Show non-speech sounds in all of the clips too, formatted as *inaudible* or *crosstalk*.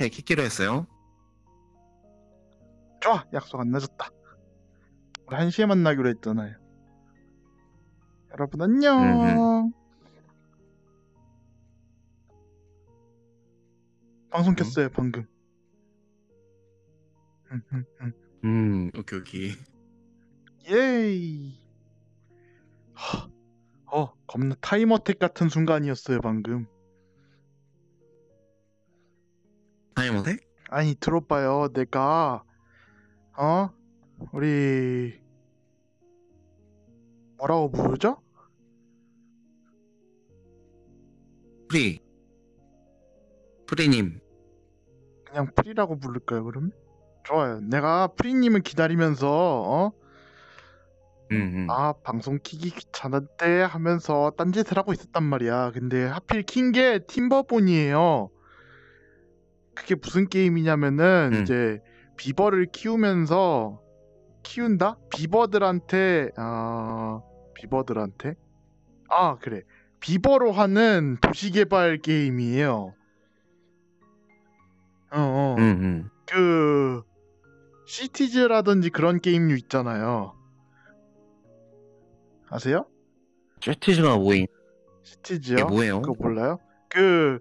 카페 키기로 했어요. 좋아 약속 안 늦었다. 우리 1시에 만나기로 했잖아요 여러분 안녕! 방송 켰어요 방금. 음, 음, 음. 음, 오케이, 오케이. 예이! 하, 어 겁나 타임어택 같은 순간이었어요 방금 타이머대? 아니 들어봐요 내가 어 우리 뭐라고 부르죠? 프리. 프리님. 그냥 프리라고 부를까요 그러면? 좋아요 내가 프리님을 기다리면서 어? 음, 음. 아 방송 키기 귀찮은데 하면서 딴짓을 하고 있었단 말이야 근데 하필 킨 게 팀버본이에요 그게 무슨 게임이냐면은 음. 이제 비버를 키우면서 키운다? 비버들한테 아 비버들한테 아 그래 비버로 하는 도시개발 게임이에요 어어 음, 음. 그 시티즈라든지 그런 게임류 있잖아요 아세요? 쇠티즈가 뭐임? 시티즈요? 그거 몰라요? 그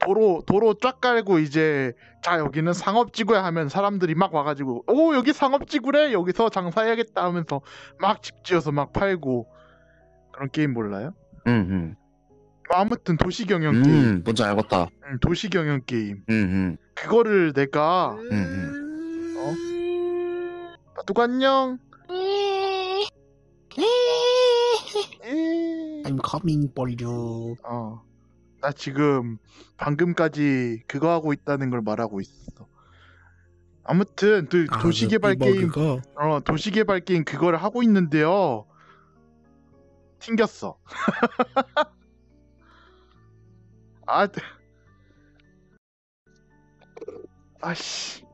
도로 도로 쫙 깔고 이제 자 여기는 상업지구야 하면 사람들이 막 와가지고 오 여기 상업지구래 여기서 장사해야겠다 하면서 막 집 지어서 막 팔고 그런 게임 몰라요? 음, 음. 뭐 아무튼 도시 경영 게임 음, 뭔지 알겠다. 응, 도시 경영 게임 음, 음. 그거를 내가 음, 어? 누구 안녕 에이. I'm coming for you. 어. 나 지금 방금까지 그거 하고 있다는 걸 말하고 있어. 아무튼 그 아, 도시개발 그 게임 그거? 어 도시개발 게임 그거를 하고 있는데요. 튕겼어. *laughs* 아, 네. 아씨.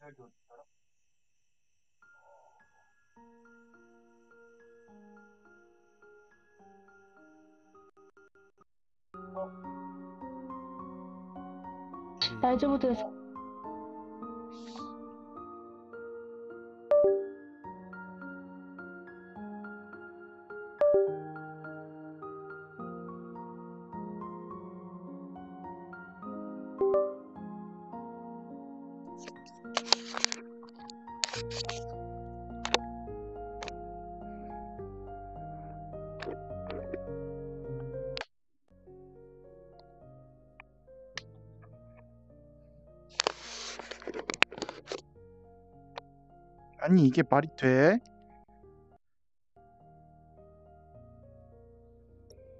비주얼 요리처럼 나 예전부터 아니 이게 말이 돼?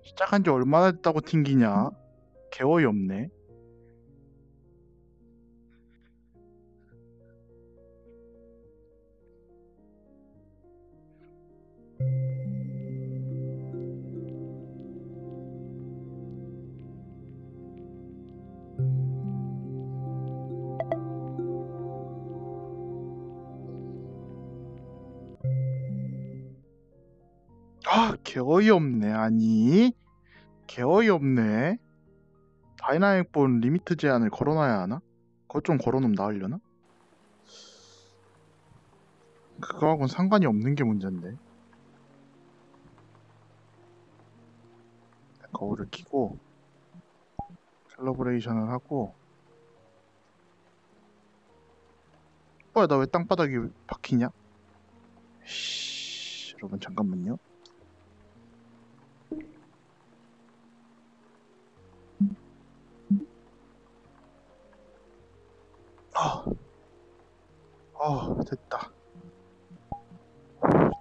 시작한 지 얼마나 됐다고 튕기냐? 개어이 없네. 개 어이 없네. 아니, 개 어이 없네. dynamic bone limit 제한을 걸어놔야 하나? 그것 좀 걸어놓으면 나으려나? 그거하고는 상관이 없는 게 문제인데. 거울을 켜고 calibration을 하고 뭐야 나 왜 땅바닥이 박히냐? 씨, 여러분 잠깐만요. 됐다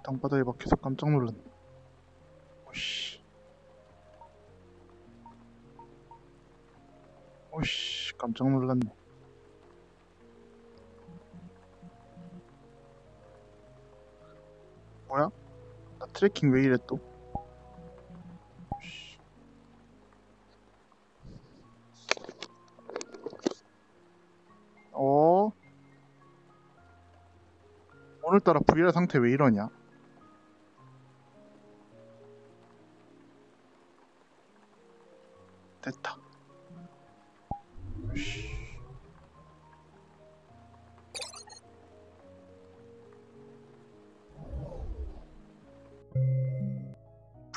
땅바닥에 박혀서 깜짝 놀랐네 오씨 오씨 깜짝 놀랐네 뭐야? 나 트레킹 왜 이래 또? 따라 VR 상태 왜 이러냐? 됐다. 씨.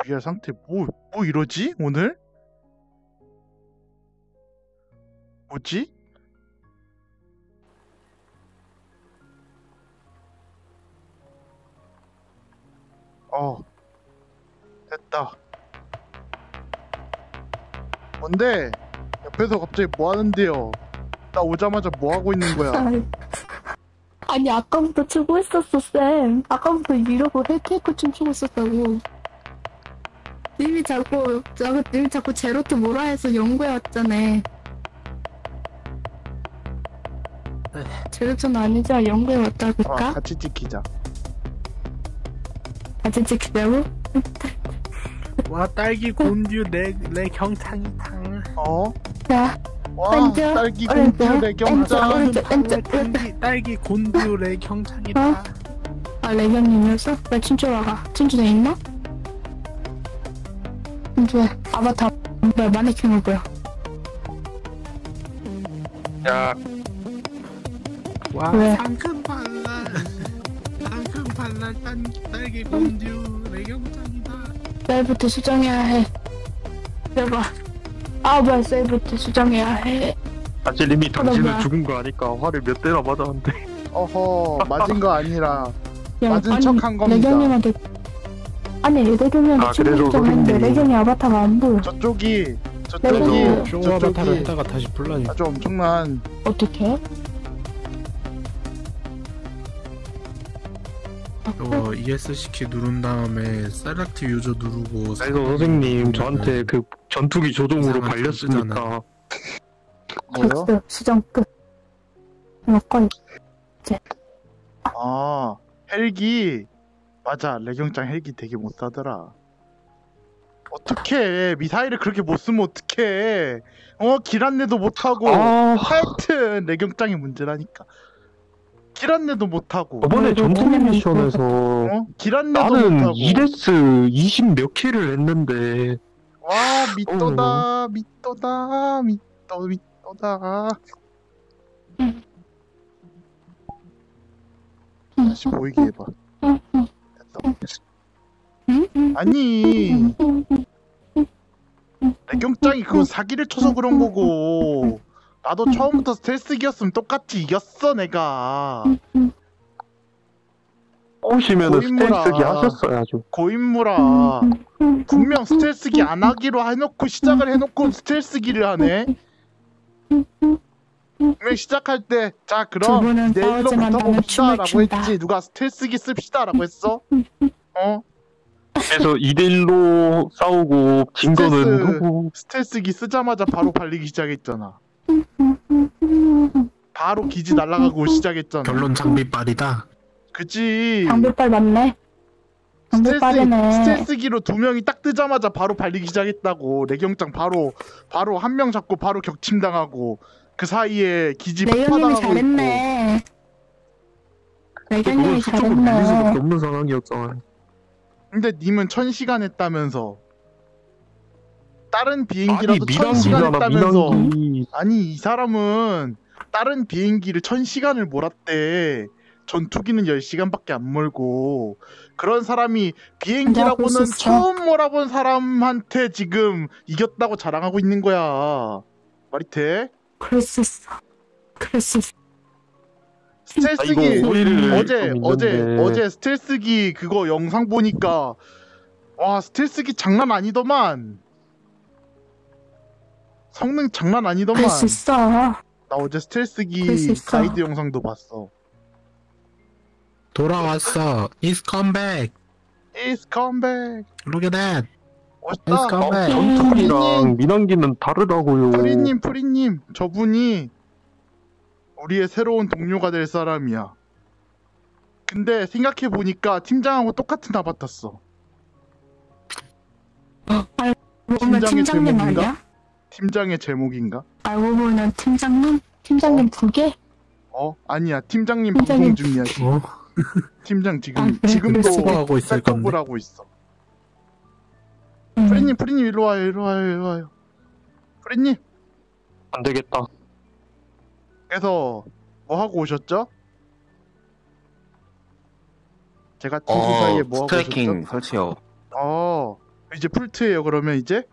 VR 상태 뭐, 뭐 이러지? 오늘? 뭐지? 어, 됐다. 뭔데? 옆에서 갑자기 뭐 하는데요? 나 오자마자 뭐 하고 있는 거야? 아니 아까부터 추고 있었어 쌤 아까부터 이러고 해테이크 춤 추고 있었다고 님이 자꾸 자꾸 님이 자꾸 제로트 뭐라 해서 연구해 왔잖아 제로트는 아니지 연구해 아, 왔다니까 같이 찍히자. 같이 찍히자고? 와 딸기 곤듀 내내 경창이탕 어? 자 와, 왼쪽, 딸기 공주 내 경장. 오른쪽, 왼쪽, 왼쪽. 딸기 딸기 곤듀 내 경창이다 어? 아 레견님이었어? 왜 친추 와가? 친추 돼 있나? 친추해 아바타 뭐야 마네킹을 보여 야, 와 왜? 상큼 발랄 상큼 딸, 딸기 곤듀 내 경창이다 셀부터 수정해야 해. 해봐. 아, 뭐야, 셀부터 수정해야 해. 사실 이미 당신은 죽은 거 아니까 화를 몇 대나 맞았는데. 어허, 맞은 거 아니라 야, 맞은 아니, 척한 겁니다. 레견님한테. 아니, 레견님한테 아, 그래도 좀 했는데, 레견이 아바타가 안 보여. 저쪽이 저쪽이 쇼 아바타를 했다가 다시 불러니 아주 엄청난 어떻게? 어 ESC 키 누른 다음에 셀렉티브 유저 누르고 그래서 선생님 저한테 그 전투기 조종으로 이상한 발렸으니까 뭐요? 텍스 수정 끝. 먹고 아 헬기 맞아 레경장 헬기 되게 못 사더라. 어떻게 미사일을 그렇게 못 쓰면 어떡해? 어 길 안내도 못 하고 아, 하여튼 레경장이 문제라니까. 길 안내도 못 하고. 저번에 그래도 전투기 미션에서 어? 길 안내도 못 나는 하고. 2레스 20 몇 킬을 했는데. 와 미또다 미또다 미또 미또다. 다시 보이게 해봐. 됐어 아니. 레경장이 그거 사기를 쳐서 그런 거고 나도 처음부터 스텔스기였으면 똑같이 이겼어 내가 오시면은 고인물아. 스텔스기 하셨어야죠. 고인물아 분명 스텔스기 안 하기로 해놓고 시작을 해놓고 스텔스기를 하네 분명 시작할 때 자 두 그럼 분은 내일로 싸우지만 나는 붙어봅시다 춤을 라고 춘다. 했지 누가 스텔스기 씁시다 라고 했어? 어? 그래서 2대1로 싸우고 진 거는 스텔스. 누구? 스텔스기 쓰자마자 바로 발리기 시작했잖아 바로 기지 날아가고 시작했잖아 결론 장비빨이다 그치 장비빨 맞네. 스텔스, 장비빨이네. 스텔스기로 두 명이 딱 뜨자마자 바로 발리기 시작했다고 레경장 바로 바로 한 명 잡고 바로 격침 당하고 그 사이에 기지 폭파당하고 잘했네. 수밖에 잘했네. 없는 상황이었잖아요. 있고 근데 님은 천 시간 했다면서 다른 비행기라도 천 시간 했다면서 민항기. 아니 이 사람은 다른 비행기를 천 시간을 몰았대 전투기는 10시간밖에 안 몰고 그런 사람이 비행기라고는. 처음 몰아본 사람한테 지금 이겼다고 자랑하고 있는 거야 말이 돼? 있어. 아, 스텔스기 오해를 어제 좀 어제. 어제 스텔스기 그거 영상 보니까 와 스텔스기 장난 아니더만 성능 장난 아니더만 그럴 수 있어. 나 어제 있어. 가이드 영상도 봤어 돌아왔어 It's come back It's come back Look at that 멋있다. Let's go 어, back. 전투기랑 민항기는 다르다고요. 프리님, 프리님, 저분이 우리의 새로운 동료가 될 사람이야. 근데 생각해 보니까 팀장하고 똑같은 아바타어. 그러면 팀장의 팀장님 제목인가? 아니야? 팀장의 제목인가? 알고 보면 팀장님? 팀장님 두 개? 어? 아니야. 팀장님 팀장님. 방송 중이야. 지금. 어? *laughs* 팀장 지금 아, 그래? 지금도 수고하고 있을 건데. 하고 있어. 음. 프리님, 프리님 일로 와요. 일로 와요. 일로 와요. 프리님. 안 되겠다. 그래서 뭐 하고 오셨죠? 제가 팀 어, 사이에 뭐 하고 오셨죠? 설치요. 어, 이제 풀트예요. 그러면 이제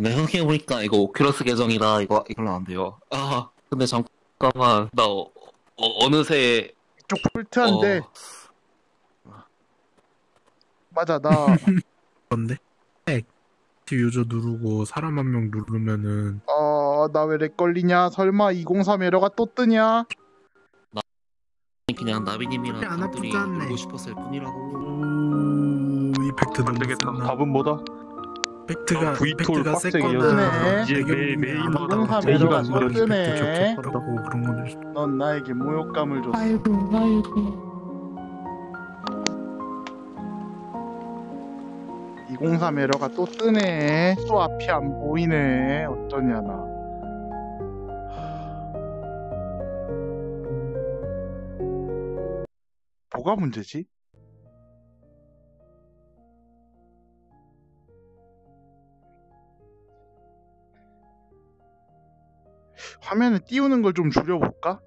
근데 생각해보니까 이거 오큘러스 계정이라 이거 이걸로 안 돼요. 아, 근데 잠깐만 나 어, 어, 어느새 이쪽 풀트한데 어, 맞아 나 건데? 핵. 유저 누르고 사람 한 명 누르면은 어, 나 왜 렉 걸리냐? 설마 203 에러가 또 뜨냐? 그냥 나비님이랑 안 단둘이 아프지 않네. 놀고 싶었을 뿐이라고. 오 이펙트 안 너무 되겠다. 답은 뭐다? 팩트가 V 톨 팩트가 세거나 연습해. 이제 매- 그거 이펙트 뜨네. 겹쳤다고 그런 거를 넌 나에게 모욕감을 줬어. 아이고 아이고 203 에러가 또 뜨네. 또 앞이 안 보이네. 어쩌냐 나. 뭐가 문제지? 화면에 띄우는 걸 좀 줄여볼까?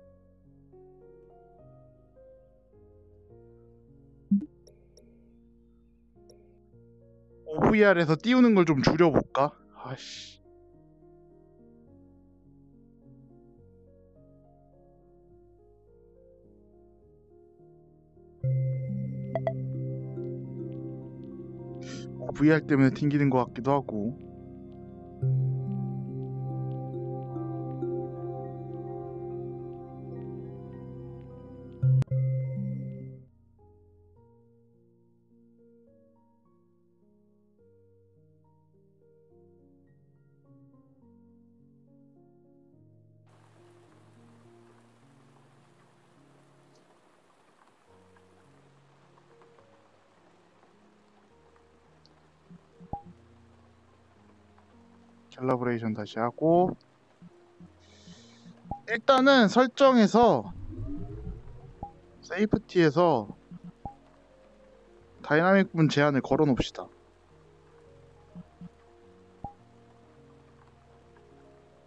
OVR에서 띄우는 걸 좀 줄여볼까? 아씨. VR 때문에 튕기는 것 같기도 하고. calibration 다시 하고 일단은 설정에서 safety에서 dynamic bone 제한을 걸어 놓읍시다.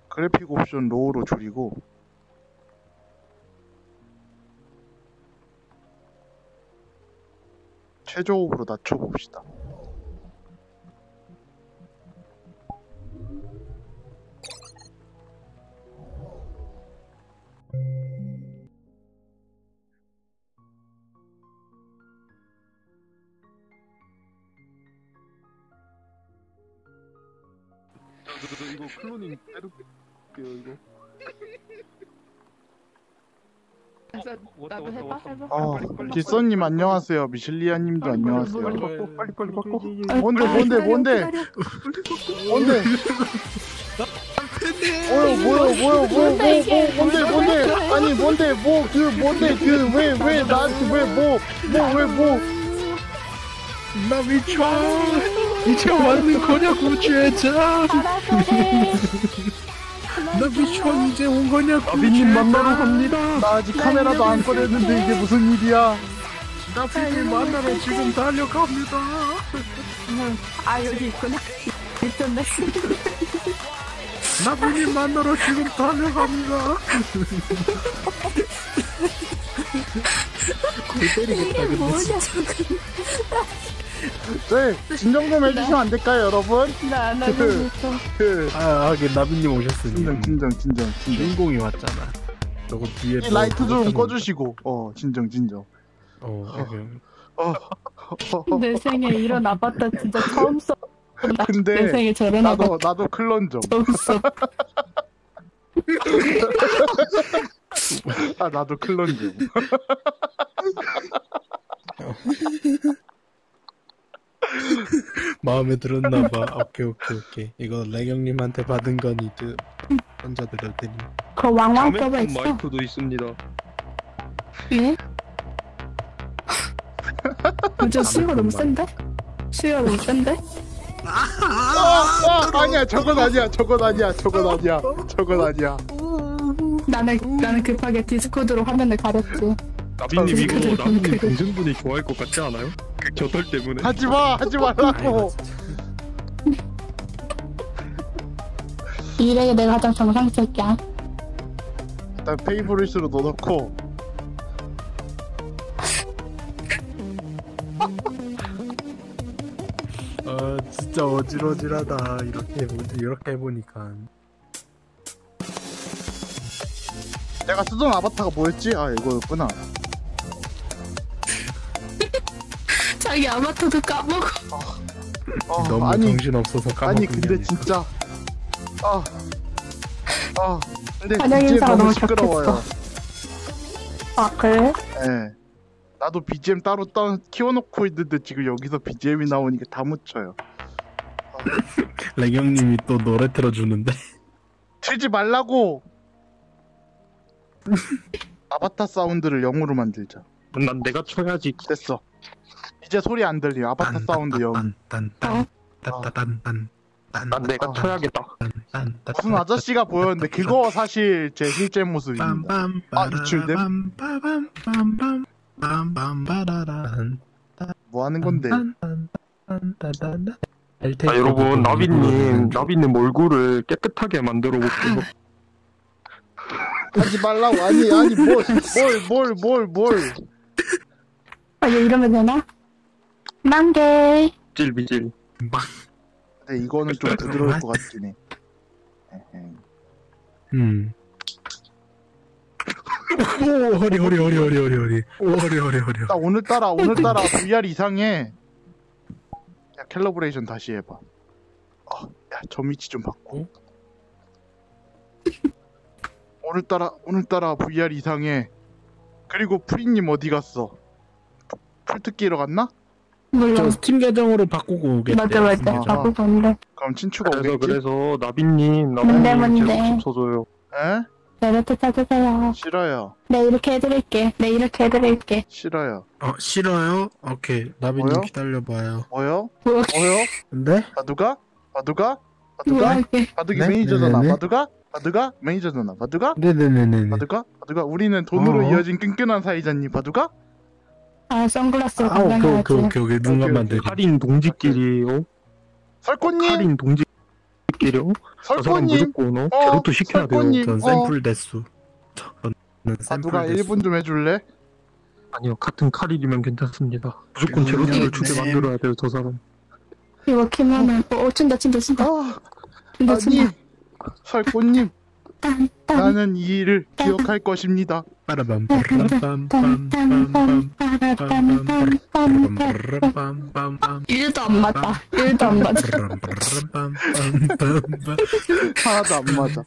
그래픽 옵션 low로 줄이고 최저호흡으로 낮춰봅시다. 때릴게요 이거. 나도 해봐 해봐 어, 뒷선님 안녕하세요. 미실리아님도 안녕하세요. 빨리 바꿔 빨리 빨리 바꿔. 뭔데 아, 뭔데 뭔데 뭔데? 뭐요 뭐요 뭐요 뭔데, 이게? 뭐 뭔데 뭔데 아니 뭔데 뭐 그 뭔데 그 왜 왜 나한테 왜 뭐 뭐 왜뭐 나 미쳐 이제 왔는 거냐고 죄자. 알아서 해 나 미쳐 이제 온 거냐고 나비님 만나러 갑니다. 나 아직 카메라도 안 꺼냈는데 이게 무슨 일이야? 나비님 만나러 지금 달려갑니다. 아 여기 있구나. 미쳤네 나비님 만나러 지금 달려갑니다. 골 때리겠다 이게 근데 뭐냐 네 진정 좀 해주시면 안 될까요 여러분? 나 안 하고 있어 그. 아 하긴 나비님 오셨으니. 진정 진정 진정 진정. 주인공이 왔잖아. 저거 뒤에 이 라이트 좀 꺼주시고. 어 진정 진정. 어 어, 어, 어. 내 생에 이런 아바타 진짜 처음 써. 나, *laughs* 근데 내 생에 저런 아바타 나도 나도 클론 좀. 처음 써. *laughs* 아 나도 클론 좀. *laughs* 마음에 들었나 봐. 오케이 오케이 오케이. 이거 레경님한테 받은 거니드 던져드릴 테니. 그 왕왕 자매폰 있어. 마이크도 있습니다. 예? *laughs* 저 수위가 너무 센데? 수위가 너무 센데? 아, 아, 아니야 저건 아니야 저건 아니야 저건 아니야 저건 아니야 나는 나는 급하게 디스코드로 화면을 가렸지. 나비님 이거 나비님. 동생분이 좋아할 것 같지 않아요? 그 겨털 때문에. 하지마 하지 말라고 이래가 내가 가장 정상적이야. 일단 페이보릿으로 넣어놓고 아 진짜 어질어질하다. 이렇게 이렇게 해보니까. 내가 쓰던 아바타가 뭐였지? 아 이거였구나 자기 아바타도 까먹어. 어, 너무 아니 정신 없어서 까먹은 아니 게 근데 아니라. 진짜 아, 아 근데 반영 BGM 인사가 너무 너무 시끄러워요 아 그래? 예 나도 BGM 따로 따 키워놓고 있는데 지금 여기서 BGM이 나오니까 다 묻혀요 *laughs* 레경님이 또 노래 틀어주는데. 틀지 말라고 *laughs* 아바타 사운드를 0으로 만들자 난 내가 쳐야지. 됐어 이제 소리 안 들려 아바타 사운드 0 딴딴딴 딴딴딴 난 내가 아. 쳐야겠다. 무슨 아저씨가 보였는데 그거 사실 제 실제 모습입니다. 아? 빰빰빰빰빰빰빰빰빰빰빰빰빰. 뭐 하는 건데 아 여러분 나비님 나비님 얼굴을 깨끗하게 만들어 볼게요. 하지 말라고. 아니 아니 뭘뭘뭘뭘뭘. 아, 얘 이러면 되나? 만개. 비질 비질. 근데 이거는 좀 *laughs* 부드러울 것 같긴 해. 에헤. 음. 오 허리 허리 허리 허리 허리 허리. 오 허리 허리 허리 나 오늘따라 오늘따라 VR 이상해. 야 캘러브레이션 다시 해봐. 어, 야저 위치 좀 바꿔. 오늘따라 오늘따라 VR 이상해. 그리고 프리님 어디 갔어? 풀트키러 갔나? 몰라. 저 스팀 계정으로 바꾸고 오겠대 맞아 맞아. 아. 바꾸고 온대. 그럼 친추가 그래서 오겠지? 그래서 나비님 뭔데, 나비님 뭔데? 제목 좀 써줘요. 에? 네르트 찾으세요. 싫어요 네 이렇게 해드릴게. 네 이렇게 해드릴게. 싫어요 어 싫어요? 오케이 나비님 뭐요? 기다려봐요 뭐요? 뭐 뭐요? 근데? 바두가? 바두가? 바두가? 바둑이 네? 매니저잖아 네네네. 바두가? 바두가? 매니저잖아 바두가? 네네네네네 바두가? 바두가? 우리는 돈으로 어. 이어진 끈끈한 사이잖니 바두가? 아 선글라스로 아 오케이. 오케이 오케이 오케이 눈 오케이, 감면 돼 할인 동지끼리요. 설꽃님! 할인 동지끼리요. 저 사람 설꽃님! 무조건 어? 어, 제로투 시켜야 돼요. 설꽃님. 전 어. 샘플 대수 저는 샘플 대수 1분 좀 해줄래? 아니요 같은 칼일이면 괜찮습니다. 무조건 음, 제로투를 음, 주게 음. 만들어야 돼요 저 사람. 이거 키면은 어, 어 친다 친다 친다 아, 친다 아니 친다. 설꽃님 나는 이 일을 기억할 것입니다. 일도 안 맞다. 일도 안 맞아. 하나도 안 맞아.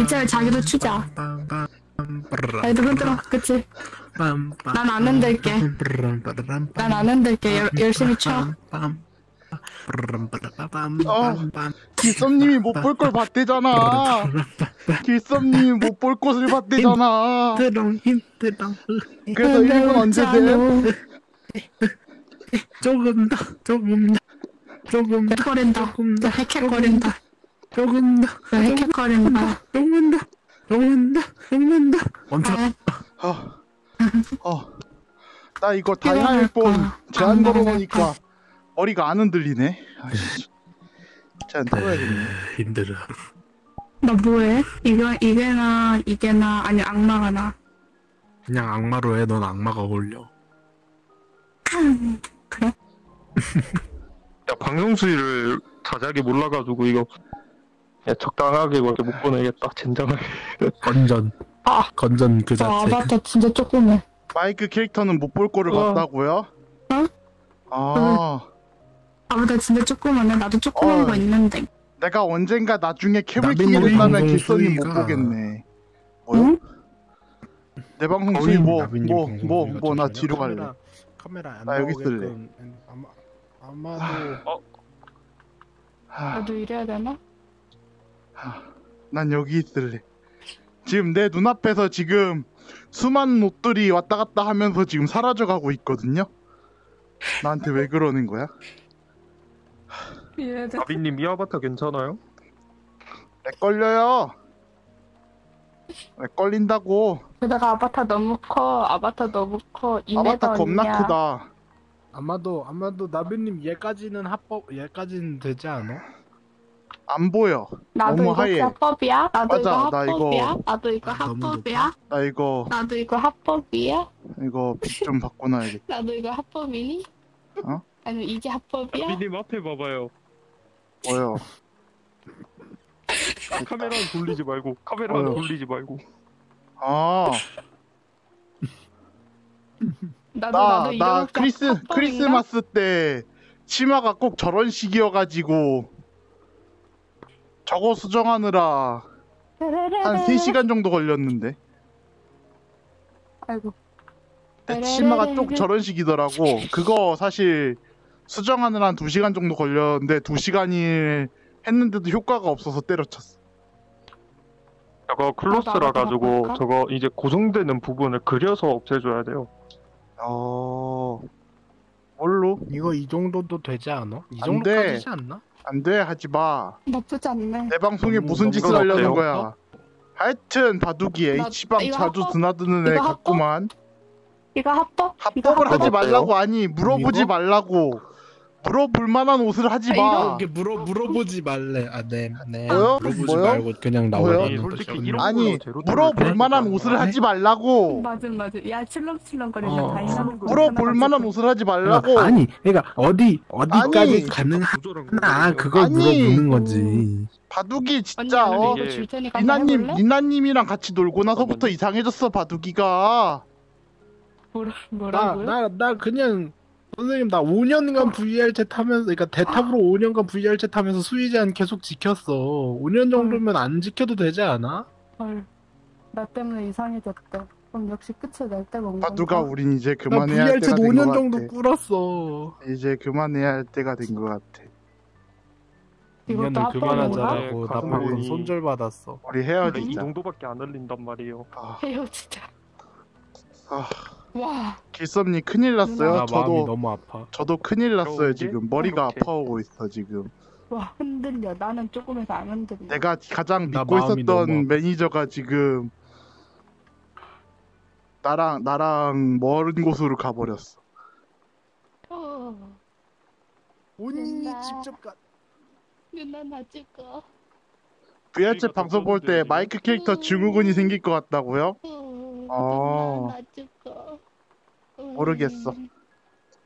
이제 자기도 추자. 자기도 흔들어, 그치? 난 안 흔들게. 난 안 흔들게. 열심히 쳐. 길썸님이 못 볼 걸 봤대잖아 길썸님이 못 볼 곳을 봤대잖아 힘들어 힘들어 그래서 1분 언제 돼? 조금 더 조금 더 조금 더 거린다. 조금 더 헥헥거린다. 조금 더 헥헥거린다. 조금 더 조금 더 조금 더 멈춰 아, 어, 어. 나 이거 dynamic bone 제한 걸어놓으니까 머리가 안 흔들리네 아이씨 제한 틀어야겠네 힘들어 나 뭐해? 이거, 이게나, 이게나, 아니, 악마가 나. 그냥 악마로 해 넌 악마가 어울려 그래? *laughs* 야 방송 수위를 자세하게 몰라가지고 이거 야, 적당하게 밖에 못 보내겠다 젠장하게. *laughs* 건전 아. 건전 그저 자체 아바타 진짜 조그매. 마이크 캐릭터는 못 볼 거를 어. 봤다고요? 어? 아 아바타 진짜 조그만해. 나도 조그만 어. 거 있는데. 내가 언젠가 나중에 캡을 나비 끼게 모임 된다면 방송 길선님 못 수위가- 보겠네 뭐요? 응? 내 방송 수위 뭐 나비님 뭐 방송 뭐뭐 나. 뒤로 갈래. 카메라, 카메라 안 나 여기 나오게끔 아마 아마도 하, 나도 이래야 되나? 하, 난 여기 있을래. 지금 내 눈앞에서 지금 수많은 옷들이 왔다 갔다 하면서 지금 사라져가고 있거든요. 나한테 왜 그러는 거야? 이래야 돼. 나비님 이 아바타 괜찮아요? 내 걸려요. 내 걸린다고. 게다가 아바타 너무 커. 아바타 너무 커. 2m 아바타 겁나 언니야. 크다. 아마도 아마도 나비님 얘까지는 합법 얘까지는 되지 않아? 안 보여. 나도 너무 이거 하얘. 합법이야? 나도 맞아, 이거 나 이거- 합법이야? 나도 이거 아, 너무 합법이야? 나 이거 나도 이거 합법이야? 이거 빛 좀 바꿔놔야겠다. 나도 이거 합법이니? 어? 아니 이게 합법이야? 나비님 앞에 봐봐요. 뭐요? *laughs* 카메라 돌리지 말고 카메라 어휴. 돌리지 말고. 아, 나도 나 나도 나 크리스? 크리스마스 때 치마가 꼭 저런 식이어가지고 저거 수정하느라 한 3시간 정도 걸렸는데 아이고 내 치마가 꼭 저런 식이더라고 그거 사실 수정하느라 한 2시간 정도 걸렸는데 2시간이 했는데도 효과가 없어서 때려쳤어 저거 클로스라 가지고? 저거 이제 고정되는 부분을 그려서 없애줘야 돼요. 어... 뭘로? 이거 이 정도도 되지 않아? 이안 정도까지 돼. 되지 않나? 안돼 하지마 나쁘지 않네 내 방송에 너무- 무슨 짓을 하려는? 거야 하여튼 바둑이 나- H방 이거 자주 합법? 드나드는 애 이거 합법? 같구만 이거 합법? 이거 합법을 하지 합법 말라고 아니 물어보지 이거? 말라고 물어볼 만한 옷을 하지 아, 마 이렇게 물어 물어보지 말래. 아, 네, 네. 뭐요? 물어보지 뭐요? 말고 그냥 뭐요? 나와. 아니, 솔직히 이런 아니 걸로 제로 물어볼 만한 수 옷을. 하지 말라고 맞아 맞아 야 출렁출렁거리는 어. 다이나믹 물어볼 만한 옷을 하지 말라고 아니, 그러니까 어디 어디까지 아니. 가는 조절한 하나 거거든요. 그걸 아니. 물어보는 거지. 바둑이 진짜 어 이게 줄 테니까 니나님 해볼래? 니나님이랑 같이 놀고 나서부터. 이상해졌어 바둑이가 뭐라, 나 뭐라고요? 나나 그냥 선생님 나 5년간 VR 챗 하면서 그러니까 대탑으로 5년간 VR 챗 하면서 수위 제한 계속 지켰어. 5년 정도면 안 지켜도 되지 않아? 헐. 나 때문에 이상해졌대. 그럼 역시 끝을 낼 때가 온 바둑아 건가? 우린 이제 나 그만해야 할 VR 때가 챗된 5년 것 정도 같아 꿇었어. 이제 그만해야 할 때가 된 것 같아 이것도 2년은 합법인가? 그만하자고. 나 방금 손절 받았어. 우리 원래 이 헤어지자 정도밖에 안 흘린단 말이에요. 아, 해요 진짜. 아, 와. 길섭님 큰일 났어요 나 마음이 저도 너무 아파. 저도 큰일 났어요? 지금 머리가 이렇게? 아파오고 있어 지금 와 흔들려. 나는 조금해서 안 흔들려. 내가 가장 나 믿고 마음이 너무 있었던. 매니저가 지금 나랑 나랑 먼 곳으로 가버렸어. 어. 본인이 된다. 직접 가. 누나 나 찍어. VR챗 저희가 방송 볼때더 마이크 캐릭터 증후군이 생길 것 같다고요? 어. 어. 누나 나 찍어. 어. 모르겠어.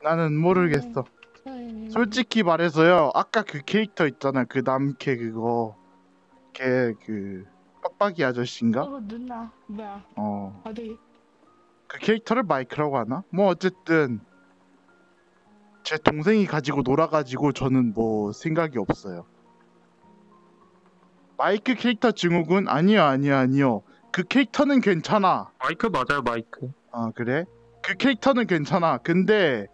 나는 모르겠어. 음. 솔직히 말해서요. 아까 그 캐릭터 있잖아. 그 남캐 그거. 걔 그 빡빡이 아저씨인가? 어 누나 뭐야? 어. 어디? 그 캐릭터를 마이크라고 하나? 뭐 어쨌든 제 동생이 가지고 놀아가지고 저는 뭐 생각이 없어요. 마이크 캐릭터 증후군 아니요 아니요 아니요. 그 캐릭터는 괜찮아. 마이크 맞아요 마이크. 아 그래? 그 캐릭터는 괜찮아. 근데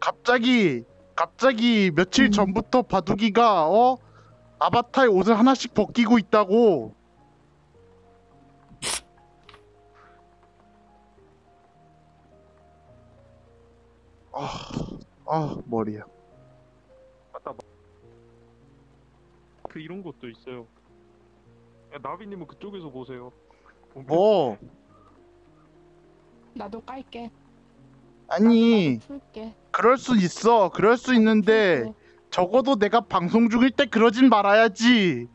갑자기 갑자기 며칠 음. 전부터 바둑이가 어 아바타의 옷을 하나씩 벗기고 있다고. 아, 아 머리야. 그 이런 것도 있어요. 야, 나비님은 그쪽에서 보세요. 뭐 나도 깔게. 아니 나도 풀게. 그럴 수 있어. 그럴 수 있는데. 풀게. 적어도 내가 방송 중일 때 그러진 말아야지.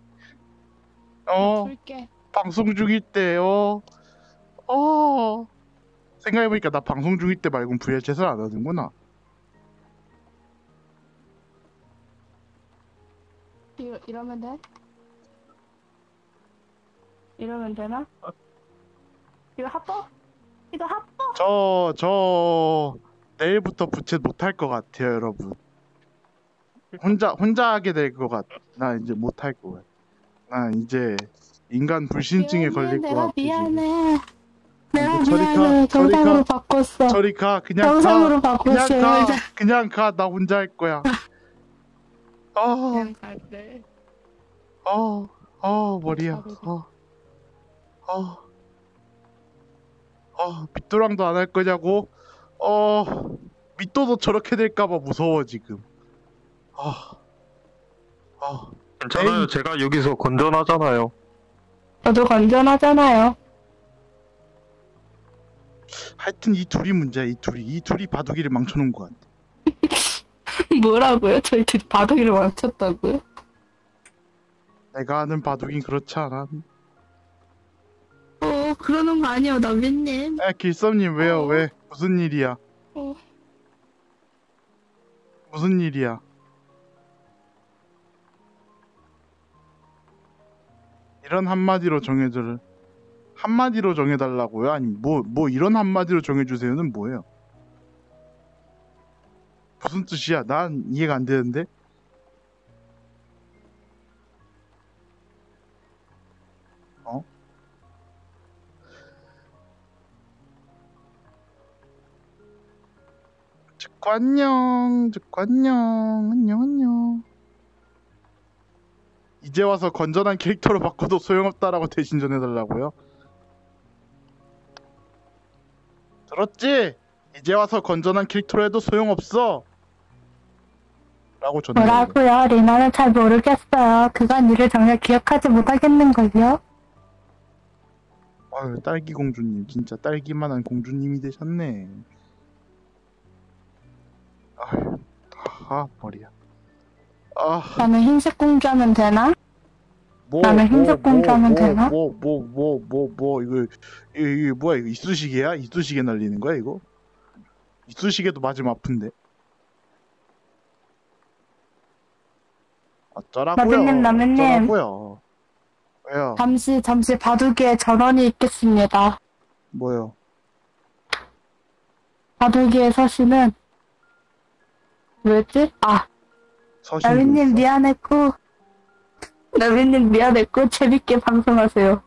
어, 풀게. 방송 중일 때, 어, 어. 생각해보니까 나 방송 중일 때 말고는 VR챗을 안 하는구나. 이러, 이러면 돼? 이러면 되나? 이거 합법? 이거 합법? 저, 저, 내일부터 부채 못할 것 같아요, 여러분. 혼자, 혼자 하게 될 것 같, 나 이제 못할 것 같아. 나 이제 인간 불신증에 걸릴 것 내가 같아. 미안해. 내가 근데 저리 가, 미안해. 저리 정상으로 가. 바꿨어. 저리 가. 그냥 정상으로 가. 그냥 바꿨어. 가. 그냥 가. 나 혼자 할 거야. 아, 그냥 갈래. 아, 아, 머리야. 아, 아, 아, 밑도랑도 안 할 거냐고? 어, 밑도도 저렇게 될까봐 무서워 지금. 아, 아, 괜찮아요. 에이. 제가 여기서 건전하잖아요. 저도 건전하잖아요. 하여튼 이 둘이 문제야. 이 둘이, 이 둘이 바둑이를 망쳐놓은 것 같아. *laughs* 뭐라고요? 저희 둘이 바둑이를 망쳤다고요? 내가 아는 바둑인 그렇지 않아. 어, 그러는 거 아니에요, 남빈님. 에, 길썸님 왜요? 어. 왜? 무슨 일이야? 어. 무슨 일이야? 이런 한마디로 정해줄 한마디로 정해달라고요? 아니 뭐뭐 이런 한마디로 정해주세요는 뭐예요? 무슨 뜻이야? 난 이해가 안 되는데. 어? 듣고 안녕, 듣고 안녕, 안녕, 안녕. 이제 와서 건전한 캐릭터로 바꿔도 소용없다라고 대신 전해달라고요? 들었지? 이제 와서 건전한 캐릭터로 해도 소용없어. 라고 전해. 뭐라고요? 리나는 잘 모르겠어요. 그간 일을 정말 기억하지 못하겠는걸요? 아유 딸기 공주님 진짜 딸기만한 공주님이 되셨네. 아유, 아 머리야. 아. 나는 흰색 공주 하면 되나? 뭐, 나는 흰색 공주 하면 되나? 뭐, 뭐, 뭐, 뭐, 뭐, 이거, 이거, 이거 뭐야, 이거 이쑤시개야? 이쑤시개 날리는 거야, 이거? 이쑤시개도 맞으면 아픈데. 어쩌라고요? 나비님, 나비님. 어쩌라고요? 왜요? 잠시, 잠시 바둑에 전원이 있겠습니다. 뭐요? 바둑이의 서신은 뭐였지? 아, 서신. 나비님 미안했고 나비님 미안했고 재밌게 방송하세요.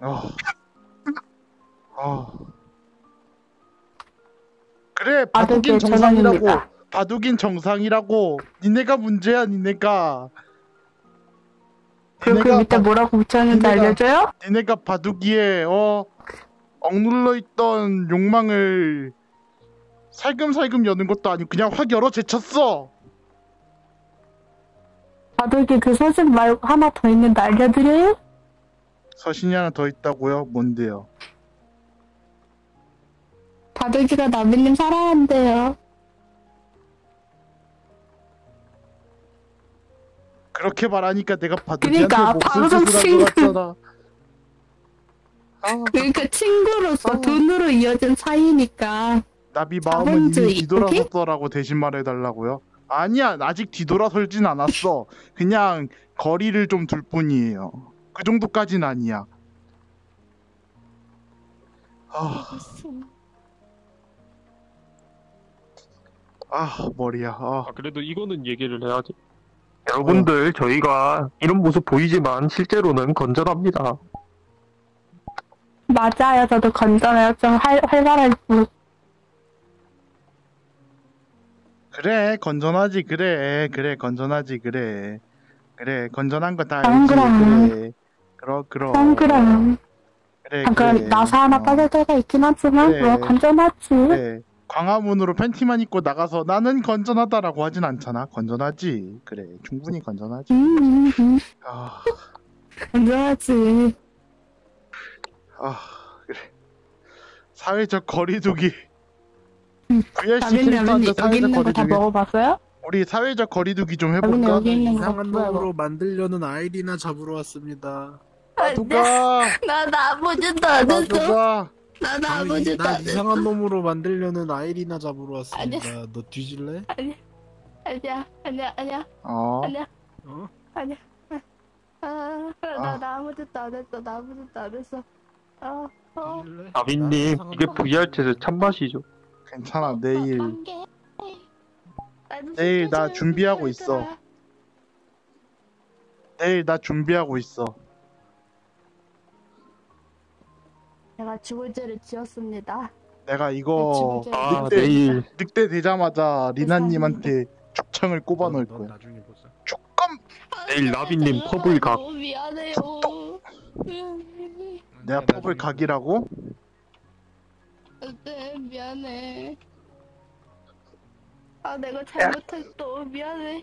아. 아. 그래, 바둑인 바둑의 정상이라고. 전환입니다. 바둑인 정상이라고. 니네가 문제야, 니네가. 그리고 그 밑에 바- 뭐라고 붙였는지 니네가- 알려줘요? 니네가 바둑이에 어 억눌러 있던 욕망을 살금살금 여는 것도 아니고 그냥 확 열어 제쳤어. 바둑이 그 서신 말고 하나 더 있는데 알려드려요? 서신이 하나 더 있다고요? 뭔데요? 바둑이가 나비님 사랑한대요. 그렇게 말하니까 내가 바둑이한테 그러니까, 목숨 방송 것 같잖아. 아, 그러니까 친구로서 어. 돈으로 이어진 사이니까 나비 마음은 이미 자본주의, 뒤돌아섰어라고 대신 말해달라고요. 아니야, 아직 뒤돌아설진 않았어. 그냥 거리를 좀 둘 뿐이에요. 그 정도까진 아니야. 아, 아 머리야. 아. 아, 그래도 이거는 얘기를 해야지. 여러분들, 저희가 이런 모습 보이지만 실제로는 건전합니다. 맞아요. 저도 건전해요. 좀 활, 활발할 뿐. 그래 건전하지 그래 그래 건전하지 그래 그래 건전한 거다 그럼, 알지 그럼. 그래 그럼 그럼 그럼 그럼. 그래 잠깐 그래. 나사 하나 어, 빠질 때가 있긴 하지만 그래. 뭐 건전하지. 그래 광화문으로 팬티만 입고 나가서 나는 건전하다라고 하진 않잖아 건전하지 그래 충분히 건전하지 음, 음, 음. 아, 건전하지. 아 그래 사회적 거리두기 음. VRC 캐릭터한테 사회적 있는 거다 거리두기 먹어봤어요? 우리 사회적 거리두기 좀 해볼까 여기 있는 거 이상한? 놈으로 만들려는 아이디나 잡으러 왔습니다. 누가 나나 안 했어. 누가 나나 아니, 아무것도 나안 했어. 이상한 *laughs* 놈으로 만들려는 아이디나 잡으러 왔습니다. 너 뒤질래? 아니야, 아니야, 아니야, 아니야, 어 아니야, 어? 아니야. 아, 아. 나, 나 아무것도 안 했어. 나 아무것도 안 했어. 어, 어. 뒤질래? 나비님, 나 이상한 이게 놈- VR 채의 참맛이죠. 괜찮아 내일. 나도 내일 나 준비하고. 있어. 내일 나 준비하고 있어. 제가 죽을 죄를 지었습니다. 내가 네, 이거 죽을 죄를 아, 늑대. 지었습니다. 내일 늑대 되자마자 리나님한테 죽창을 꼽아 놓을 넌 거야. 나중에 보자. 조금 내일 나비님 퍼블 각. 너무 미안해요. 내가 퍼블 각이라고? 네, 미안해. 아, 내가 잘못했어. 미안해.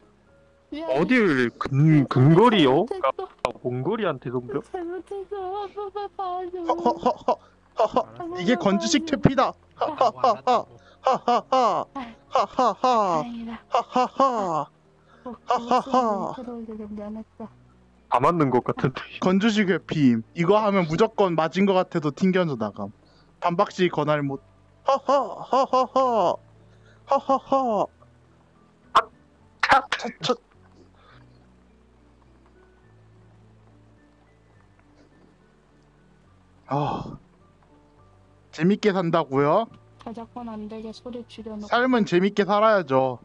어딜 근, 근거리요? 아, 몽골이한테 덤벼? 잘못했어. 봐줘. 허허허허 허허 알았어. 이게 건주식 퇴피다. 하하하하. 하하하 하하하 다행이다. 하하하 어, 하하하. 들어오게 좀 미안했어. 다 맞는 것 같은데. 건주식 회피임. 이거 하면 무조건 맞은 것 같아도 튕겨져 나감. 반박시 권할 못. 하하하하하 하하하 차, 아 재밌게 산다고요? 저작권 안 되게 소리 줄여놓고. 삶은 재밌게 살아야죠.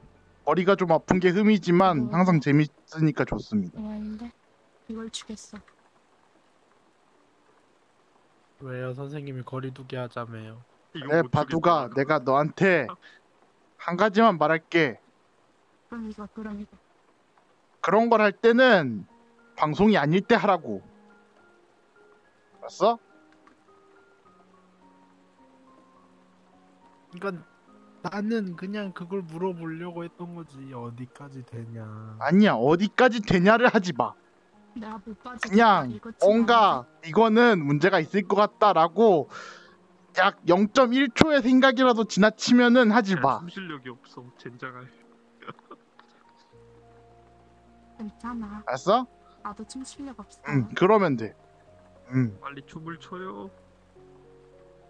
머리가 좀 아픈 게 흠이지만 항상 재밌으니까 좋습니다. 아닌데 이걸 주겠어. 왜요 선생님이 거리두기 하자며요. 내못 바두가 주겠다. 내가 너한테 한 가지만 말할게. 그럼 이거 그럼 이거. 그런 걸 할 때는 방송이 아닐 때 하라고. 알았어? 그러니까 나는 그냥 그걸 물어보려고 했던 거지 어디까지 되냐. 아니야 어디까지 되냐를 하지 마. 내가 못 빠지. 그냥 뭔가 이거는 문제가 있을 것 같다라고 약 0.1초의 생각이라도 지나치면은 하지 마. 숨 실력이 없어, 젠장할. 괜찮아. 알았어? 나도 춤 실력 없어. 응 그러면 돼. 응 빨리 춤을 춰요.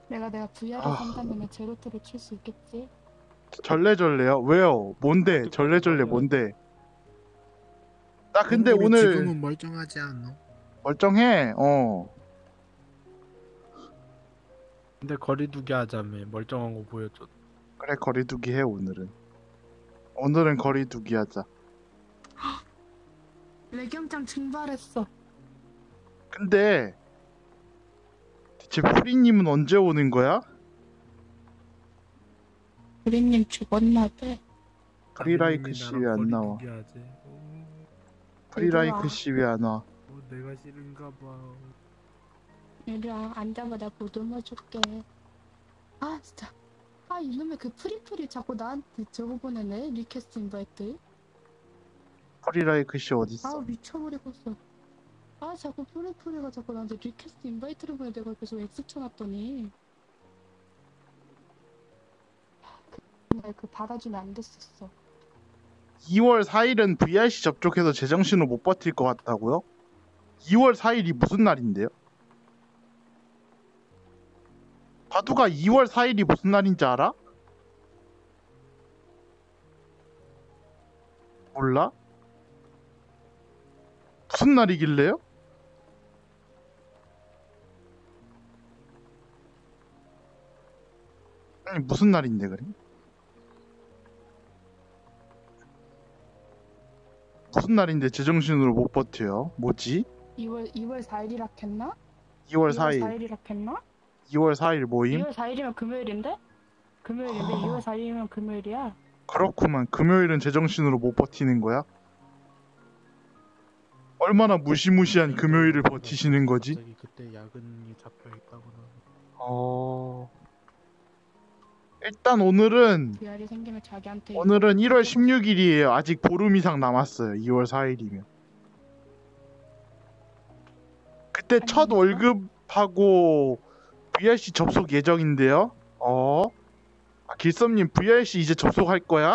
내가 내가 VR을 아. 산다면 제로트를 출수 있겠지. 절레절레요? 왜요? 뭔데? 절레절레 뭔데? 나 근데 오늘 지금은 멀쩡하지 않아. 멀쩡해. 어. 근데 거리두기 하자며 멀쩡한 거 보여줘. 그래 거리두기 해 오늘은. 오늘은 거리두기 하자. 레경장 증발했어. 근데 대체 프리님은 언제 오는 거야? 우리님 죽었나 봐. 프리라이크 씨 왜 안 나와? 프리라이크 씨 왜 안 와? 어, 내가 싫은가 봐. 얘들아 앉아봐 내가 보듬어 줄게. 아 진짜. 아 이놈의 그 프리프리 자꾸 나한테 저거 보내네 request invite. 프리라이크 씨 어디 아 있어? 미쳐버리겠어. 아 자꾸 프리프리가 자꾸 나한테 request invite를 보내 내가 계속 X 쳐놨더니. 그, 그 받아주면 안 됐었어. 2월 4일은 VRC 접촉해서 제정신으로 못 버틸 것 같다고요? 2월 4일이 무슨 날인데요? 바두가 2월 4일이 무슨 날인지 알아? 몰라? 무슨 날이길래요? 아니 무슨 날인데 그래? 무슨 날인데 제정신으로 못 버텨요? 뭐지? 2월 2월 4일이라 했나? 2월 4일 4일이라 했나? 2월 4일 모임? 2월 4일이면 금요일인데? 금요일인데 2월 4일이면 금요일이야. 그렇구만 금요일은 제정신으로 못 버티는 거야? 얼마나 무시무시한 금요일을 버티시는 거지? 갑자기 그때 야근이 잡혀 있다거나. 어... 일단 오늘은 VR이 생기면 자기한테 오늘은 1월 16일이에요 아직 보름 이상 남았어요 2월 4일이면 그때 첫 아닙니까? 월급하고 VRC 접속 예정인데요 어? 아, 길썸님 VRC 이제 접속할 거야?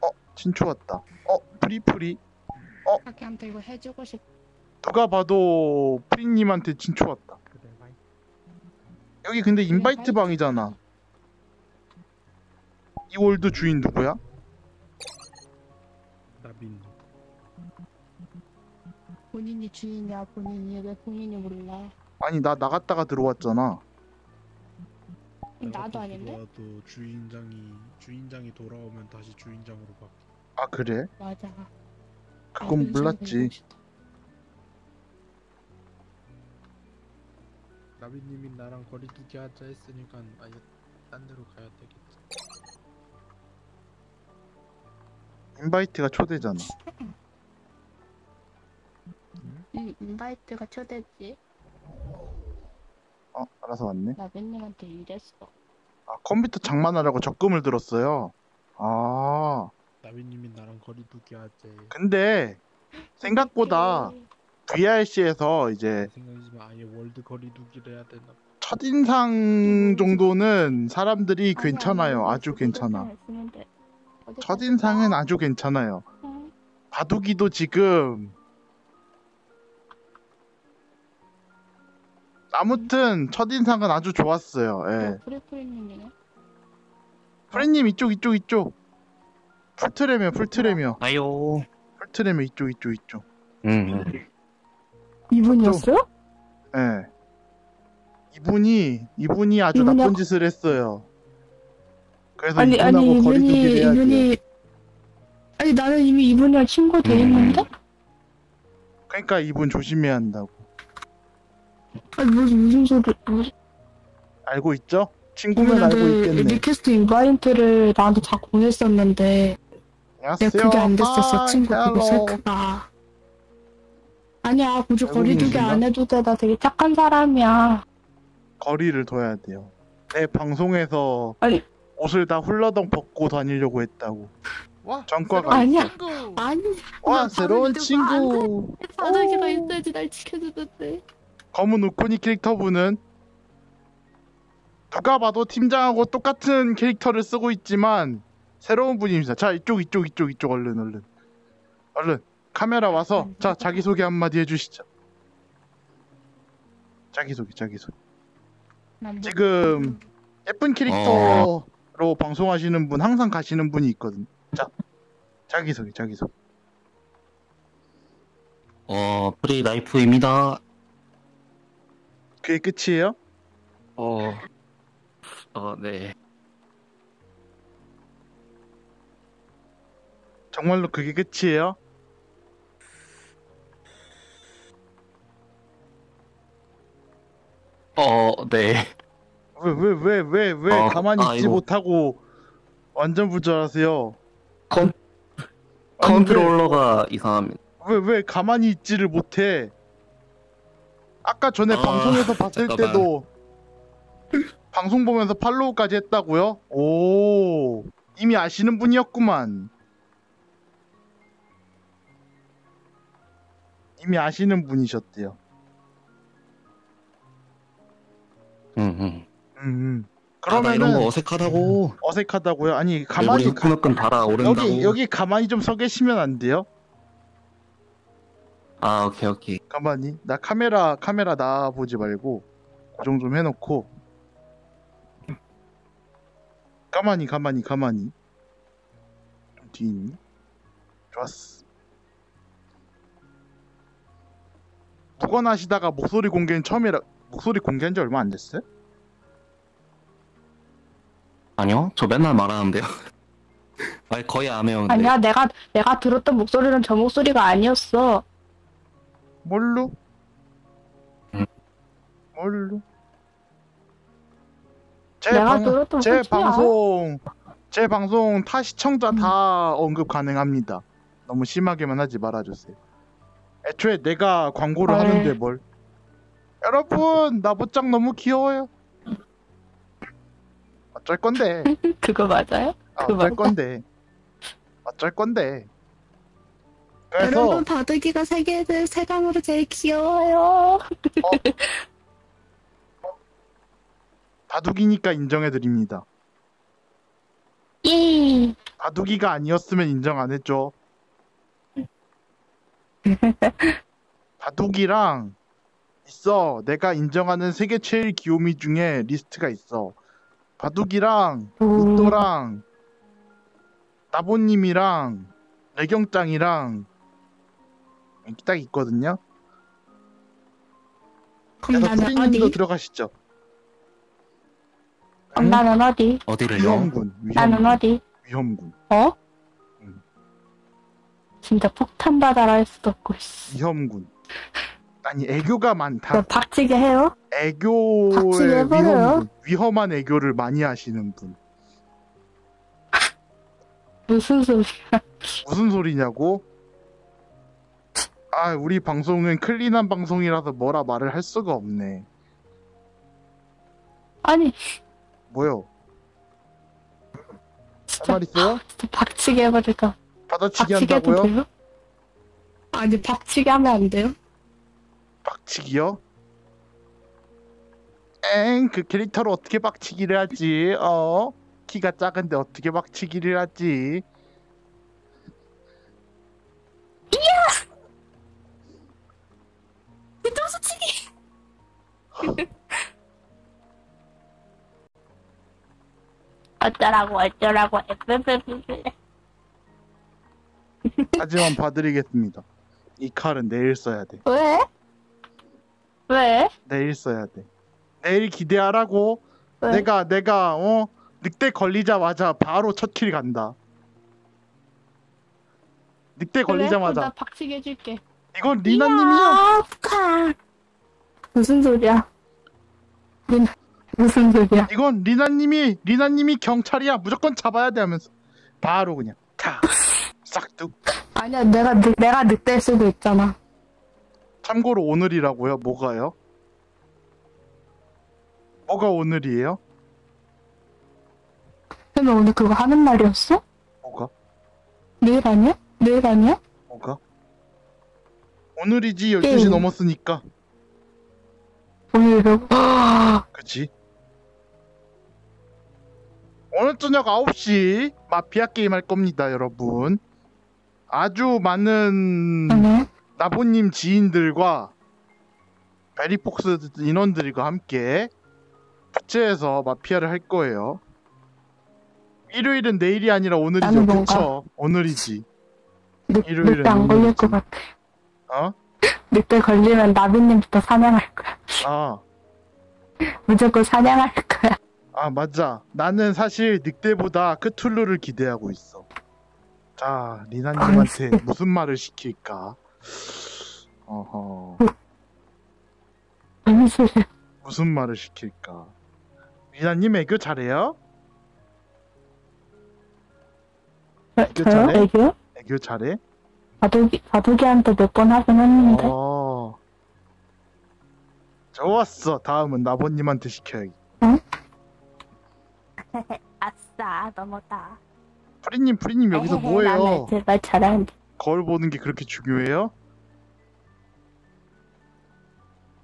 어? 친추 왔다 어? 프리프리 자기한테 이거 해주고 싶. 누가 봐도 프리님한테 친추 왔다. 여기 근데 invite 방이잖아 이 월드 주인 누구야? 나빈. 본인이 주인이야 본인이 왜 본인이 몰라? 아니 나 나갔다가 들어왔잖아 나도 아닌데? 들어와도 주인장이 주인장이 돌아오면 다시 주인장으로 바뀌. 아 그래? 맞아. 그건 나도 몰랐지 나비님이 나랑 거리두기 하자 했으니까 아예 딴 데로 가야 되겠지. invite가 초대잖아. 응, invite가 초대지. 어, 알아서 왔네. 나비님한테 이랬어. 아, 컴퓨터 장만하라고 적금을 들었어요. 아, 나비님이 나랑 거리두기 하재. 근데 생각보다 VRC에서 이제 내 생각이지만 아예 월드 거리두기를 해야 되나? 봐. 첫인상 정도는 사람들이 괜찮아요. 아주 괜찮아. 첫인상은 아주 괜찮아요. 바둑이도 지금 아무튼 첫인상은 아주 좋았어요. 예. 프리프리님이네. 프레님 이쪽 이쪽 이쪽. 풀트레며 풀트레며 아요. 풀트레며 이쪽 이쪽 이쪽. 음. 이분이었어요? 예. 이분이 이분이 아주 이분이 나쁜 짓을 했어요. 그래서 아니 아니 이분이 해야. 이분이 아니 나는 이미 이분이랑 친구 돼 음. 있는데? 그러니까 이분 조심해야 한다고. 아니 무슨 무슨 소리 무슨 알고 있죠? 친구면 알고 있겠네. 리퀘스트 인바이트를 나한테 다 보냈었는데 안녕하세요. 내가 그게 안 됐었어 친구 hello. 슬프다 아니야 굳이 거리두기? 안 해도 돼나 되게 착한 사람이야 거리를 둬야 돼요. 내 방송에서 아니. 옷을 다 훌러덩 벗고 다니려고 했다고. 와, 전과가 아니야. 친구! 아니 와나 새로운 안 친구. 오. 있어야지 날 지켜주는데 검은 우코니 캐릭터분은 누가 봐도 팀장하고 똑같은 캐릭터를 쓰고 있지만 새로운 분입니다. 자 이쪽 이쪽 이쪽 이쪽 얼른 얼른 얼른 카메라 와서 자 자기 소개 한마디 해주시죠. 자기 소개 자기 소개. 난 뭐- 지금 예쁜 캐릭터 로 방송하시는 분 항상 가시는 분이 있거든. 자 자기 소개 자기 소개. 어, 프리 라이프입니다. 그게 끝이에요? 어, 어, 네. 정말로 그게 끝이에요? 어, 네. 왜 왜 왜 왜왜 어, 가만히 있지 아이고. 못하고 완전 부절하세요? 컨, 아니, 컨트롤러가 이상합니다. 왜, 왜, 왜 가만히 있지를 못해? 아까 전에 아, 방송에서 봤을 잠깐만. 때도 방송 보면서 팔로우까지 했다고요? 오 이미 아시는 분이었구만. 이미 아시는 분이셨대요. 응, 응. 음, 음. 아, 나 이런 거 어색하다고. 어색하다고요? 아니 우리 가만히 가, 후끈후끈 달아 오른다고. 여기 여기 가만히 좀 서 계시면 안 돼요? 아, 오케이, 오케이. 가만히 나 카메라 카메라 나 보지 말고 고정 좀 해놓고 가만히 가만히 가만히 좀 뒤에 있니? 좋았어 무건 하시다가 목소리 공개는 처음이라 목소리 공개한 지 얼마 안 됐어요? 아니요, 저 맨날 말하는데요. *laughs* 아니, 거의 안 해요, 근데. 아니야 내가 내가 들었던 목소리는 저 목소리가 아니었어 뭘로? 음. 뭘로? 제 내가 방, 들었던 제 목소리야 방송 제 방송 타 시청자 다 언급 가능합니다. 너무 심하게만 하지 말아주세요. 애초에 내가 광고를 헐. 하는데 뭘? 여러분 나 못장 너무 귀여워요. 어쩔 건데? *laughs* 그거 맞아요? 아, 그 어쩔 맞아. 건데? 어쩔 건데? 그래서 여러분 바둑이가 세계 세상으로 제일 귀여워요 바둑이니까 인정해 드립니다. 예 바둑이가 아니었으면 인정 안 했죠. *laughs* 바둑이랑 있어. 내가 인정하는 세계 최일 귀요미 중에 리스트가 있어. 바둑이랑 음. 이또랑 나보님이랑 레경짱이랑 이렇게 딱 있거든요. 그럼 그래서 나는 어디? 들어가시죠. 그럼 나는 어디? 어디를요? 위험군. 나는 위험군. 어디? 위험군. 어? 음. 진짜 폭탄 받아라 할 수도 없고 씨. 위험군. 아니 애교가 많다. 그 박치게 해요? 해버려요. 위험, 위험한 애교를 많이 하시는 분. 무슨 소리? 무슨 소리냐고? 아, 우리 방송은 클린한 방송이라서 뭐라 말을 할 수가 없네. 아니 뭐요? 말 있어요? 진짜 박치게 해버릴까? 받아치기 한다고요? 돼요? 아니 박치게 하면 안 돼요? 박치기요? 엥, 그 캐릭터를 어떻게 박치기를 하지? 어? 키가 작은데 어떻게 박치기를 하지? 뒤통수 치기! *laughs* 어쩌라고 어쩌라고 에프프프프 하지만 봐드리겠습니다. 이 칼은 내일 써야 돼. 왜? 왜? 내일 써야 돼. 내일 기대하라고. 왜? 내가 내가 어 늑대 걸리자마자 바로 첫킬 간다. 늑대 그래? 그럼 나 걸리자마자 박치게 해줄게 이건 리나님이야. 무슨 소리야? 린 무슨 소리야? 이건 리나님이 리나님이 경찰이야. 무조건 잡아야 돼 하면서 바로 그냥 타 싹둑. 아니야 내가 늑, 내가 늑대일 수도 있잖아 참고로 오늘이라고요. 뭐가요? 뭐가 오늘이에요? 그러면 오늘 그거 하는 날이었어? 뭐가? 내일 아니야? 내일 아니야? 뭐가? 오늘이지 12시 게임. 넘었으니까. 오늘이라고? 그치? 오늘 저녁 9시 마피아 게임 할 겁니다, 여러분. 아주 많은 아니 나보님 지인들과 베리폭스 인원들과 함께 부채에서 마피아를 할 거예요. 일요일은 내일이 아니라 오늘이죠. 그쵸? 오늘이지. 늑, 일요일은 안 걸릴. 것 같아 어? 늑대 걸리면 나비님부터 사냥할 거야 아, 무조건 사냥할 거야 아 맞아. 나는 사실 늑대보다 크툴루를 기대하고 있어. 자, 리나님한테 *laughs* 무슨 말을 시킬까? 어허, 무슨 *laughs* 소리야 무슨 말을 시킬까? 리나님 애교 잘해요? 저- 애교 저요? 잘해? 애교? 애교 잘해? 바둑이, 바둑이한테 몇 번 하긴 했는데 어. 좋았어. 다음은 나보님한테 시켜야겠다. *laughs* 아싸 넘었다 프리님, 프리님 여기서 뭐해요? 나는 제발 잘하는데 거울 보는 게 그렇게 중요해요?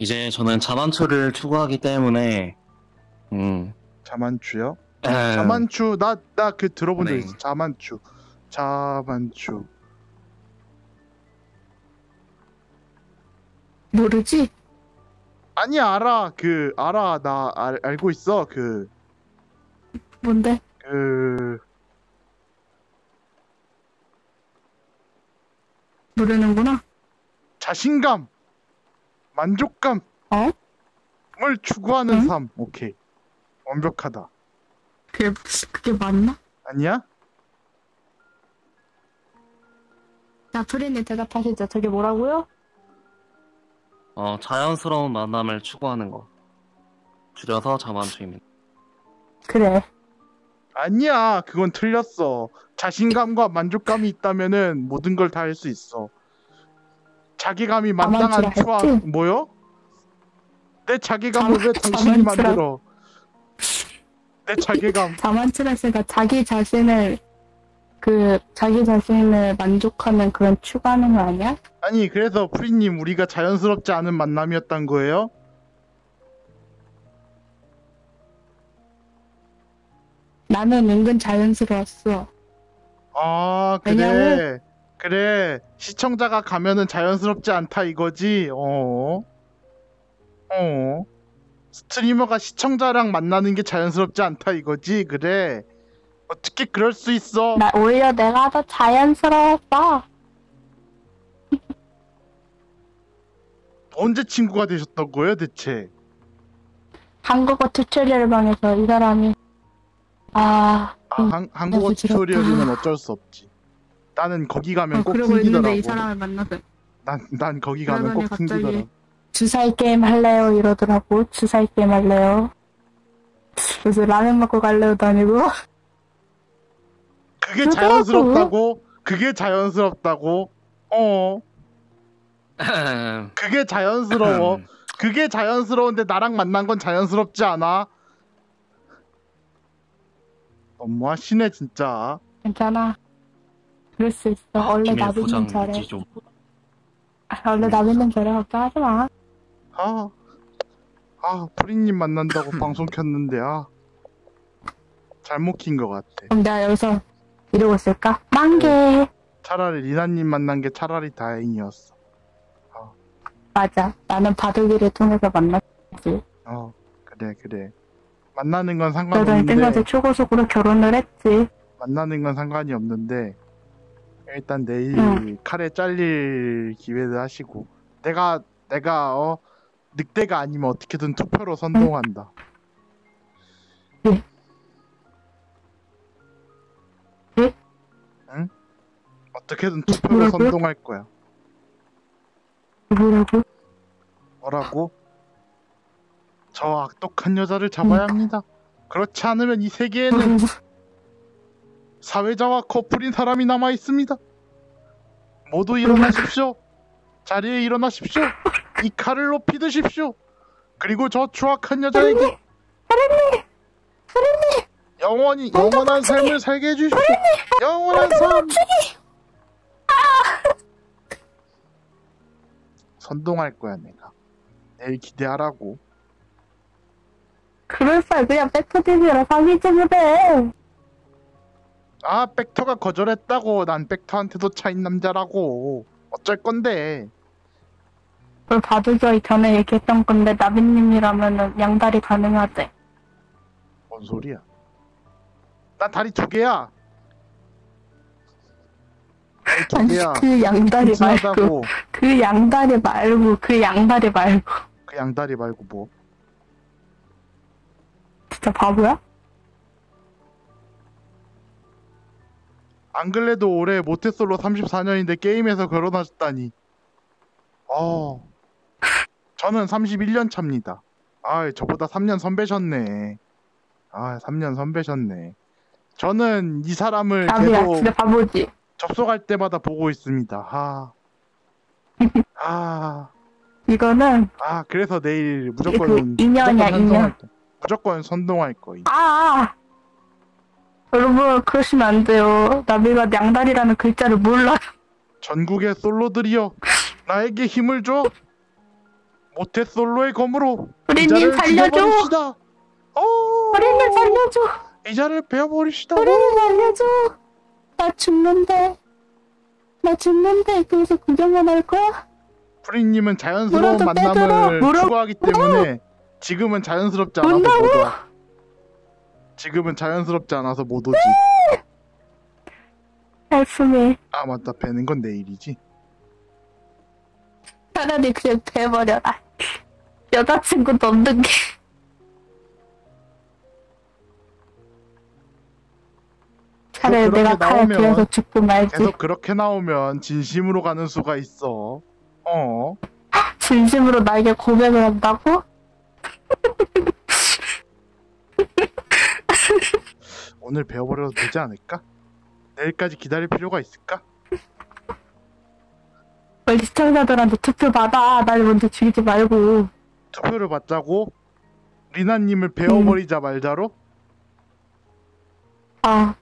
이제 저는 자만추를 추구하기 때문에 음 자만추요? 에, 자만추 나 나 그 들어본 적 네. 있어. 자만추. 자만추. 모르지? 아니 알아. 그 알아. 나 알, 알고 있어. 그 뭔데? 그 모르는구나 자신감, 만족감, 어? 을 추구하는 응? 삶. 오케이. 완벽하다. 그게, 그게 맞나? 아니야? 자 프리님 대답하시죠 저게 뭐라고요? 어, 자연스러운 만남을 추구하는 거. 줄여서 자만추입니다. 그래 아니야. 그건 틀렸어. 자신감과 만족감이 있다면은 모든 걸 다 할 수 있어. 자기감이 마땅한 추악? 뭐요? 내 자기감을 왜 당신이 자만추라- 만들어? 내 자괴감. 자만추라스가 자기 자신을 그 자기 자신을 만족하는 그런 추구하는 거 아니야? 아니 그래서 프리님 우리가 자연스럽지 않은 만남이었단 거예요? 나는 은근 자연스러웠어 아 그래. 왜냐면- 그래. 시청자가 가면은 자연스럽지 않다 이거지? 어. 어. 스트리머가 시청자랑 만나는 게 자연스럽지 않다 이거지? 그래. 어떻게 그럴 수 있어. 나 오히려 내가 더 자연스러웠어 언제 친구가 되셨던 거예요 대체? 한국어 튜토리얼 방에서 이 사람이. 아 아, 음, 한, 한국어 아주 지겹다. 튜토리얼이면 어쩔 수 없지 나는 거기 가면 어, 꼭 그러고 있는데 이 사람을 만나서 난, 난 거기 가면 꼭 갑자기 주사위 게임 할래요 이러더라고 주사위 게임 할래요 그래서 라면 먹고 갈래요도 아니고 그게 그러더라고. 자연스럽다고? 그게 자연스럽다고? 어. *laughs* 그게 자연스러워. 그게 자연스러운데 나랑 만난 건 자연스럽지 않아? 너무하시네 진짜. 괜찮아 그럴 수 있어 원래 김일 나비는 포장 좀. 아, 원래 나비는 잘해 걱정하지 마 아, 아 프리님 만난다고 *laughs* 방송 켰는데 아 잘못 킨 것 같아. 그럼 내가 여기서 이러고 있을까? 만개 차라리 리나님 만난 게 차라리 다행이었어. 맞아 나는 바둑이를 통해서 만났지 어 그래 그래. 만나는 건 상관없는데 뜬금없이 초고속으로 결혼을 했지 만나는 건 상관이 없는데 일단 내일 응. 칼에 잘릴 기회를 하시고 내가 내가 어 늑대가 아니면 어떻게든 투표로 선동한다. 예. 예? 응? 어떻게든 투표로 뭐라고요? 선동할 거야. 누구라고? 뭐라고? 저 악독한 여자를 잡아야 음. 합니다. 그렇지 않으면 이 세계에는 사회자와 커플인 사람이 남아 있습니다. 모두 일어나십시오. 자리에 일어나십시오. 이 칼을 높이 드십시오. 그리고 저 추악한 여자에게 영원히 영원한 삶을 살게 해주십시오. 영원한 삶. 선동할 거야 내가. 내일 기대하라고. 그럴싸 그냥 사귀 좀 해. 아 백터가 거절했다고. 난 백터한테도 차인 남자라고. 어쩔 건데. 그걸 바둑이 전에 얘기했던 건데 나비님이라면은 양다리 가능하대. 뭔 소리야? 난 다리 두 개야. 다리 두 아니 개야. 그 양다리 말고. 그 양다리 말고 그 양다리 말고 그 양다리 말고 뭐? 진짜 바보야? 안 그래도 올해 모태솔로 34년인데 게임에서 결혼하셨다니. 어. 저는 31년 차입니다. 아, 저보다 3년 선배셨네. 아, 3년 선배셨네. 저는 이 사람을 바보야 계속 진짜 바보지. 접속할 때마다 보고 있습니다. 아. *laughs* 아. 이거는 아, 그래서 내일 그 무조건 인연이야, 무조건 인연. 거. 무조건 선동할 거임. 아, 아 여러분 그러시면 안 돼요. 나비가 양다리라는 글자를 몰라. 전국의 솔로들이여 나에게 힘을 줘 모태 솔로의 검으로 우리님 이자를 살려줘. 어 우리님 살려줘. 이자를 베어버립시다 우리님 살려줘. 나 죽는데. 나 죽는데 그래서 구경만 할 거야? 프리님은 자연스러운 만남을 빼들어. 추구하기 때문에 지금은 자연스럽지 않아서? 못 와. 지금은 자연스럽지 않아서 못 오지 달품이 아 맞다 배는 건 내일이지 차라리 그냥 돼버려라. 여자친구도 없는 게. 차라리 내가 나오면 들어서 죽고 말지. 계속 그렇게 나오면 진심으로 가는 수가 있어 어 진심으로 나에게 고백을 한다고? *laughs* 오늘 배워버려도 되지 않을까? 내일까지 기다릴 필요가 있을까? 빨리 시청자들한테 투표 받아. 날 먼저 죽이지 말고. 투표를 받자고 리나님을 베어버리자 말자로? 아,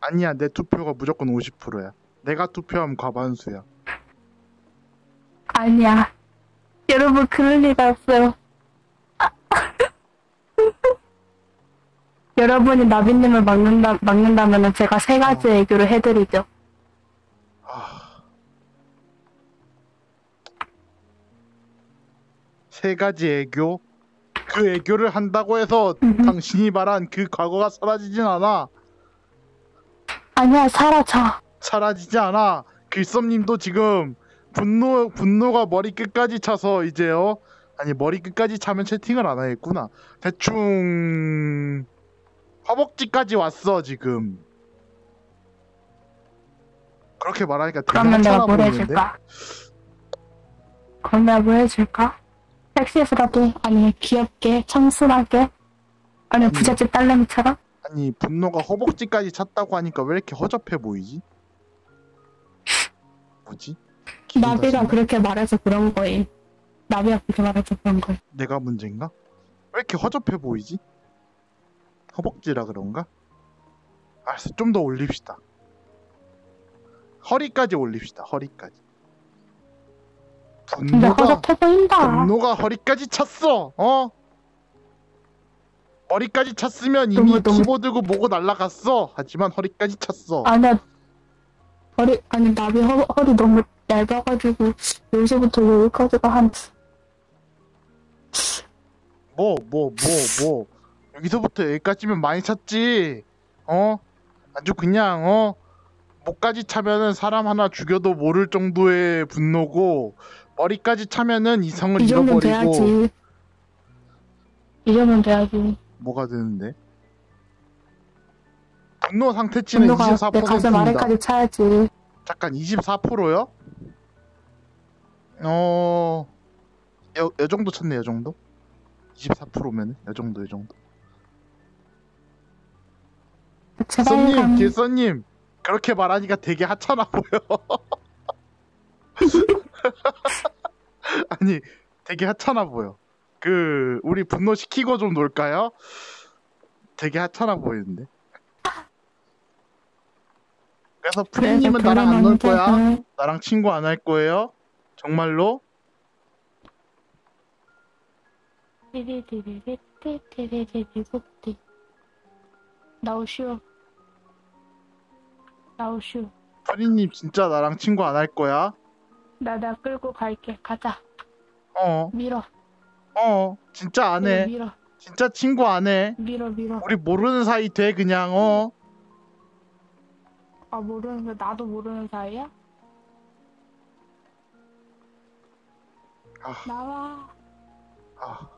아니야 내 투표가 무조건 50%야 내가 투표하면 과반수야 아니야. 여러분, 그럴 리가 없어요. 아. *laughs* 여러분이 나비님을 막는다, 막는다면 제가 세 가지 애교를 해드리죠. 아... 세 가지 애교? 그 애교를 한다고 해서. 당신이 말한 그 과거가 사라지진 않아 아니야, 사라져. 사라지지 않아 길썸님도 지금 분노 분노가 머리 끝까지 차서 이제요. 아니 머리 끝까지 차면 채팅을 안 하겠구나. 대충 허벅지까지 왔어 지금. 그렇게 말하니까 그러면 내가 뭘 보이는데? 해줄까? 그럼 내가 뭐 해줄까? 섹시해서라도 아니면 귀엽게? 청순하게? 아니면 부잣집 딸내미처럼? 아니 분노가 허벅지까지 찼다고 하니까 왜 이렇게 허접해 보이지? 뭐지? 나비가? 그렇게 말해서 그런 거임 나비가 그렇게 말해서 그런 거임 내가 문제인가? 왜 이렇게 허접해 보이지? 허벅지라 그런가? 알았어 좀 더 올립시다 허리까지 올립시다 허리까지 근데 분노가 허접해 보인다 분노가 허리까지 찼어 어? 머리까지 찼으면 이미 너무, 너무- 키보드고 뭐고 날라갔어 하지만 허리까지 찼어 아니야 허리 아니 나비 허, 허리 너무 얇아가지고 여기서부터 여기까지가 한 뭐 뭐 뭐 뭐. 여기서부터 여기까지면 많이 찼지. 어? 아주 그냥 어? 목까지 차면은 사람 하나 죽여도 모를 정도의 분노고 머리까지 차면은 이성을 이 정도는 잃어버리고. 돼야지. 이 정도는 돼야지. 뭐가 되는데? 분노 상태치는 분노가 내 가슴 24%입니다. 아래까지 차야지. 잠깐 24%요? 어... 요, 요 정도 쳤네 요 정도? 24%면은 요 정도 요 정도 감 길서님 그렇게 말하니까 되게 하찮아 보여 *laughs* 아니 되게 하찮아 보여 그 우리 분노 시키고 좀 놀까요? 되게 하찮아 보이는데 그래서 프리님은 나랑 안 놀 거야? 나랑 친구 안 할 거예요? 정말로? 나오슈 나오슈 프리님 진짜 나랑 친구 안 할 거야? 나 나 끌고 갈게 가자 어, 밀어 어, 진짜 안 해. 밀어 진짜 친구 안 해. 밀어 밀어 우리 모르는 사이 돼, 그냥, 어. 아 모르는 거 나도 모르는 사이야? 아. 나와 아,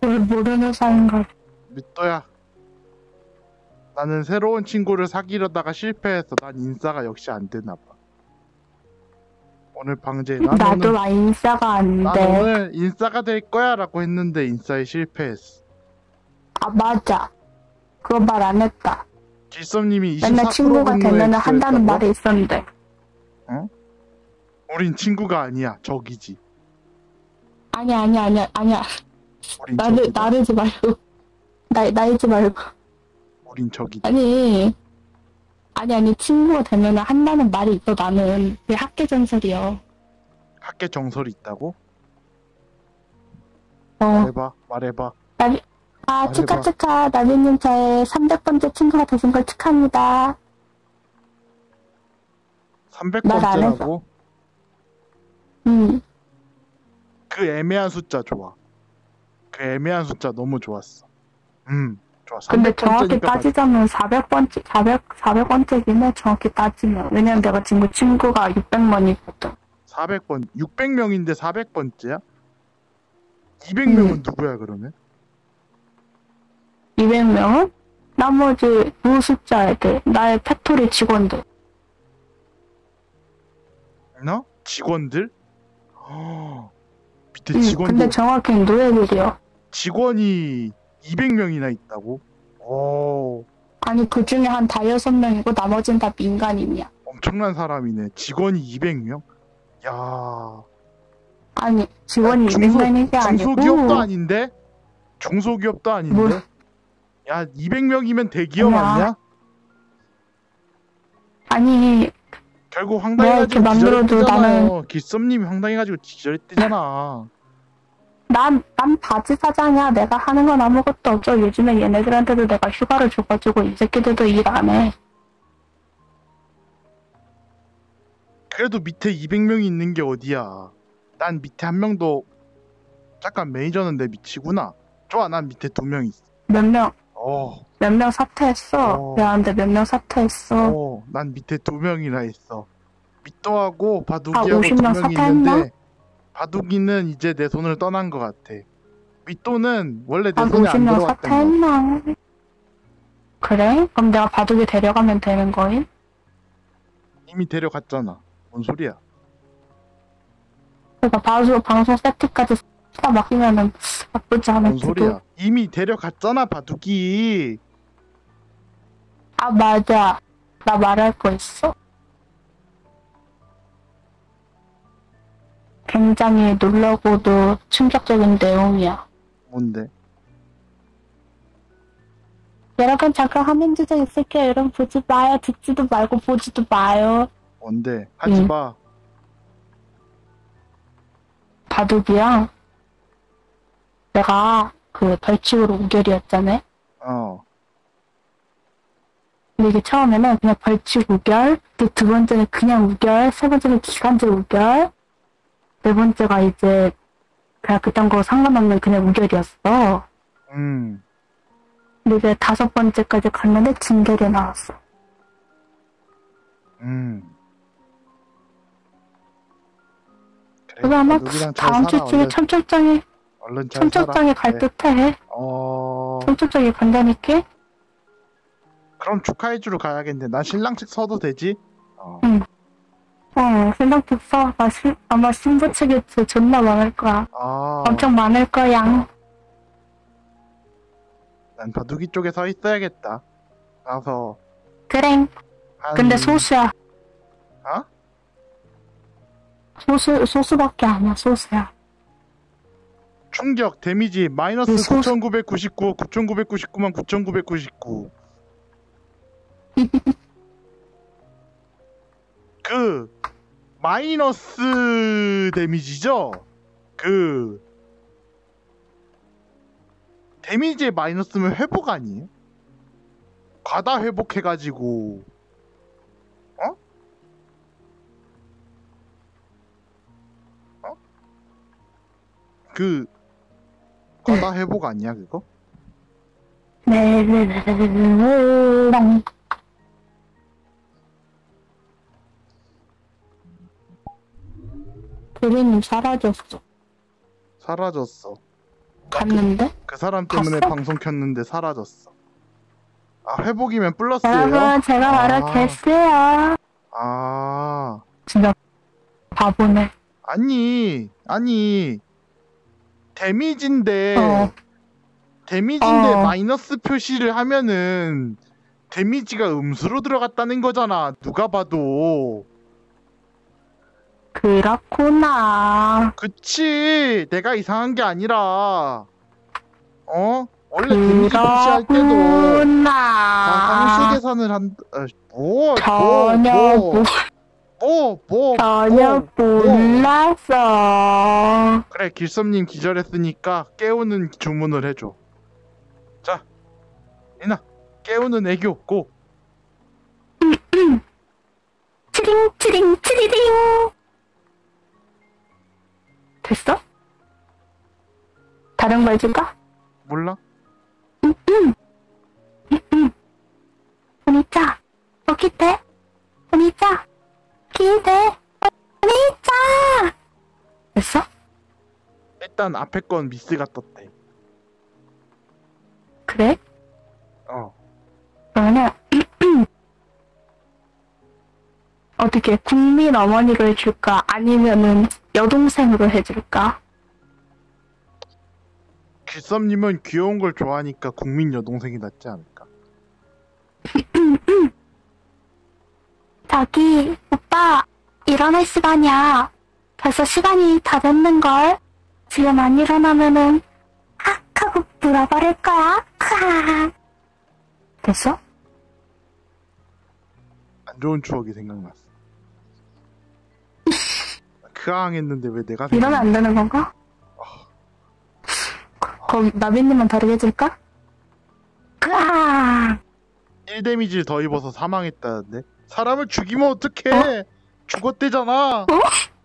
뭘 모르는 사이인가 밑도야. 나는 새로운 친구를 사귀려다가 실패해서 난 인싸가 역시 안 되나 봐. 오늘 방제 난 나도 오늘, 인싸가 난 안돼 오늘 인싸가 될 거야라고 했는데 인싸에 실패했어. 아 맞아 그거 말안 했다 길썸님이 24% 맨날 친구가 되면 한다는? 말이 있었는데 우린 친구가 아니야, 적이지. 아니야 아니야 아니야 아니야 우린 나를 적이다. 나르지 말고 나 나이지 말고 우린 적이다. 아니 아니 아니 친구가 되면 한다는 말이 있어 나는 그게 학계 전설이요 학계 정설이 있다고? 어. 말해봐, 말해봐. 아 말해봐. 축하 축하 나비님 저의 300번째 친구가 되신 걸 축하합니다 300번째라고? 음 그 애매한 숫자 좋아. 그 애매한 숫자 너무 좋았어. 음, 좋아. 근데 300번째니까 정확히 따지자면 400번째 400 400번째긴 해 정확히 따지면 왜냐면 내가 지금 친구가 600만이거든 400번, 600명인데 400번째야? 200명은 음. 누구야 그러면? 200명은 나머지 무숫자 애들 나의 factory 직원들 너? 직원들? 허, 밑에 음, 직원도 근데 정확히 노예들이요 직원이 200명이나 있다고? 오, 아니 그 중에 한 다여섯 명이고 나머지는 다 민간인이야 엄청난 사람이네. 직원이 200명? 야, 아니 직원이 중소- 200명인 게 아니고 중소기업도 아닌데? 중소기업도 아닌데? 뭘. 야, 200명이면 대기업. 아니야? 아니 결국 뭐 황당해가지고 이렇게 만들어도 기절했대잖아요. 길썸님이 황당해가지고 기절했대잖아. 난, 난 바지 사장이야. 내가 하는 건 아무것도 없죠. 요즘에 얘네들한테도 내가 휴가를 줘가지고 이 새끼들도 일 안 해. 그래도 밑에 200명이 있는 게 어디야? 난 밑에 한 명도 잠깐 매니저는 내 밑이구나. 좋아, 난 밑에 두 명 있어. 몇 명, 어, 몇 명 사퇴했어. 어. 미안한데 몇 명 사퇴했어. 어, 난 밑에 두 명이나 있어. 밑도하고 아, 바둑이하고 두 50명 명이 사퇴했나? 있는데 바둑이는 이제 내 손을 떠난 것 같아. 밑도는 원래 내 아, 손에 안 50명 들어갔던 거. 사퇴했나? 그래? 그럼 내가 바둑이 데려가면 되는 거임? 이미 데려갔잖아. 뭔 소리야? 그러니까 바로 방송 세트까지 다 맡기면은 나쁘지 뭔 않을지도. 소리야? 이미 데려갔잖아 바둑이. 아 맞아. 나 말할 거 있어? 굉장히 놀라고도 충격적인 내용이야. 뭔데? 여러분 잠깐 화면 조정 있을게요. 여러분 보지 마요. 듣지도 말고 보지도 마요. 뭔데? 하지 응. 마. 바둑이랑 내가 그 벌칙으로 우결이었잖아요. 어. 근데 이게 처음에는 그냥 벌칙 우결, 또두 번째는 그냥 우결, 세 번째는 기간제 우결, 네 번째가 이제 그냥 그딴 거 상관없는 그냥 우결이었어. 음. 근데 이제 다섯 번째까지 갔는데 진결이 나왔어. 음. 그래. 그거 아마 다음 주쯤에 살아. 첨첩장에 갈 그래. 듯해. 어. 첨첩장에 간다니까? 그럼 축하해주러 가야겠네. 난 신랑 측 서도 되지? 어. 어, 생각했어. 나 신, 아마 신부 측에 존나 많을 거야. 아. 엄청 많을 거야. 난 바둑이 쪽에 서 있어야겠다. 가서 그래. 한 근데 소수야. 어? 소수, 소수밖에 아니야, 소수야. 충격 데미지 마이너스 그 소- 9,999, 9,999만 9,999. 그 마이너스 데미지죠? 그 데미지의 마이너스면 회복 아니에요? 과다 회복해가지고 어? 어? 그 과다 회복 아니야 그거? 네, 네네네 도리님 사라졌어. 사라졌어. 갔는데? 그 사람 때문에 갔어? 방송 켰는데 사라졌어. 아 회복이면 플러스예요? 여러분, 제가 바로 아. 개스요. 아 진짜 바보네. 아니 아니 데미지인데 어. 데미지인데 어. 마이너스 표시를 하면은 데미지가 음수로 들어갔다는 거잖아. 누가 봐도. 그렇구나. 그치 내가 이상한 게 아니라 어 원래 데미지 표시할 때도 다 그렇구나. 상수 계산을 한 어, 뭐, 전혀 뭐, 모- 뭐, 뭐, 전혀 뭐, 뭐. 몰랐어. 그래 길섭님 기절했으니까 깨우는 주문을 해줘 자 이나 깨우는 애교 고 치링 치링 치리링. 됐어? 다른 거 해줄까? 몰라 오니짜 오키테 오니짜 기대 오니짜 됐어? 일단 앞에 건 미스가 떴대 그래? 어 그러면 *clears throat* 어떻게 국민 어머니로 해줄까? 아니면은 여동생으로 해줄까? 길섭님은 귀여운 걸 좋아하니까 국민 여동생이 낫지 않을까 *clears throat* 자기 오빠 일어날 시간이야. 벌써 시간이 다 됐는걸. 지금 안 일어나면은 악 하고 물어버릴 거야. 크악. 됐어? 안 좋은 추억이 생각났어 크앙 했는데 왜 내가 이러면 안 되는 건가? 그럼 나비님만 다르게 해줄까? 크악. 1 데미지를 더 입어서 사망했다는데 사람을 죽이면 어떡해 죽었대잖아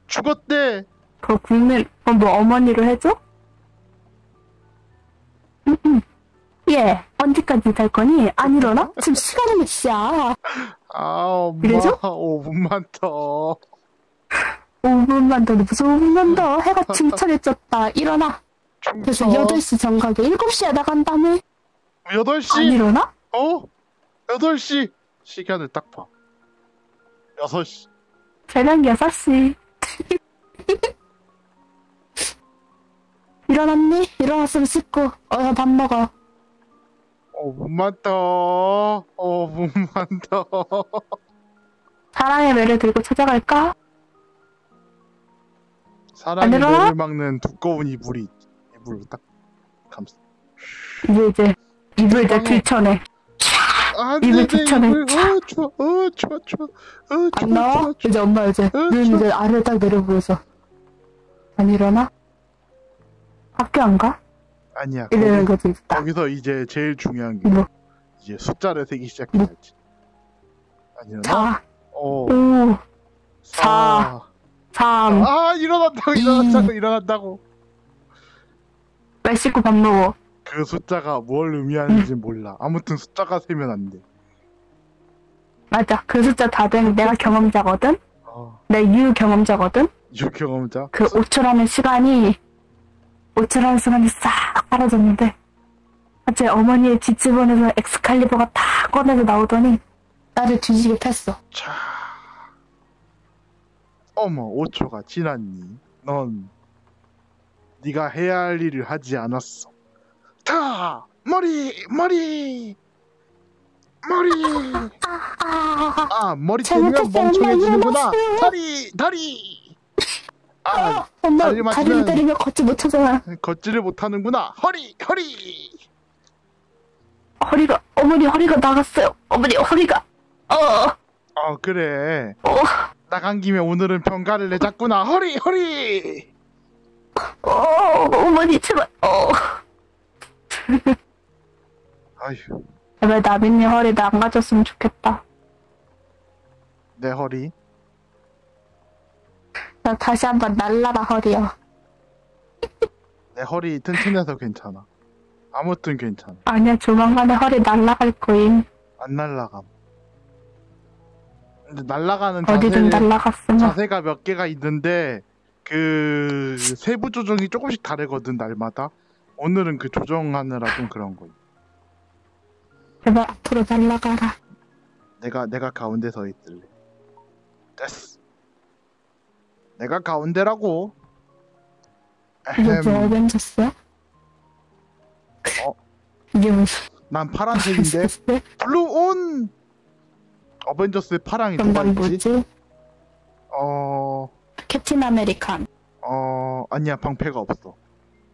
죽었대 그 국민 어, 뭐 어머니로 해줘? 음, *laughs* 음. 예 언제까지 잘 거니? 안 일어나? 지금 시간이 몇 시야? *laughs* 아 엄마 그래죠? 5분만 더 5분만 더 무슨 5분만 더 해가 *laughs* 칭찬해졌다 일어나 그래서 어. 8시 정각에 7시에 나간다며 8시 안 일어나? 어? 8시 시간을 딱 봐. 6시. 새벽 6시 일어났니? 일어났으면 씻고 어서 밥 먹어. 5분만 더. 5분만 더. *laughs* 사랑의 매를 들고 찾아갈까? 안 일어나? 배를 막는 두꺼운 이불이 이불로 딱 감싸. 이제 이제 입을 이제 사랑해. 들쳐내. 안 붙여내. 이불. 어, 추워. 어, 추워, 추워. 어, 안 추워, 나와? 이제 엄마 이제 응, 눈 저- 이제 아래 딱 내려보여서 안 일어나? 학교 안 가? 아니야. 이러는 거기, 거지 딱. 거기서 이제 제일 중요한 게 뭐? 이제 숫자를 세기 시작해야지. 아니야. 자, 어. 5, 사. 3, 아, 일어난다고, 이. 일어난다고, 일어난다고. 빨리 씻고 밥 먹어. 그 숫자가 뭘 의미하는지 몰라. 아무튼 숫자가 세면 안 돼. 맞아. 그 숫자 다된 내가 경험자거든? 어, 내 유 경험자거든? 유경험자. 그 5초라는 시간이 5초라는 시간이 싹 사라졌는데 갑자기 어머니의 뒷주머니에서 엑스칼리버가 다 꺼내서 나오더니 나를 뒤지게 팼어. 자. 어머, 5초가 지났니? 넌 네가 해야 할 일을 하지 않았어. 다 머리, 머리, 머리. 아, *laughs* 아, 머리 때리면. 멍청해지는구나. 엄마. 다리, 다리. 아, 엄마 다리 다리를 때리면 걷지 못하잖아. 걷지를 못하는구나. 허리, 허리. 허리가 어머니 허리가 나갔어요. 어머니 허리가 어, 어, 그래. 어, 나간 김에 오늘은 병가를 내자꾸나. 허리, 허리. 어, 어머니 제발 어. 아휴, 제발 나빈이 허리 나가줬으면 좋겠다. 내 허리. 나 다시 한번 날라라 허리야. 내 허리 튼튼해서 괜찮아. 아무튼 괜찮아. 아니야 조만간에 허리 날라갈 거임. 안 날라감. 근데 날라가는 어디든 자세, 날라갔으면. 자세가 몇 개가 있는데 그 세부 조정이 조금씩 다르거든 날마다. 오늘은 그 조정하느라 좀 그런 거. 제발 앞으로 날라가라. 내가 내가 가운데 서 있을래. 됐어. 내가 가운데라고. 이게 뭐 에헴, 어벤져스야? 어? 이게 무슨 난 파란색인데 어벤져스야? Blue on. 어벤져스의 파랑이 누가 난 있지? 뭐지? 어, 캡틴 아메리칸. 어, 아니야 방패가 없어.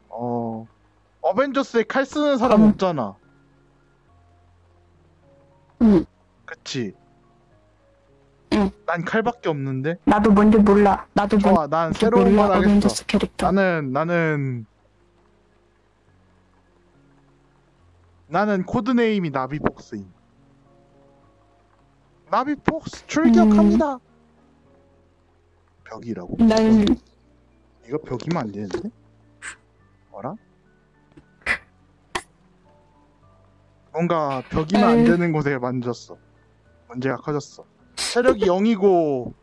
어, 어벤져스에 칼 쓰는 사람 음. 없잖아. 응. 그치? 응. 난 칼밖에 없는데. 나도 뭔지 몰라. 나도 뭔지 좋아, 난 새로운 몰라. 걸 하겠어. 어벤져스 캐릭터. 나는 나는 나는 code name이 나비폭스임. 나비폭스 출격합니다. 벽이라고? 난 이거 벽이면 안 되는데? 뭐라? 뭔가 벽이면 안 에이. 되는 곳에 만졌어. 문제가 커졌어. 체력이 0이고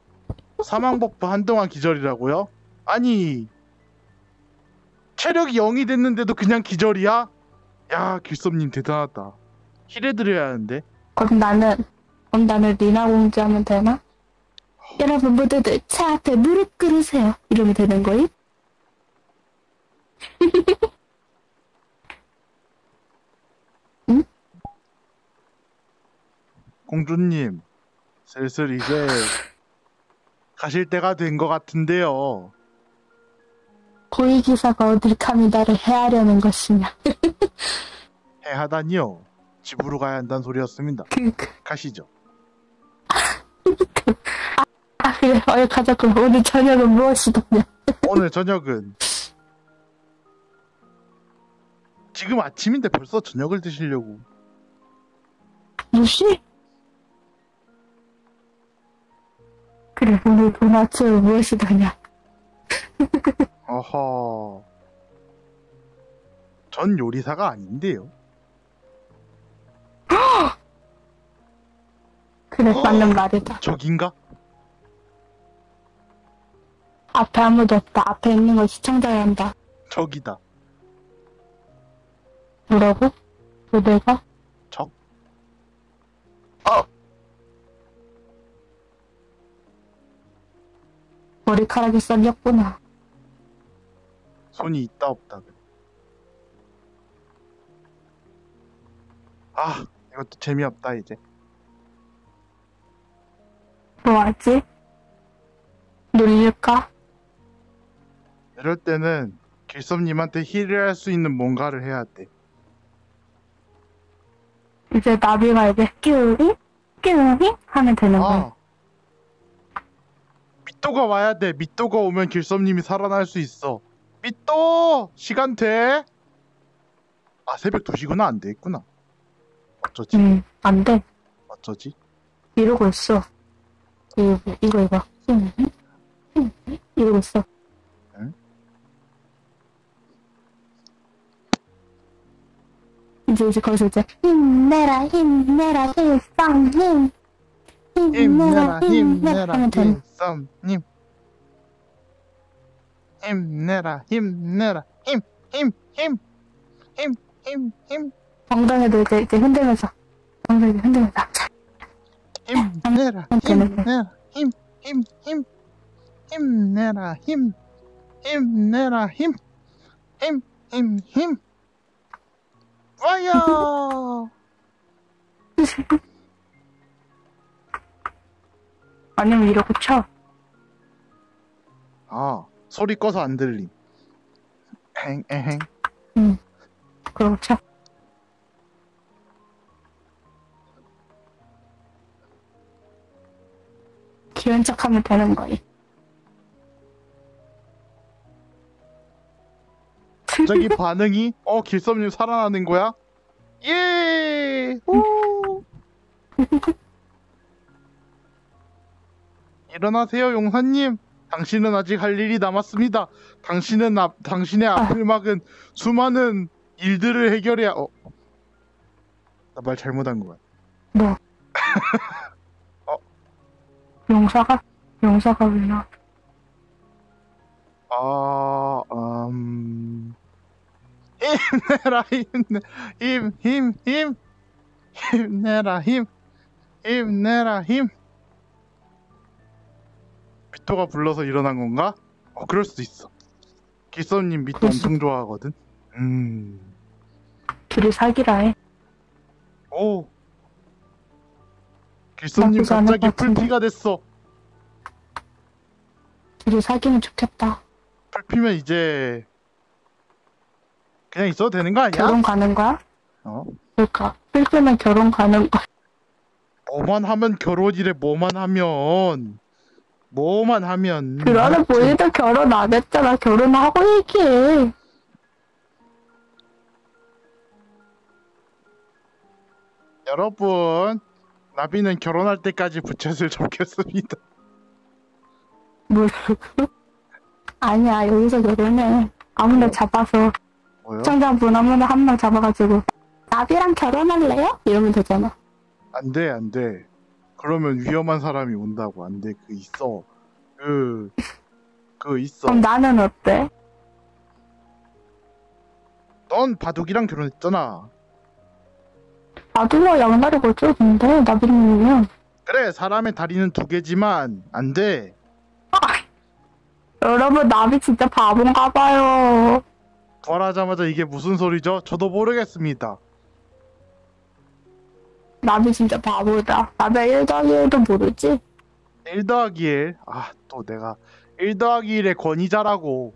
사망 buff 한동안 기절이라고요? 아니 체력이 0이 됐는데도 그냥 기절이야? 야 길섭님 대단하다. 힐해드려야 하는데 그럼 나는 그럼 나는 리나 공주 하면 되나? 여러분 모두들 차 앞에 무릎 꿇으세요. 이러면 되는 거임? *laughs* 공주님 슬슬 이제 가실 때가 된 것 같은데요. 고위 기사가 어딜 감히 나를 해하려는 것이냐? *laughs* 해하다니요. 집으로 가야 한다는 소리였습니다. 그, 그, 가시죠. 아 그래 어여 가자고 오늘 저녁은 무엇이더냐? 오늘 저녁은 지금 아침인데 벌써 저녁을 드시려고 무시? 그래 오늘 오늘 아침은 무엇이더냐? 어허 전 요리사가 아닌데요 그래 맞는 어? 말이다. 저긴가? 앞에 아무도 없다. 앞에 있는 걸 시청자야 한다. 저기다. 뭐라고? 왜 내가? 적? 어. 머리카락이 썰렸구나. 손이 있다 없다. 그래. 아, 이것도 재미없다 이제. 뭐 하지? 놀릴까? 이럴 때는 길섭님한테 힐을 할 수 있는 뭔가를 해야 돼 이제 나비가 이제 끼우리? 끼우리? 하면 되는 거야. 아. 미또가 와야 돼. 미또가 오면 길섭님이 살아날 수 있어. 미또! 시간 돼? 아, 새벽 2시구나. 안 되겠구나. 어쩌지? 응, 안 돼. 어쩌지? 이러고 있어. 이거, 이거, 이거. 응, 응, 응, 이러고 있어. 응? 이제, 이제 거기서 이제, 힘내라, 힘내라, 힘. 힘내라, 힘내라, 하면 길섭님. 힘내라, 힘내라, 힘, 힘, 힘, 힘, 힘, 힘, 엉덩이도 이제, 이제 흔들면서. 엉덩이 흔들면서. 자, 힘내라, 힘내라, 힘, 힘, 힘, 힘내라, 힘, 힘내라, 힘, 힘, 힘, 힘. 와요! 아니면 이러고 쳐. 아, 소리 꺼서 안 들림. 엥, 엥. 그러고 쳐. 귀여운 척 하면 되는 거임. 갑자기 반응이, 어, 길섭님 살아나는 거야? 예! 오! *laughs* 일어나세요, 용사님. 당신은 아직 할 일이 남았습니다. 당신은 앞, 당신의 앞을 막은 수많은 일들을 해결해야, 어. 나 말 잘못한 거야. 뭐? *laughs* 용사가? 용사가 왜 나? 아, 음. 힘내라, 힘내, 힘, 힘, 힘. 힘내라, 힘. 힘내라, 힘. 미토가 불러서 일어난 건가? 어, 그럴 수도 있어. 기선님 미토 그럴 수- 엄청 좋아하거든. 음. 둘이 사귀라 해. 오. 않을 갑자기. 풀피가 됐어. 둘이 사귀면 좋겠다. 풀피면 이제 그냥 있어도 되는 거 아니야? 결혼 가는 거야? 어? 그러니까 필수면 결혼 가는 거야. 뭐만 하면 결혼이래. 뭐만 하면 뭐만 하면. 그러는 본인도 결혼 안 했잖아. 결혼하고 얘기해. 여러분, 나비는 결혼할 때까지 부채를 접겠습니다. 뭘. 아니야, 여기서 결혼해. 아무나 잡아서, 뭐요? 시청자분 아무나 한 명 잡아가지고, 나비랑 결혼할래요? 이러면 되잖아. 안 돼, 안 돼. 그러면 위험한 사람이 온다고. 안 돼. 그 있어. 그, 그 있어. 그럼 나는 어때? 넌 바둑이랑 결혼했잖아. 나도가 양다리 걸쳐 근데 나비님이면. 그래, 사람의 다리는 두 개지만 안 돼. 여러분, 나비 진짜 바본가 봐요. 부활하자마자 이게 무슨 소리죠? 저도 모르겠습니다. 나비 진짜 바보다. 나비 1 더하기 1도 모르지? 1 더하기 1. 아, 또 내가 1 더하기 1의 권위자라고.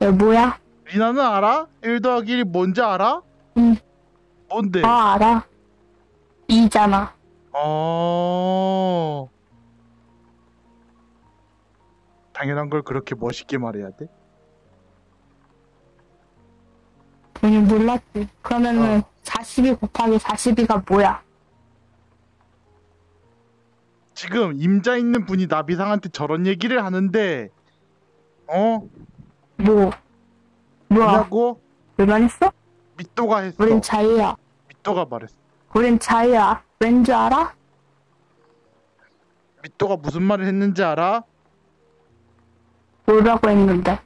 얘 뭐야? 리나는 알아? 1 더하기 1이 뭔지 알아? 응. 뭔데? 아, 알아. 2잖아. 어. 당연한 걸 그렇게 멋있게 말해야 돼? 본인 몰랐지. 그러면은 어. 42 곱하기 42가 뭐야? 지금 임자 있는 분이 나비상한테 저런 얘기를 하는데 어? 뭐? 뭐야? 뭐냐고? 왜만 했어? 미또가 했어. 우린 자유야. 미또가 말했어. 우린 자유야. 왠 줄 알아? 미또가 무슨 말을 했는지 알아? 뭐라고 했는데?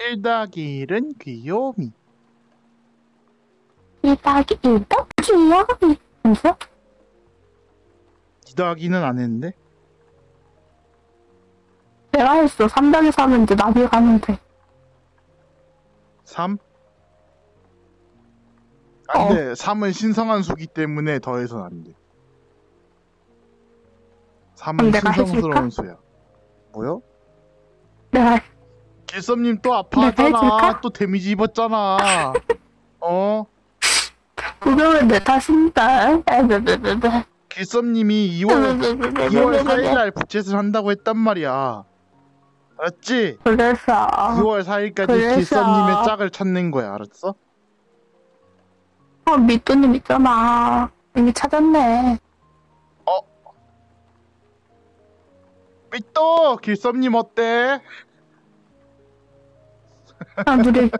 1 더하기 1은 귀요미. 2 더하기 1도 귀여워. 무슨? 2 더하기는 안 했는데? 내가 했어. 3 더하기 3은 이제 나비 가면 돼. 3? 안 돼 3은 신성한 수기 때문에 더해선 안돼 3은 그럼 내가 신성스러운 수야 뭐요? 내가 길섭님 또 아파하잖아 해줄까? 또 데미지 입었잖아 어? 구경은 내 탓인데. 길섭님이 2월 2월 4일날 부채를 한다고 했단 말이야 알았지? 그래서 2월 4일까지 그래서- 길섭님의 짝을 찾는 거야 알았어? 어, 미또님 있잖아. 이미 찾았네. 삐또 길섭님 어때? 아, 둘이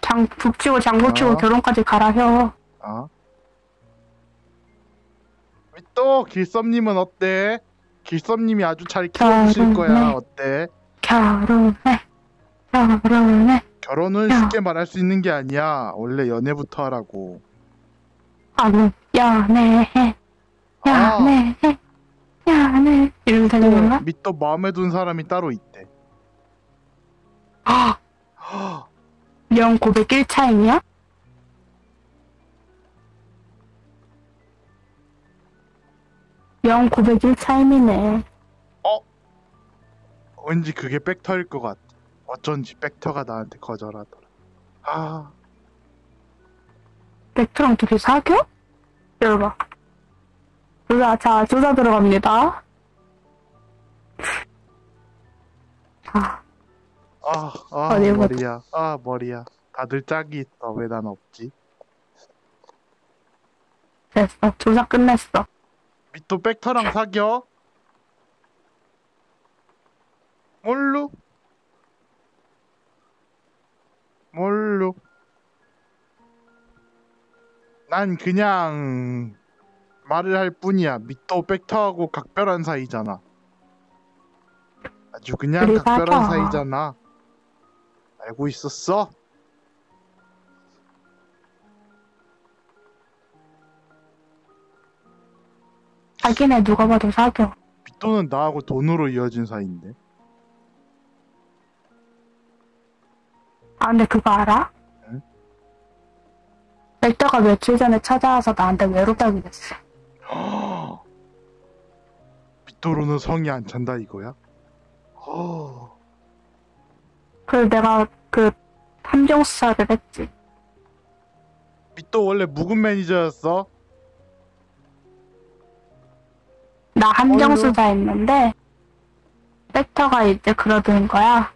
장 북치고 장구치고 어. 결혼까지 가라 혀. 어? 삐또 길섭님은 어때? 길섭님이 아주 잘 키워주실 거야. 어때? 결혼해. 결혼해. 결혼은 야. 쉽게 말할 수 있는 게 아니야 원래 연애부터 하라고 아니, 연애해. 아, 연애해. 연애. 이러면 되는 건가? 밑도 마음에 든 사람이 따로 있대 아, 영901 차이냐? 영901 차임이네. 왠지 그게 벡터일 것 같아 어쩐지 벡터가 나한테 거절하더라 아 벡터랑 둘이 사겨? 열봐. 조사, 자, 조사 들어갑니다. 아, 아, 아 어디 보자. 머리야 아 머리야 다들 짝이 있어 왜 난 없지 됐어. 조사 끝냈어. 밑도 벡터랑 사겨? 뭘로? 뭘로? 난 그냥 말을 할 뿐이야. 밑도 벡터하고 각별한 사이잖아. 아주 그냥 그래, 각별한. 사이잖아. 알고 있었어? 자기네 누가 봐도 사겨. 밑도는 나하고 돈으로 이어진 사이인데. 아, 근데 그거 알아? 응? 벡터가 며칠 전에 찾아와서 나한테 외롭다고 그랬어. *gasps* 밑도로는 성이 안 찬다 이거야? 허. *gasps* 그래서 내가 그 함정 수사를 했지. 밑도 원래 묵은 매니저였어? 나 함정 어이구. 수사 했는데 벡터가 이제 그러는 거야.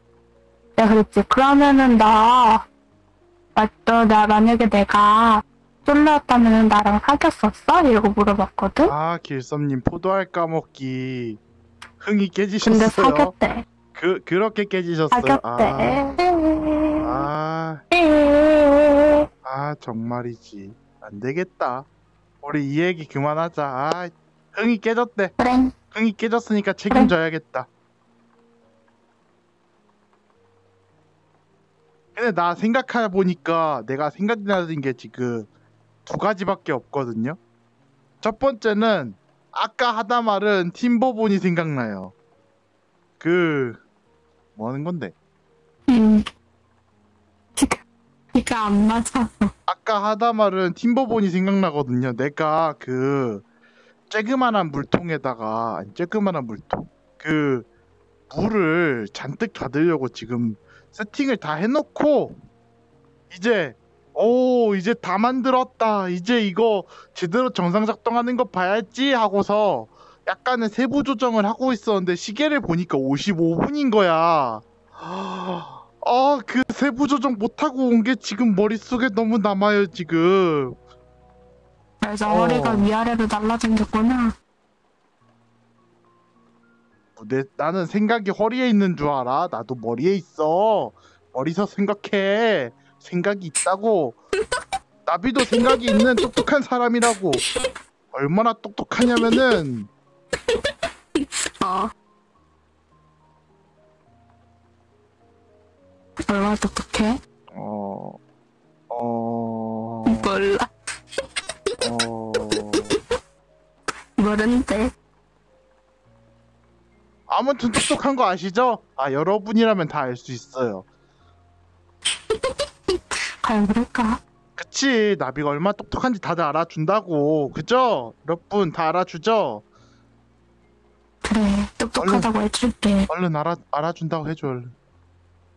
내가 그랬지. 그러면은 나 맞다. 나 만약에 내가 솔로였다면은 나랑 사귀었었어? 이러고 물어봤거든. 아 길섭님 포도알 까먹기 흥이 근데 깨지셨어요? 사귀었대. 그 그렇게 깨지셨어요? 사귀었대. 아, 아, 아 정말이지 안 되겠다. 우리 이 얘기 그만하자. 아, 흥이 깨졌대. 그래. 흥이 깨졌으니까 책임져야겠다. 근데 나 생각해 보니까 내가 생각나는 게 지금 두 가지밖에 없거든요. 첫 번째는 아까 하다 말은 팀버본이 생각나요. 그 뭐 하는 건데? 음. 이가 안 맞아서. 아까 하다 말은 팀버본이 생각나거든요. 내가 그 쬐그만한 물통에다가 아니 쬐그만한 물통 그 물을 잔뜩 받으려고 지금 세팅을 다 해놓고 이제 오 이제 다 만들었다 이제 이거 제대로 정상 작동하는 거 봐야지 하고서 약간의 세부 조정을 하고 있었는데 시계를 보니까 55분인 거야. 아, 그 세부 조정 못 하고 온 게 지금 머릿속에 너무 남아요, 지금. 그래서 어. 허리가 위아래로 날라댕겼구나. 내, 나는 생각이 허리에 있는 줄 알아. 나도 머리에 있어. 머리서 생각해. 생각이 있다고. 나비도 생각이 있는 똑똑한 사람이라고. 얼마나 똑똑하냐면은 어. 얼마나 똑똑해? 어, 어, 몰라. 어, 모르는데. 아무튼 똑똑한 거 아시죠? 아 여러분이라면 다 알 수 있어요. 과연 그럴까? 그치 나비가 얼마나 똑똑한지 다들 알아준다고 그죠? 여러분 다 알아주죠? 그래 똑똑하다고 해줄게 얼른 알아 알아준다고 해줘 얼른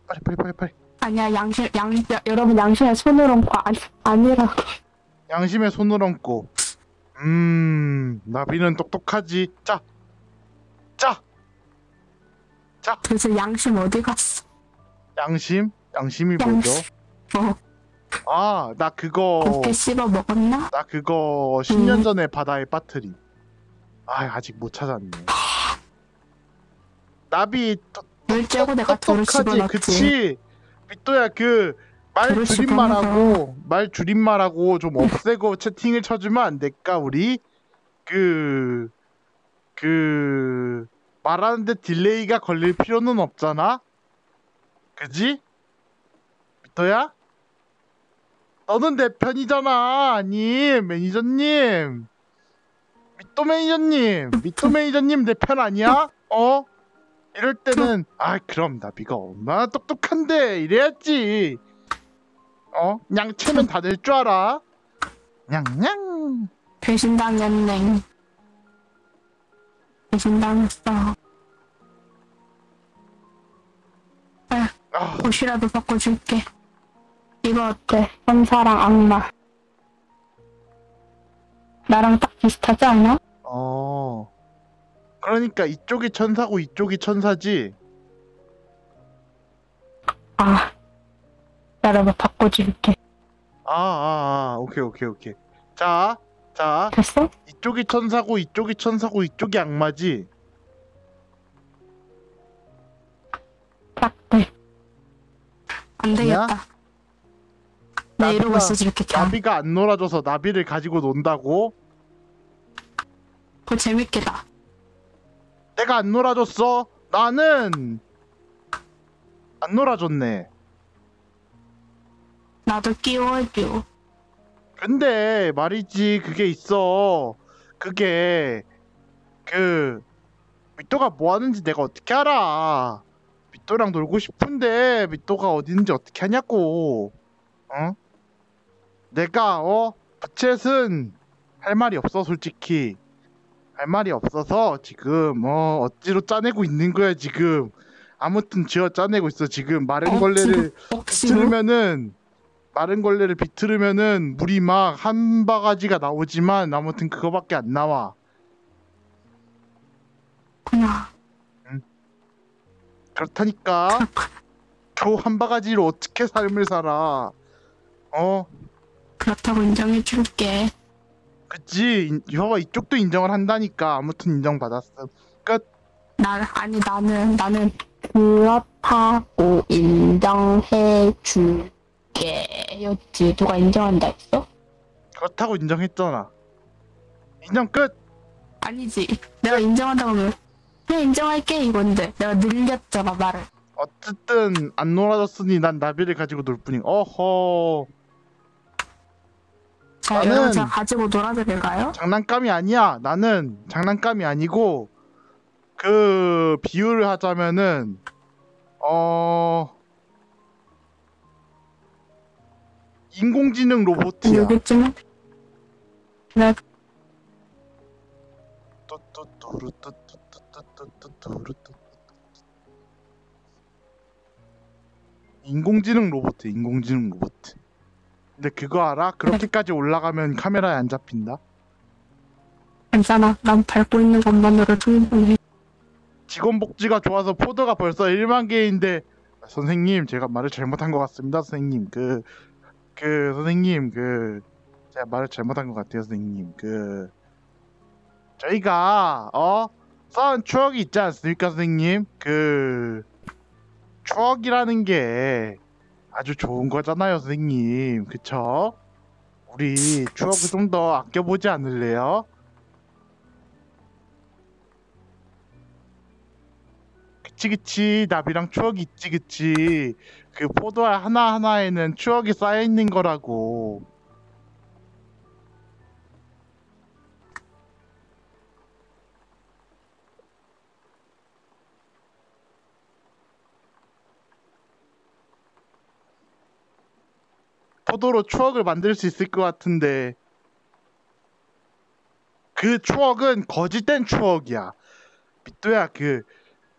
빨리 빨리 빨리 빨리 아니야 양심 양 여- 여러분 양심에 손을 얹고 아니 아니라 양심에 손을 얹고 음 나비는 똑똑하지 자 자, 도대체 양심 어디 갔어? 양심? 양심이 뭐죠? 양심. 뭐아나 그거 곱게 씹어 먹었나? 나 그거 10년 음. 전에 바다에 빠뜨림. 아 아직 못 찾았네. 나비 또- 물 쬐고 내가 돌을 똑똑하지 집어넣지. 그치? 빗도야 그 말 줄임말하고 말 줄임말하고 좀 없애고 *laughs* 채팅을 쳐주면 안 될까 우리? 그 그 말하는데 딜레이가 걸릴 필요는 없잖아? 그지? 빗도야? 너는 내 편이잖아 아니 매니저님. 미또 매니저님 미또 매니저님 내 편 아니야? 어? 이럴 때는 아 그럼 나비가 얼마나 똑똑한데 이래야지. 어? 냥채면 다될줄 알아? 냥냥. 배신당했네 배신당했어 아 옷이라도 바꿔줄게 이거 어때 천사랑 악마 나랑 딱 비슷하지 않아? 어. 그러니까 이쪽이 천사고 이쪽이 천사지. 아 여러분 바꿔줄게 아, 아, 아. 오케이, 오케이, 오케이. 자, 자. 됐어? 이쪽이 천사고 이쪽이 천사고 이쪽이 악마지. 딱돼 안 되겠다 내 이러고 있어줄게 그냥 나비가 안 놀아줘서 나비를 가지고 논다고? 그거 재밌겠다 내가 안 놀아줬어? 나는 안 놀아줬네. 나도 끼워줘 근데 말이지 그게 있어. 그게 그 미또가 뭐 하는지 내가 어떻게 알아? 미또랑 놀고 싶은데 미또가 어디 있는지 어떻게 하냐고. 어? 내가 어 부채은 할 말이 없어 솔직히 할 말이 없어서 지금 어 어찌로 짜내고 있는 거야 지금. 아무튼 쥐어 짜내고 있어 지금 마른 걸레를 억지로 비틀으면은 마른 걸레를 비틀으면은 물이 막 한 바가지가 나오지만 아무튼 그거밖에 안 나와. 그냥 그렇다니까 겨우 한 바가지로 어떻게 삶을 살아? 어, 그렇다고 인정해 줄게 그치? 인- 봐봐 이쪽도 인정을 한다니까. 아무튼 인정받았음. 나 아니 나는 나는 그렇다고 인정해 줄 게였지 누가 인정한다 했어? 그렇다고 인정했잖아. 인정 끝. 아니지 내가 인정한다고 하면 그냥 인정할게 이건데 내가 늘렸잖아 말을 어쨌든 안 놀아줬으니 난 나비를 가지고 놀 뿐이. 어허. 자 나는- 여러분 제가 가지고 놀아도 될까요? 장난감이 아니야. 나는 장난감이 아니고 그 비유를 하자면은 어 인공지능 로봇이야. 인공지능 로봇, 인공지능 로봇. 근데 그거 알아? 그렇게까지 올라가면 카메라에 안 잡힌다. 괜찮아. 난 밟고 있는 것만으로 충분해. 직원 복지가 좋아서 포드가 벌써 1만 개인데 선생님 제가 말을 잘못한 것 같습니다. 선생님 그 그 선생님 그 제가 말을 잘못한 것 같아요 선생님. 그 저희가 어? 쌓은 추억이 있지 않습니까 선생님? 그 추억이라는 게 아주 좋은 거잖아요 선생님. 그쵸? 우리 추억을 좀 더 아껴보지 않을래요? 그치 그치. 나비랑 추억이 있지 그치 그 포도알 하나하나에는 추억이 쌓여있는 거라고 포도로 추억을 만들 수 있을 것 같은데 그 추억은 거짓된 추억이야. 빗도야 그,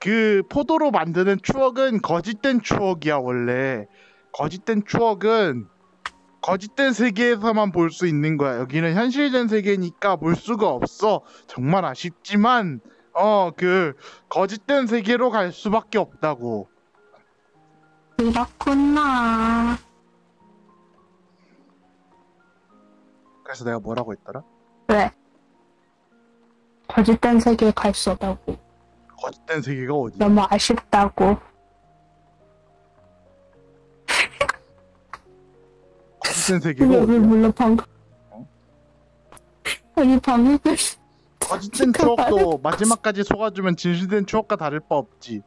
그 포도로 만드는 추억은 거짓된 추억이야 원래. 거짓된 추억은 거짓된 세계에서만 볼 수 있는 거야. 여기는 현실된 세계니까 볼 수가 없어. 정말 아쉽지만 어 그 거짓된 세계로 갈 수밖에 없다고. 그렇구나. 그래서 내가 뭐라고 했더라? 왜? 거짓된 세계에 갈 수 없다고. 거짓된 세계가 어디야? 너무 아쉽다고. 거짓된 세계가 왜, 왜 어디야? 몰라, 방금. 아니, 방금. 거짓된 추억도 마지막까지 속아주면 진실된 추억과 다를 바 없지.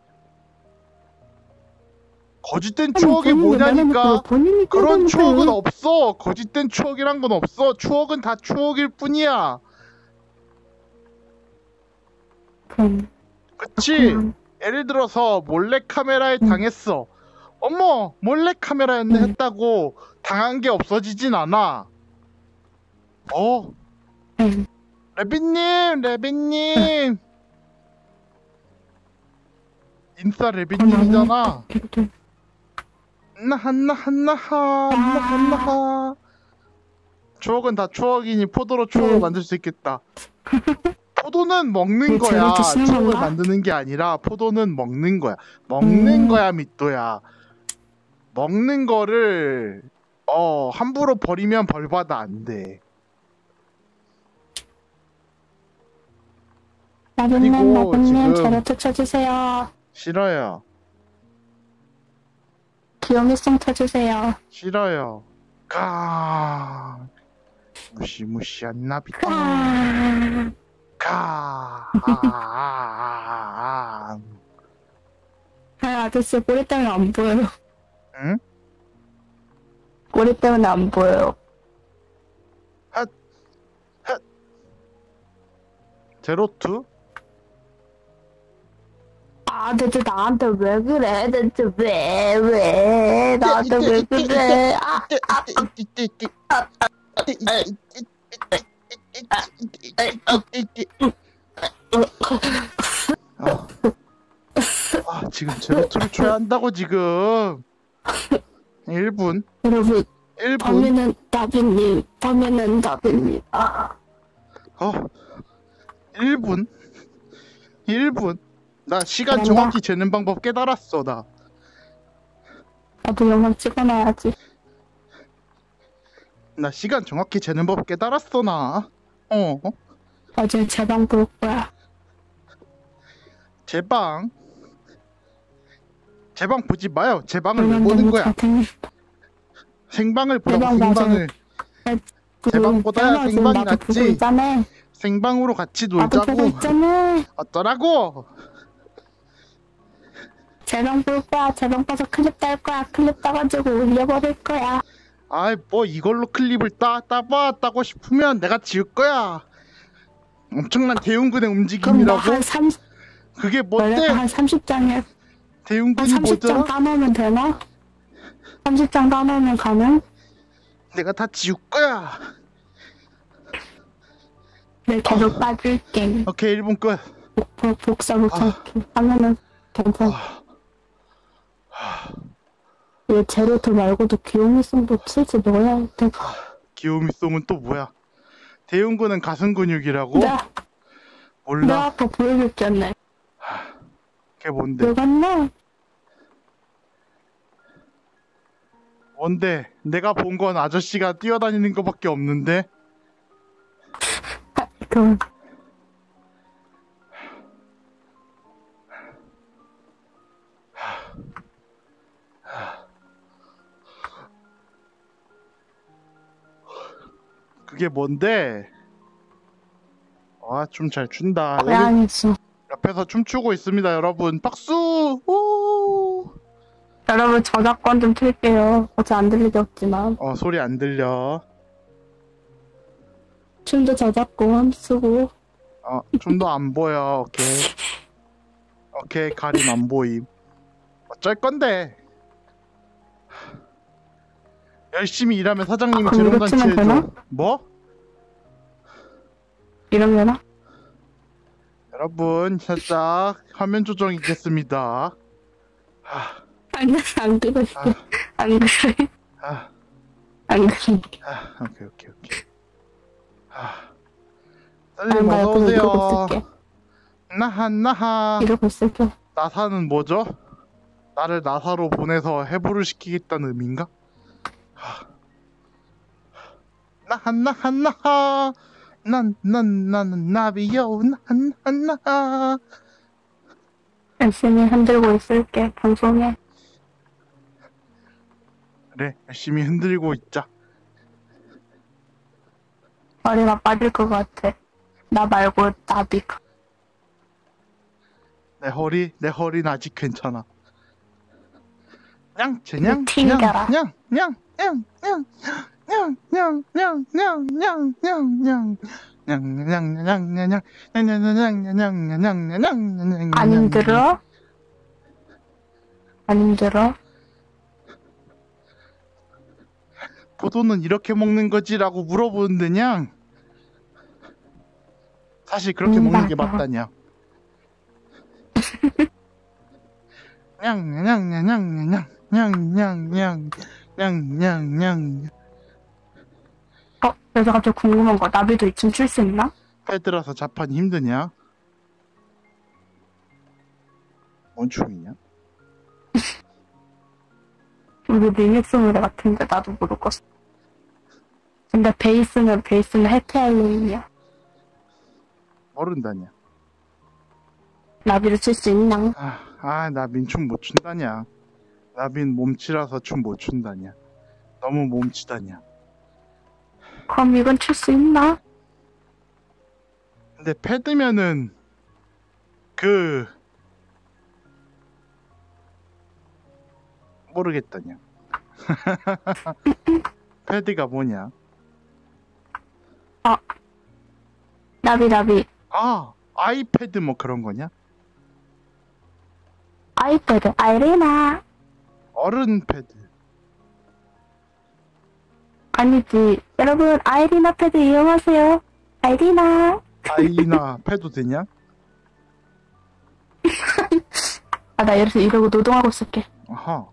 거짓된 추억이 뭐냐니까. 그런 추억은. 없어. 거짓된 추억이란 건 없어. 추억은 다 추억일 뿐이야. 그럼, 그치? 그럼, 예를 들어서 몰래 카메라에 음. 당했어. 어머, 몰래 카메라였네 음. 했다고 당한 게 없어지진 않아. 어, 음. 레비님, 레비님. 인싸 레비님이잖아. 그래도 한나 한나 한나하 한나 한나하. 추억은 다 추억이니 포도로 추억을 음. 만들 수 있겠다. *laughs* 포도는 먹는 왜 거야. 건가? 만드는 게 아니라 포도는 먹는 거야. 먹는 음. 거야 미또야. 먹는 거를 어 함부로 버리면 벌 받아 안 돼. 나비님, 지금- 제로트 쳐주세요. 싫어요. 귀요미송 쳐주세요. 싫어요. 가 무시무시한 나비다. 아, 가. 아. 아, 아저씨 꼬리 때문에 안 보여요. 응? 꼬리 때문에 안 보여요. 제로투? 아, 대체 나한테 왜 그래? 대체 왜, 왜? 나한테 왜 그래? 아, 아, 아, 지금 제로투를 쳐야 한다고 지금. 1분. 여러분, 1분. 밤에는 나비님, 나비님. 아, 어 1분. 1분. 나 시간 그런가? 정확히 재는 방법 깨달았어 나. 나도 영상 찍어놔야지. 나 시간 정확히 재는 법 깨달았어 나 어, 어제 제 방 볼 거야. 제 방 제 방 보지 마요 제 방을 왜 그러면 보는 거야 생방을 보라고. 생방을 그, 제방보다야 태어나서 생방이 낫지. 생방으로 같이 놀자고. 어쩌라고 제방 볼 거야. 제방 봐서 클립 딸 거야. 클립 따가지고 올려버릴 거야. 아이 뭐 이걸로 클립을 따 따봐 따고 싶으면 내가 지을 거야 엄청난 대웅군의 그럼 뭐 움직임이라고 너한 30, 그게 뭔데 한 30장에 한 대웅군이 30장 뭐더라 따놓으면 되나? 30장 따놓으면 가능? 내가 다 지울 거야 내 계속 빠질게. 오케이 1분 끝 복, 복, 복사 복사 아. 하면은 괜찮아. 왜 제로트 말고도 귀요미송도 실제 넣어야 돼. 귀요미송은 또 뭐야? 대웅군은 가슴 근육이라고? 내가, 몰라. 내가 아까 보여줬잖아. 그게 뭔데? 누갔나? 뭔데? 내가 본 건 아저씨가 뛰어다니는 거밖에 없는데? 그 그게 뭔데? 아 춤 잘 춘다. 여기 고양이지. 옆에서 춤추고 있습니다 여러분. 박수! 우! 여러분 저작권 좀 틀게요. 어제 안 들리게 없지만. 어 소리 안 들려. 춤도 저작권 쓰고. 어 춤도 안 보여. 오케이. 오케이 가림 안 보임. 어쩔 건데 열심히 일하면 사장님이 아, 그럼 이거 재롱잔치 치면 해줘. 뭐? 이러면은 여러분 살짝 화면 조정이겠습니다. 하, 안, 안 그래. 안 그래. 아, 안 그래. 아, 오케이 오케이 오케이. 하, 안 쌀님 가요. 어서 그냥 이러고 오세요. 있을게. 나하 나하. 이러고 있을게. 나사는 뭐죠? 나를 나사로 보내서 해부를 시키겠다는 의미인가? 하. 나하 나하 나하 난 난 나는 나비요 나하 나하 열심히 흔들고 있을게. 방송에. 그래 열심히 흔들고 있자 머리가 빠질 것 같아. 나 말고 나비가. 내 허리 내 허리는 아직 괜찮아 냥채냥 튕겨라. 안 힘들어? 안 힘들어? 포도는 이렇게 먹는 거지라고 물어보는데 냥 사실 그렇게 음, 먹는 게 맞아. 맞다냐 냥냥냥냥냥냥냥냥 냥냥냥 어? 그래서 갑자기 궁금한 거. 나비도 이쯤 출 수 있나? 패드라서 자판이 힘드냐? 뭔 춤이냐? *laughs* 우리 리믹스 노래 같은데 나도 모르겠어. 근데 베이스는 베이스는 해피할로윈이야. 모른다냐? 나비를 칠 수 있나? 아, 아, 나 민춤 못 춘다냐? 나빈 몸치라서 춤 못 춘다냐? 너무 몸치다냐? 그럼 이건 칠 수 있나? 근데 패드면은 그 모르겠다냐? *laughs* 패드가 뭐냐? 나비 나비 아, 아이패드 뭐 그런 거냐? 아이패드 아이리나 어른 패드. 아니지. 여러분 아이리나 패드 이용하세요. 아이리나. 아이나 *laughs* 패드 되냐? 아 나 이러서 이러고 노동하고 있을게. 아하.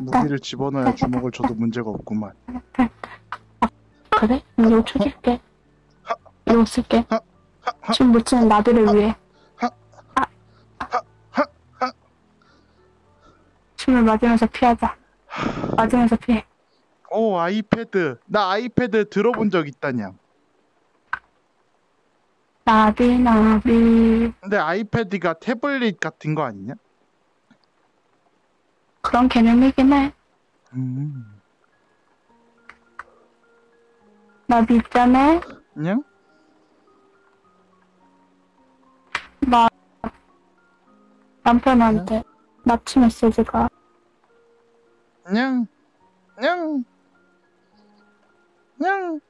무기를 집어넣어야 주먹을 줘도 문제가 없구만. 그래? 이거 쳐줄게. 이거 쓸게. 춤못 추는 나비를 위해 춤을 맞으면서 피하자 맞으면서 피해 오, 아이패드. 나 아이패드 들어본 적 있다냐? 나비 나비 근데 아이패드가 태블릿 같은 거 아니냐? 그런 개념이긴 해 음. 나비 있잖아? 나 남편한테 납치 메시지가 그냥? 그냥? 그냥?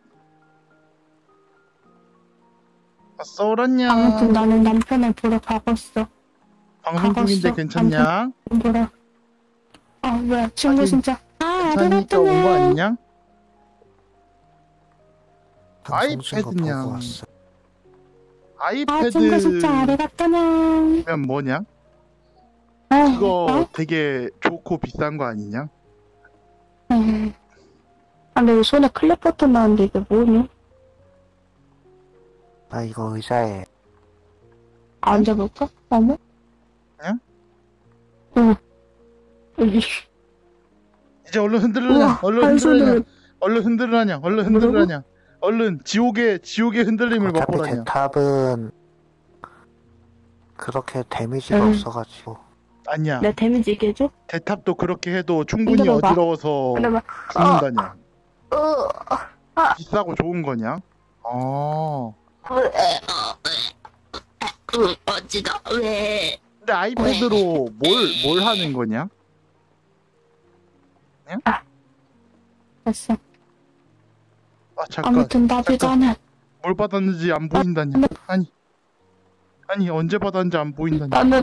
아싸 오랐냐? 아무튼 나는 남편을 보러 가고 있어 방송 중인데 가봤어. 괜찮냐? 보러 아왜 친구 하긴 진짜 아 괜찮으니까 온거 아리가또네 아니냐? 친구 아이패드냐. 아 친구 진짜 아이패드면 아리가또네 뭐냐? 어, 그거 어? 되게 좋고 비싼 거 아니냐? 음. 아 근데 왜 손에 클립 버튼 나는데 이게 뭐니? 나 이거 의자에 앉아볼까? 어머? 응? 응. 여기 이제 얼른 흔들으냐? 우와 얼른 한 흔들으냐? 손으로 얼른 흔들으냐? 얼른? 흔들으냐? 얼른 지옥의 지옥의 흔들림을 어차피 맛보라냐? 대탑은 그렇게 데미지가 응. 없어가지고 아니야. 내 데미지 이게 줘? 대탑도 그렇게 해도 충분히 흔들어봐. 어지러워서 그래봐 죽는다냐? 어, 비싸고 좋은 거냐? 어. 그 어지다 왜 근데 아이패드로 뭘 뭘 하는 거냐? 됐어 아 잠깐 아무튼 나비가는 뭘 받았는지 안 보인다냐? 아니 아니 언제 받았는지 안 보인다냐? 나는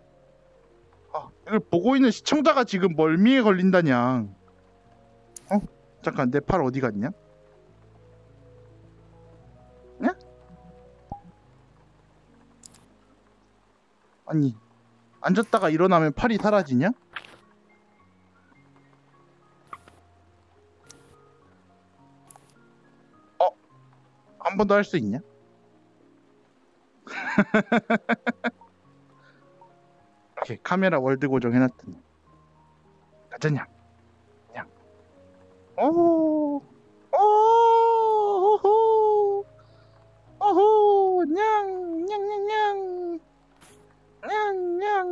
이걸 보고 있는 시청자가 지금 멀미에 걸린다냥. 어? 잠깐 내 팔 어디 갔냐? 냐? 아니 앉았다가 일어나면 팔이 사라지냐? 어? 한 번 더 할 수 있냐? *laughs* 오케이 카메라 월드 고정 해놨더니 가자냐 냥 오호 오호 오호 냥냥냥냥 냥냥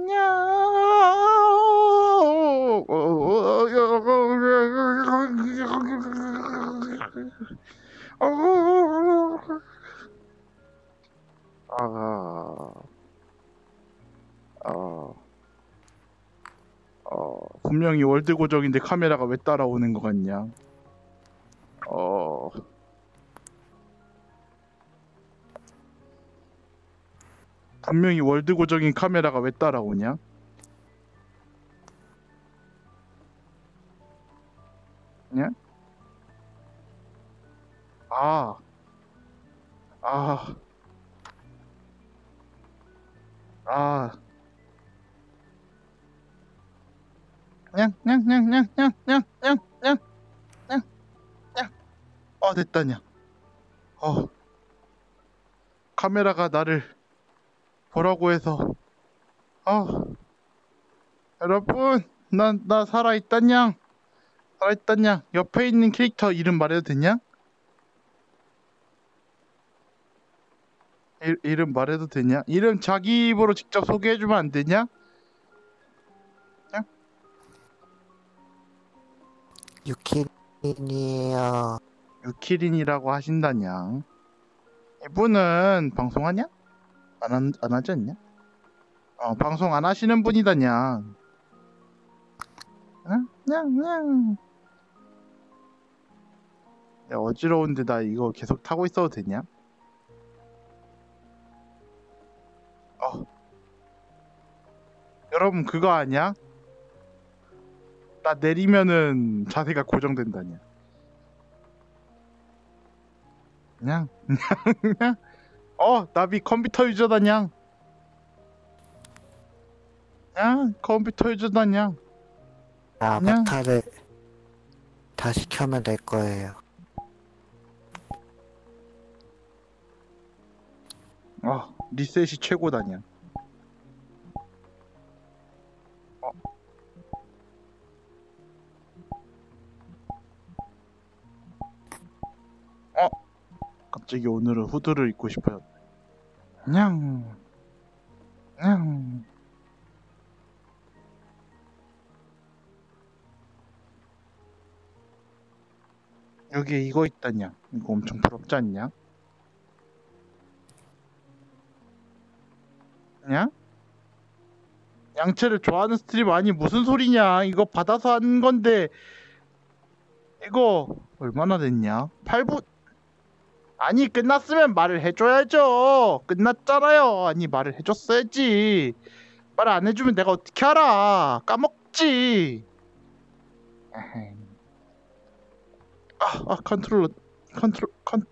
아, 아, 어, 분명히 월드 고정인데 카메라가 왜 따라오는 것 같냐? 어, 분명히 월드 고정인 카메라가 왜 따라오냐? 냐? 아, 아. 아. 냥냥냥냥냥냥냥냥냥냥. 어 됐다냐 어. 카메라가 나를 보라고 해서. 어. 여러분 난나 살아있다냥 살아있다냥 옆에 있는 캐릭터 이름 말해도 되냐? 이, 이름 말해도 되냐? 이름 자기 입으로 직접 소개해주면 안 되냐? 유키린이에요. 유키린이라고 하신다냐? 이분은 방송하냐? 안, 한- 안 하지 않냐? 어 방송 안 하시는 분이다냐? 응? 냥, 냥. 야, 어지러운데 나 이거 계속 타고 있어도 되냐? 어. 여러분 그거 아냐? 나 내리면은 자세가 고정된다냐? 냥, 냥, 냥. 어, 나비 컴퓨터 유저다 냥. 냥, 컴퓨터 유저다 냥. 아바타를 다시 켜면 될 거예요. 어, 리셋이 최고다 냥. 갑자기 오늘은 후드를 입고 싶어요. 냥, 냥. 여기에 이거 있다냐? 이거 엄청 부럽지 않냐? 냐? 양채를 좋아하는 스트림 아니 무슨 소리냐? 이거 받아서 한 건데 이거 얼마나 됐냐? 8분 아니 끝났으면 말을 해줘야죠. 끝났잖아요. 아니 말을 해줬어야지. 말 안 해주면 내가 어떻게 알아? 까먹지. 아, 아 컨트롤러 컨트롤 컨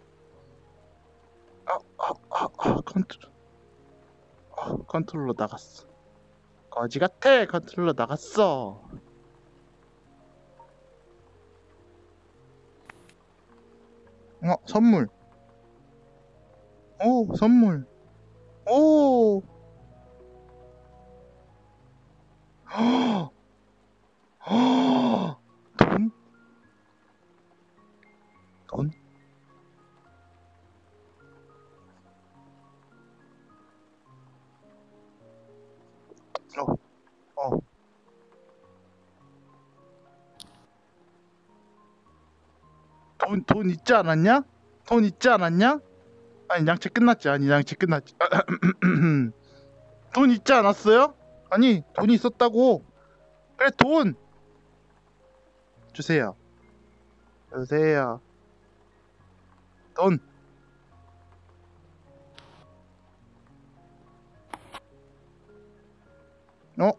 아, 아, 아, 아 컨트롤 아, 컨트롤러 나갔어. 거지 같아. 컨트롤러 나갔어. 어, 선물. 오, 선물. 오. 헉. 헉. 돈? 돈? 어, 어. 돈, 돈 있지 않았냐? 돈 있지 않았냐? 아니 양채 끝났지. 아니 양채 끝났지. *clears throat* 돈 있지 않았어요? 아니 돈이 있었다고. 그래 돈! 주세요. 주세요. 돈! 어?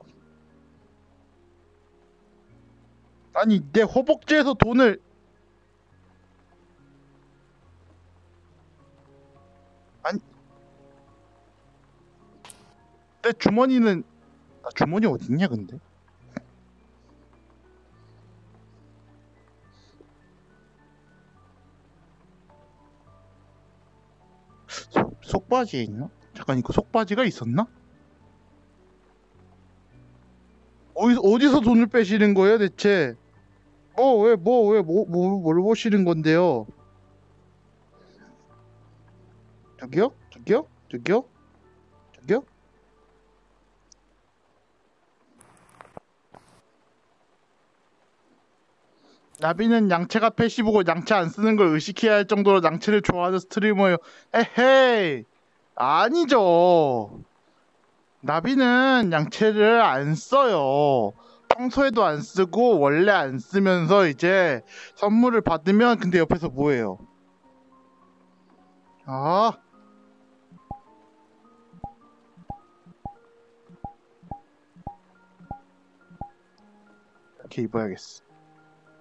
아니 내 허벅지에서 돈을 내 주머니는 나 주머니 어딨냐 근데 속, 속바지에 있나? 잠깐 이거 속바지가 있었나? 어디서 어디서 돈을 빼시는 거예요 대체? 뭐 왜 뭐 왜뭐뭐뭘 보시는 건데요? 저기요? 저기요? 저기요? 저기요? 나비는 양채가 패시브고 양채 안 쓰는 걸 의식해야 할 정도로 양채를 좋아하는 스트리머예요. 에헤이 아니죠. 나비는 양채를 안 써요. 평소에도 안 쓰고 원래 안 쓰면서 이제 선물을 받으면 근데 옆에서 뭐해요? 아 이렇게 입어야겠어.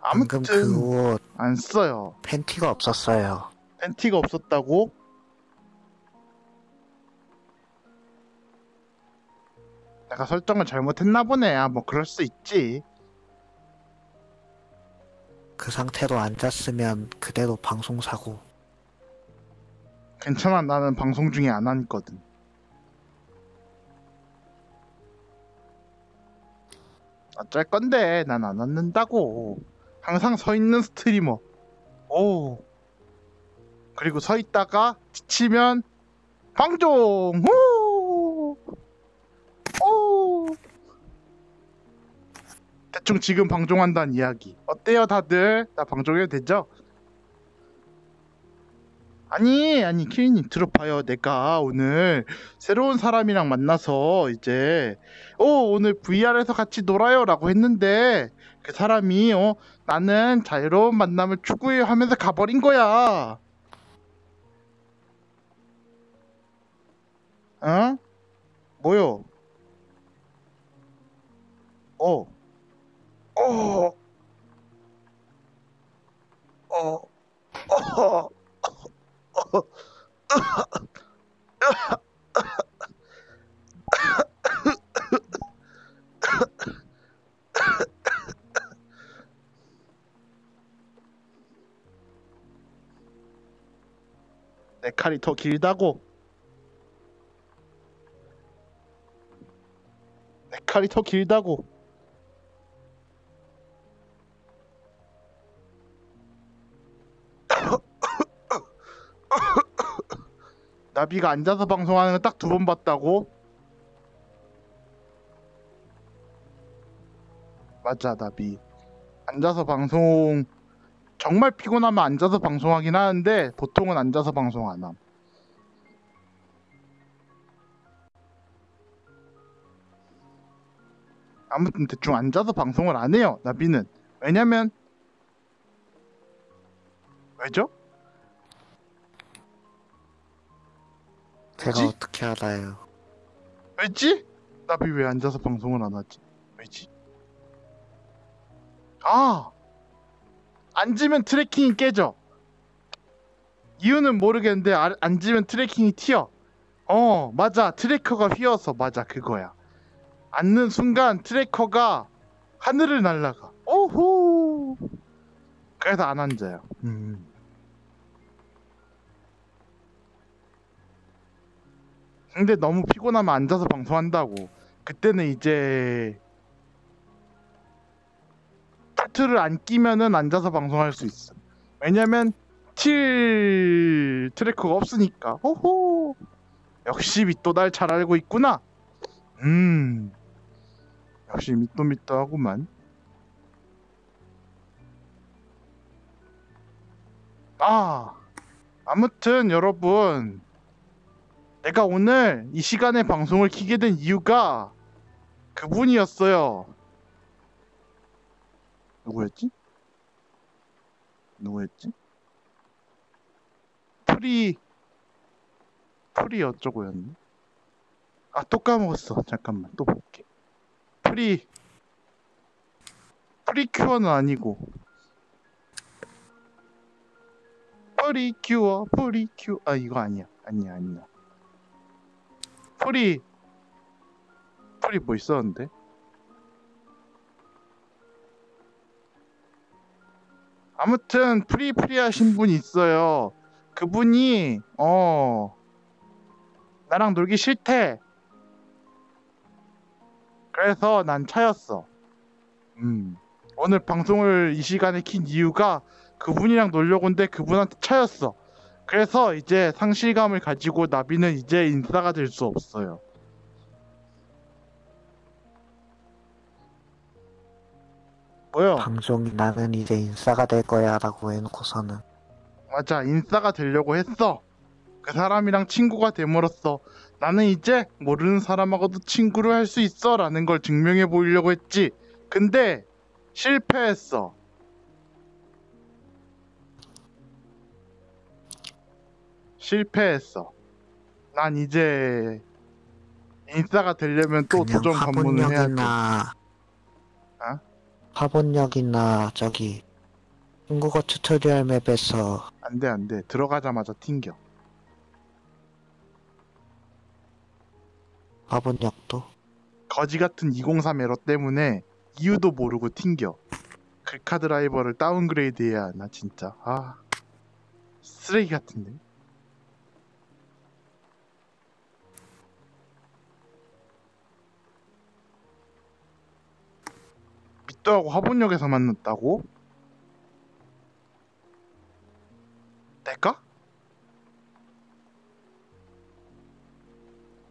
아무튼 그옷안 써요. 팬티가 없었어요. 팬티가 없었다고? 내가 설정을 잘못했나 보네. 아, 뭐 그럴 수 있지. 그 상태로 앉았으면 그대로 방송 사고 괜찮아. 나는 방송 중에 안 앉거든. 어쩔 건데 난 안 앉는다고. 항상 서 있는 스트리머. 오. 그리고 서 있다가 지치면 방종. 후. 오. 대충 지금 방종한다는 이야기. 어때요, 다들? 나 방종해도 되죠? 아니, 아니, 키리님 들어봐요. 내가 오늘 새로운 사람이랑 만나서 이제 어 오늘 VR에서 같이 놀아요 라고 했는데 그 사람이 어 나는 자유로운 만남을 추구해 하면서 가버린 거야. 어? 뭐요? 어. 어. 어. 어. *laughs* 내 칼이 더 길다고. 내 칼이 더 길다고. 나비가 앉아서 방송하는 거딱두 번 봤다고? 맞아 나비 앉아서 방송 정말 피곤하면 앉아서 방송하긴 하는데 보통은 앉아서 방송 안 함. 아무튼 대충 앉아서 방송을 안 해요 나비는 왜냐면 왜죠? 제가 뭐지? 어떻게 알아요? 왜지? 나비 왜 앉아서 방송을 안 하지? 왜지? 아! 앉으면 tracking이 깨져. 이유는 모르겠는데 아- 앉으면 tracking이 튀어. 어, 맞아. tracker가 휘어서 맞아. 그거야. 앉는 순간 tracker가 하늘을 날아가. 오호! 그래서 안 앉아요. 음. 근데 너무 피곤하면 앉아서 방송한다고. 그때는 이제 타투를 안 끼면은 앉아서 방송할 수 있어. 왜냐면 틸 트래커가 없으니까. 호호. 역시 밑도 날 잘 알고 있구나. 음. 역시 밑도 밑도 하구만. 아, 아무튼 여러분, 내가 오늘 이 시간에 방송을 키게 된 이유가 그분이었어요. 누구였지? 누구였지? 프리 프리 어쩌고였니? 아 또 까먹었어. 잠깐만 또 볼게. 프리 프리큐어는 아니고 프리큐어 프리큐 아 이거 아니야 아니야 아니야 프리 프리 뭐 있었는데? 아무튼 프리 프리 하신 분이 있어요. 그분이 어 나랑 놀기 싫대. 그래서 난 차였어. 음. 오늘 방송을 이 시간에 킨 이유가 그분이랑 놀려고 온데 그분한테 차였어. 그래서 이제 상실감을 가지고 나비는 이제 인싸가 될 수 없어요. 뭐요? 방송이 나는 이제 인싸가 될 거야 라고 해놓고서는 맞아, 인싸가 되려고 했어. 그 사람이랑 친구가 됨으로써 나는 이제 모르는 사람하고도 친구를 할 수 있어 라는 걸 증명해 보이려고 했지. 근데 실패했어. 실패했어. 난 이제 인싸가 되려면 또 그냥 도전 관문을 해야 돼. 화본역이나 어? 화본역이나 저기 중국어 tutorial map에서 안 돼, 안 돼. 들어가자마자 튕겨. 화본역도 거지 같은 203 에러 때문에 이유도 모르고 튕겨. 글카 드라이버를 downgrade 해야 하나 진짜. 아 쓰레기 같은데. 밑도하고 화본역에서 만났다고? 내가?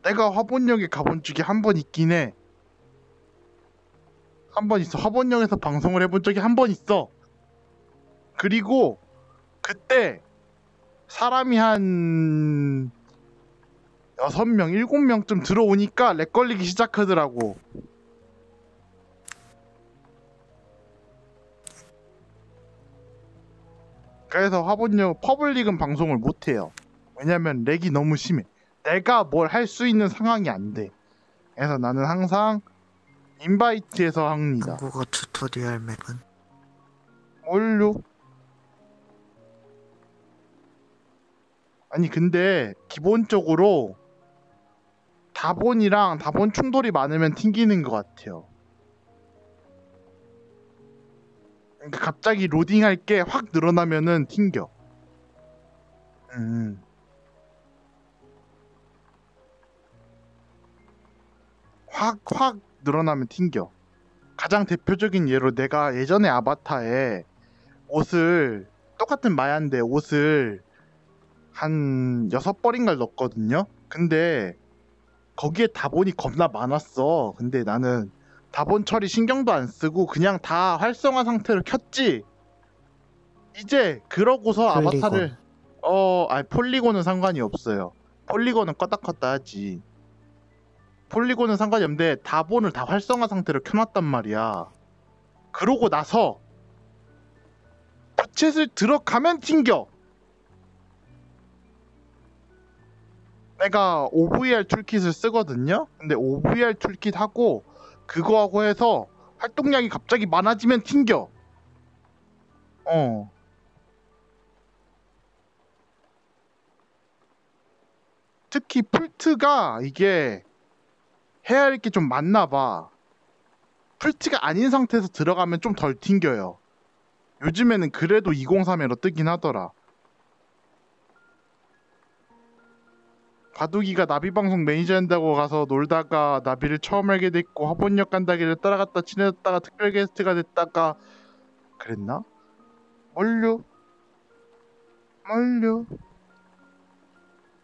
내가 화본역에 가본 적이 한 번 있긴 해. 한 번 있어. 화본역에서 방송을 해본 적이 한 번 있어. 그리고 그때 사람이 한 여섯 명, 일곱 명쯤 들어오니까 렉 걸리기 시작하더라고. 그래서 화본역 public은 방송을 못 해요. 왜냐면 lag이 너무 심해. 내가 뭘 할 수 있는 상황이 안 돼. 그래서 나는 항상 invite에서 합니다. 중국어 tutorial map은 뭘요? 아니 근데 기본적으로 다본이랑 다본 충돌이 많으면 튕기는 것 같아요. 갑자기 로딩할 게 확 늘어나면은 튕겨. 음. 확, 확 늘어나면 튕겨. 가장 대표적인 예로 내가 예전에 아바타에 옷을 똑같은 마야인데 옷을 한 여섯 벌인가를 넣었거든요. 근데 거기에 다본이 겁나 많았어. 근데 나는 다본 처리 신경도 안 쓰고 그냥 다 활성화 상태로 켰지. 이제 그러고서 폴리곤. 아바타를 어, 아니 폴리곤은 상관이 없어요. 폴리곤은 껐다 껐다 하지. 폴리곤은 상관이 없는데 다본을 다 활성화 상태로 켜놨단 말이야. 그러고 나서 부채를 들어가면 튕겨. 내가 OVR 툴킷을 쓰거든요. 근데 OVR 툴킷 하고 그거하고 해서 활동량이 갑자기 많아지면 튕겨. 어. 특히 풀트가 이게 해야 할 게 좀 많나 봐. 풀트가 아닌 상태에서 들어가면 좀 덜 튕겨요. 요즘에는 그래도 203에로 뜨긴 하더라. 바둑이가 나비방송 매니저 한다고 가서 놀다가 나비를 처음 알게 됐고 화본역 간다기를 따라갔다 친해졌다가 특별 게스트가 됐다가 그랬나? 뭘요? 뭘요?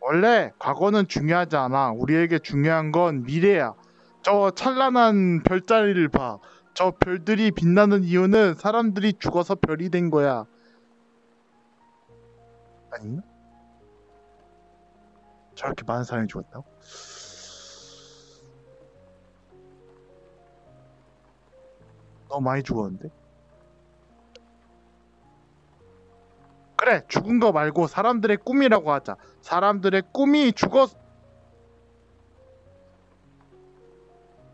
원래 과거는 중요하지 않아. 우리에게 중요한 건 미래야. 저 찬란한 별자리를 봐. 저 별들이 빛나는 이유는 사람들이 죽어서 별이 된 거야. 아닌가? 저렇게 많은 사람이 죽었다고? 너무 많이 죽었는데? 그래 죽은 거 말고 사람들의 꿈이라고 하자. 사람들의 꿈이 죽었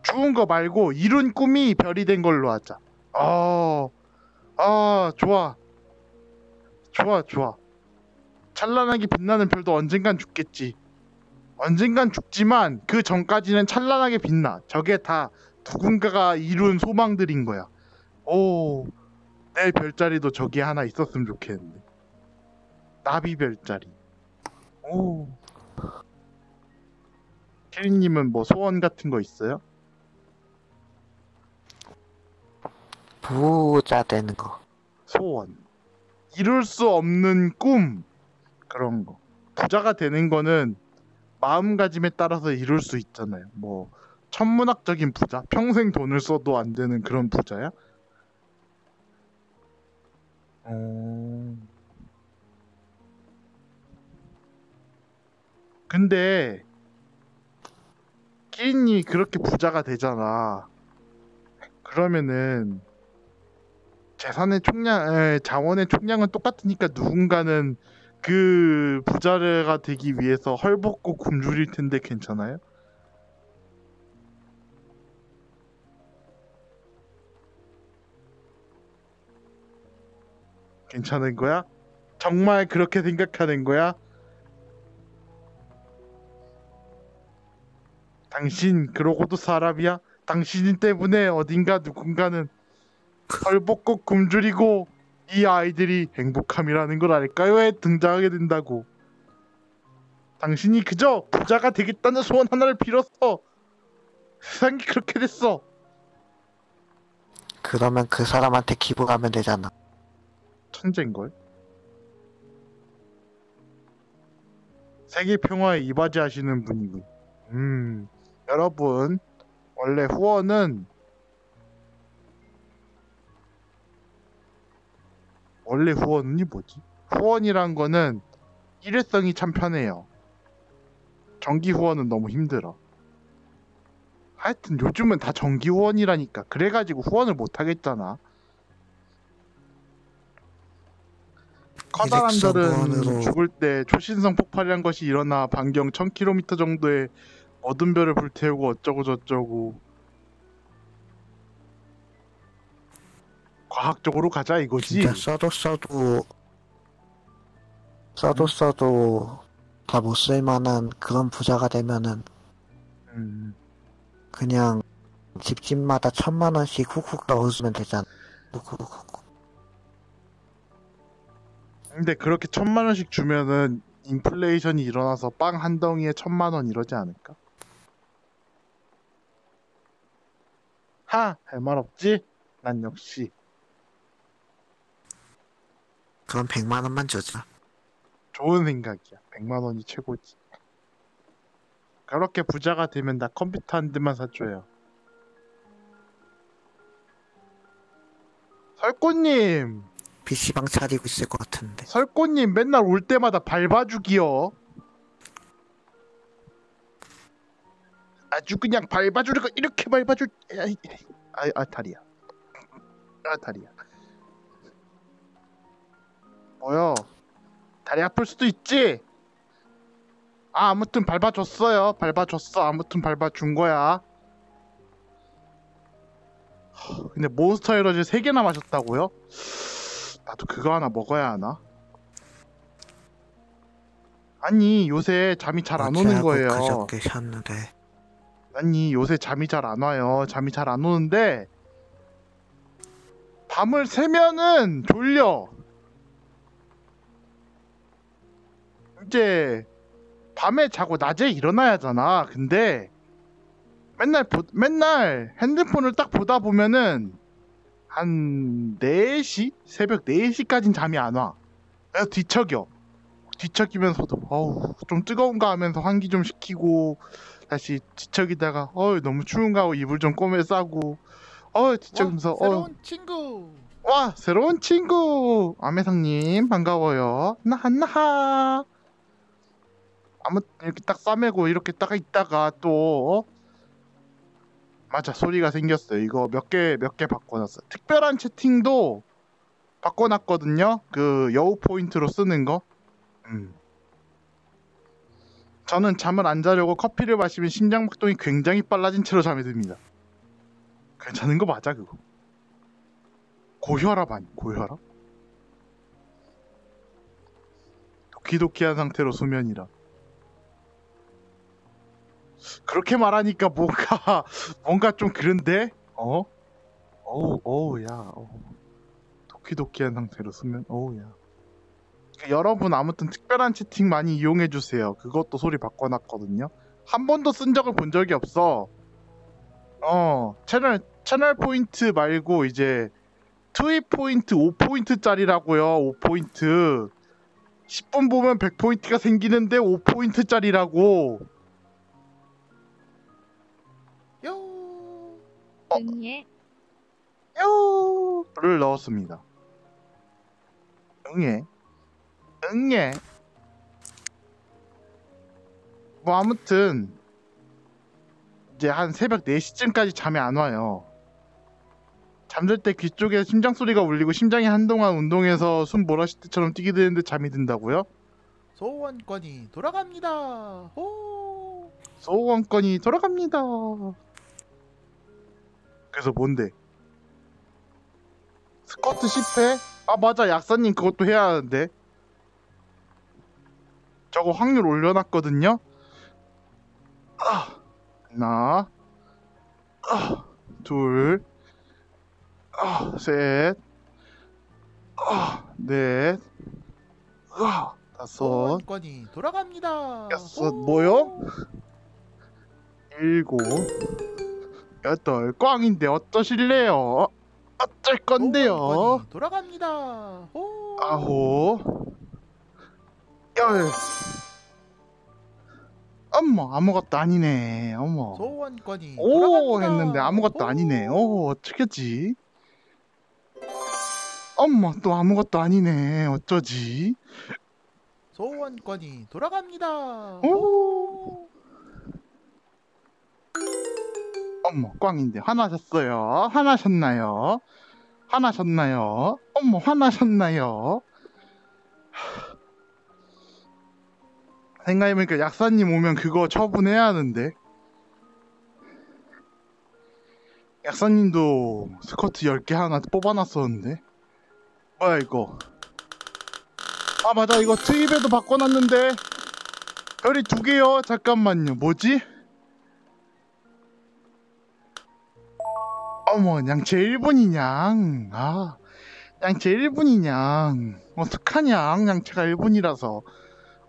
죽은 거 말고 이룬 꿈이 별이 된 걸로 하자. 어, 아 좋아. 좋아 좋아. 찬란하게 빛나는 별도 언젠간 죽겠지 언젠간 죽지만 그 전까지는 찬란하게 빛나. 저게 다 누군가가 이룬 소망들인 거야. 오 내 별자리도 저기 하나 있었으면 좋겠는데. 나비 별자리. 오 캐리님은 뭐 소원 같은 거 있어요? 부자 되는 거. 소원. 이룰 수 없는 꿈. 그런 거. 부자가 되는 거는 마음가짐에 따라서 이룰 수 있잖아요. 뭐 천문학적인 부자? 평생 돈을 써도 안 되는 그런 부자야? 어... 근데 끼인이 그렇게 부자가 되잖아. 그러면은 재산의 총량, 에, 자원의 총량은 똑같으니까 누군가는 그 부자가 되기 위해서 헐벗고 굶주릴 텐데 괜찮아요? 괜찮은 거야? 정말 그렇게 생각하는 거야? 당신 그러고도 사람이야? 당신 때문에 어딘가 누군가는 헐벗고 굶주리고 이 아이들이 행복함이라는 걸 알까요에 등장하게 된다고. 당신이 그저 부자가 되겠다는 소원 하나를 빌었어. 세상이 그렇게 됐어. 그러면 그 사람한테 기부하면 되잖아. 천재인걸. 세계 평화에 이바지하시는 분이군. 음, 여러분 원래 후원은 원래 후원이 뭐지? 후원이란 거는 일회성이 참 편해요. 정기 후원은 너무 힘들어. 하여튼 요즘은 다 정기 후원이라니까. 그래가지고 후원을 못 하겠잖아. 커다란 일회성 별은 후원으로. 죽을 때 초신성 폭발이란 것이 일어나 반경 1000km 정도의 어둠 별을 불태우고 어쩌고 저쩌고 과학적으로 가자 이거지. 진짜 써도 써도 써도 써도 다 못 쓸만한 그런 부자가 되면은 음, 그냥 집집마다 천만 원씩 훅훅 넣어주면 되잖아. 훅훅훅. 근데 그렇게 천만 원씩 주면은 인플레이션이 일어나서 빵 한 덩이에 천만 원 이러지 않을까? 하! 할 말 없지? 난 역시 그럼 100만 원만 주자. 좋은 생각이야. 100만 원이 최고지. 그렇게 부자가 되면 나 컴퓨터 한 대만 사줘요. 설꽃님! PC방 차리고 있을 것 같은데. 설꽃님 맨날 올 때마다 밟아주기요. 아주 그냥 밟아주려고 이렇게 밟아줄. 아이, 아이, 아 다리야. 아 다리야. 뭐요? 다리 아플 수도 있지. 아 아무튼 밟아줬어요. 밟아줬어. 아무튼 밟아준 거야. 허, 근데 몬스터 에너지 3개나 마셨다고요? 나도 그거 하나 먹어야 하나? 아니 요새 잠이 잘 안 오는 거예요. 그저께 셨는데 아니 요새 잠이 잘 안 와요. 잠이 잘 안 오는데 밤을 새면은 졸려. 이제 밤에 자고 낮에 일어나야 하잖아. 근데 맨날 보, 맨날 핸드폰을 딱 보다 보면은 한 4시? 새벽 4시까진 잠이 안 와. 그래서 뒤척여. 뒤척이면서도 어우 좀 뜨거운가 하면서 환기 좀 시키고 다시 뒤척이다가 어우 너무 추운가 하고 이불 좀 꼬매 싸고 어우 뒤척이면서 어 새로운 친구 와 새로운 친구 아메상님 반가워요 나하나하 아무 이렇게 딱 싸매고 이렇게 딱 있다가 또 어? 맞아 소리가 생겼어요. 이거 몇 개 몇 개 바꿔놨어. 특별한 채팅도 바꿔놨거든요. 그 여우 포인트로 쓰는 거. 음. 저는 잠을 안 자려고 커피를 마시면 심장 박동이 굉장히 빨라진 채로 잠이 듭니다. 괜찮은 거 맞아 그거? 고혈압 아니 고혈압? 도키도키한 상태로 수면이라 그렇게 말하니까 뭔가 *laughs* 뭔가 좀 그런데 어? 어우 어우 야 어우. 도키도키한 상태로 수면 어우 야그 여러분 아무튼 특별한 채팅 많이 이용해 주세요 그것도 소리 바꿔놨거든요 한 번도 쓴 적을 본 적이 없어 어 채널 채널 포인트 말고 이제 트윗 포인트 5포인트짜리라고요. 5포인트. 10분 보면 100포인트가 생기는데 5포인트짜리라고. 응예. 요를 넣었습니다. 응애. 응애. 뭐 아무튼 이제 한 새벽 4시쯤까지 잠이 안 와요. 잠들 때 귀 쪽에 심장 소리가 울리고 심장이 한동안 운동해서 숨 몰아쉴 때처럼 뛰게 되는데 잠이 든다고요? 소원권이 돌아갑니다. 호. 소원권이 돌아갑니다. 그래서 뭔데? 스쿼트 10회? 아 맞아 약사님 그것도 해야 하는데 저거 확률 올려놨거든요? 아, 하나 아, 둘 아, 셋 아, 넷 아, 다섯 소원권이 돌아갑니다. 여섯, 호. 뭐요? 일곱 여덟 꽝인데 어떠실래요? 어쩔 건데요? 소원권이 돌아갑니다. 호. 아홉 열 어머 아무것도 아니네 어머 소원권이 오 돌아갑니다. 했는데 아무것도 호. 아니네 오 어쩌겠지 어머 또 아무것도 아니네 어쩌지 소원권이 돌아갑니다. 오 어머 꽝인데 화나셨어요? 화나셨나요? 화나셨나요? 어머 화나셨나요? 생각해보니까 약사님 오면 그거 처분해야 하는데. 약사님도 스커트 10개 하나 뽑아놨었는데. 뭐야 이거? 아 맞아. 이거 트입에도 바꿔놨는데. 별이 두 개요. 잠깐만요. 뭐지? 어머 냥제 1분이냥. 아 냥제 1분이냥. 어떡하냥 냥제가 1분이라서.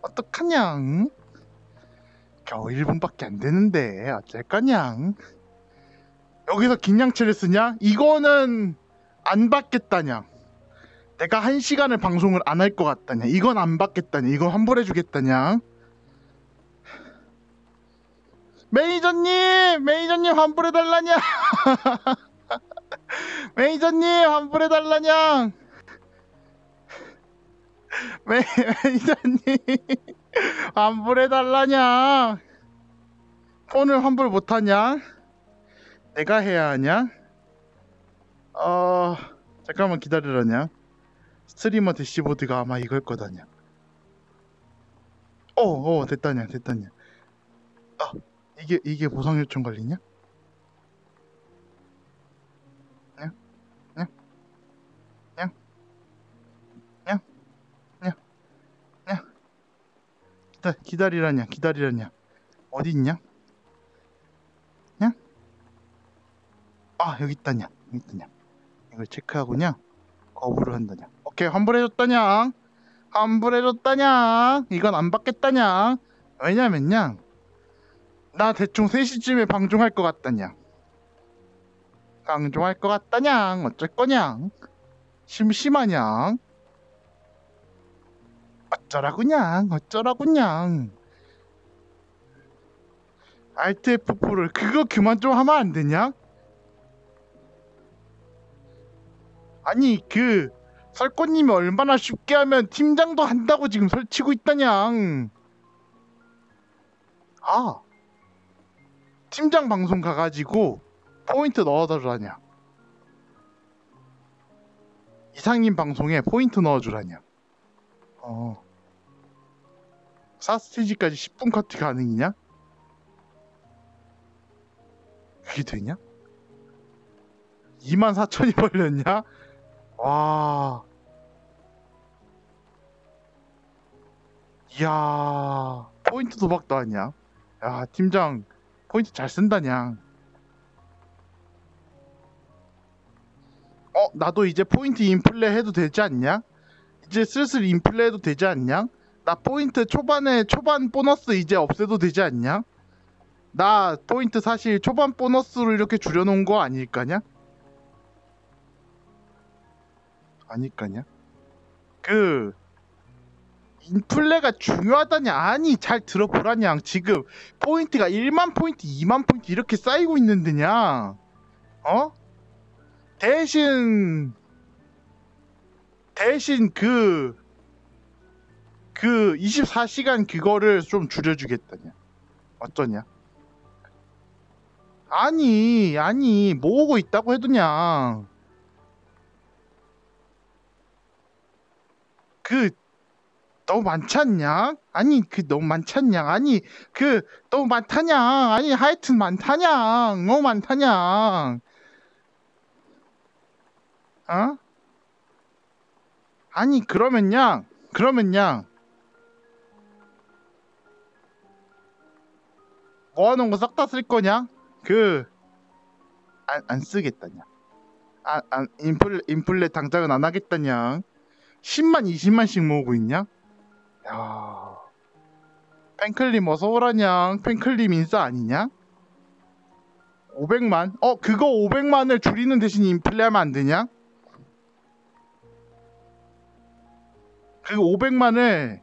어떡하냥 겨우 1분밖에 안 되는데 어쩔 거냥? 여기서 긴 양치를 쓰냐? 이거는 안 받겠다냥. 내가 한 시간을 방송을 안 할 것 같다냐 이건 안 받겠다냐 이건 환불해 주겠다냐 매니저님! 매니저님 환불해 달라냐 *laughs* *laughs* 매니저님 환불해 달라냐 매, 매니저님 환불해 달라냐 폰을 환불 못하냐? 내가 해야 하냐? 어 잠깐만 기다리라냐 스트리머 대시보드가 아마 이걸 거다냐 어어 됐다냐 됐다냐 아 이게 이게 보상 요청 걸리냐 냐? 기다, 기다리라냐 기다리라냐. 어디 있냐? 냐? 아 여기 있다냐 여기 있다냐. 이걸 체크하고냐 거부를 한다냐. 오케이 환불해줬다냐. 환불해줬다냐. 이건 안 받겠다냐. 왜냐면냐 나 대충 3시쯤에 방종할 것 같다냐. 방종할 것 같다냐 어쩔 거냐. 심심하냐 어쩌라구냐 어쩌라구냐 알트 F4를 그거 그만 좀 하면 안 되냐? 아니 그 설꽃님이 얼마나 쉽게 하면 팀장도 한다고 지금 설치고 있다냥. 아 팀장 방송 가가지고 포인트 넣어달라냐. 이상님 방송에 포인트 넣어주라냐. 어. 사스테이지까지 10분 커트 가능이냐? 그게 되냐? 2만 4천이 벌렸냐? 와. 이야. 포인트 도박도 하냐? 야, 팀장, 포인트 잘 쓴다냐? 어, 나도 이제 포인트 인플레 해도 되지 않냐? 이제 슬슬 인플레 해도 되지 않냐? 나 포인트 초반에 초반 보너스 이제 없애도 되지 않냐? 나 포인트 사실 초반 보너스로 이렇게 줄여놓은 거 아닐까냐? 아닐까냐? 그 인플레가 중요하다냐? 아니 잘 들어보라냐? 지금 포인트가 1만 포인트, 2만 포인트 이렇게 쌓이고 있는데냐? 어? 대신 대신 그 그 24시간 그거를 좀 줄여주겠다냐? 어쩌냐? 아니, 아니, 모으고 있다고 해도냐. 그, 너무 많지 않냐? 아니, 그, 너무 많지 않냐? 아니, 그, 너무 많다냐? 아니, 하여튼 많다냐? 너무 많다냐? 어? 아니, 그러면야, 그러면야, 모아놓은 거 싹 다 쓸 거냐? 그, 안, 안 쓰겠다냐. 아, 안, 인플레, 인플레 당장은 안 하겠다냐. 10만, 20만씩 모으고 있냐? 야 팬클림 어서 오라냐. 팬클림 인싸 아니냐? 500만? 어, 그거 500만을 줄이는 대신 인플레 하면 안 되냐? 그 500만을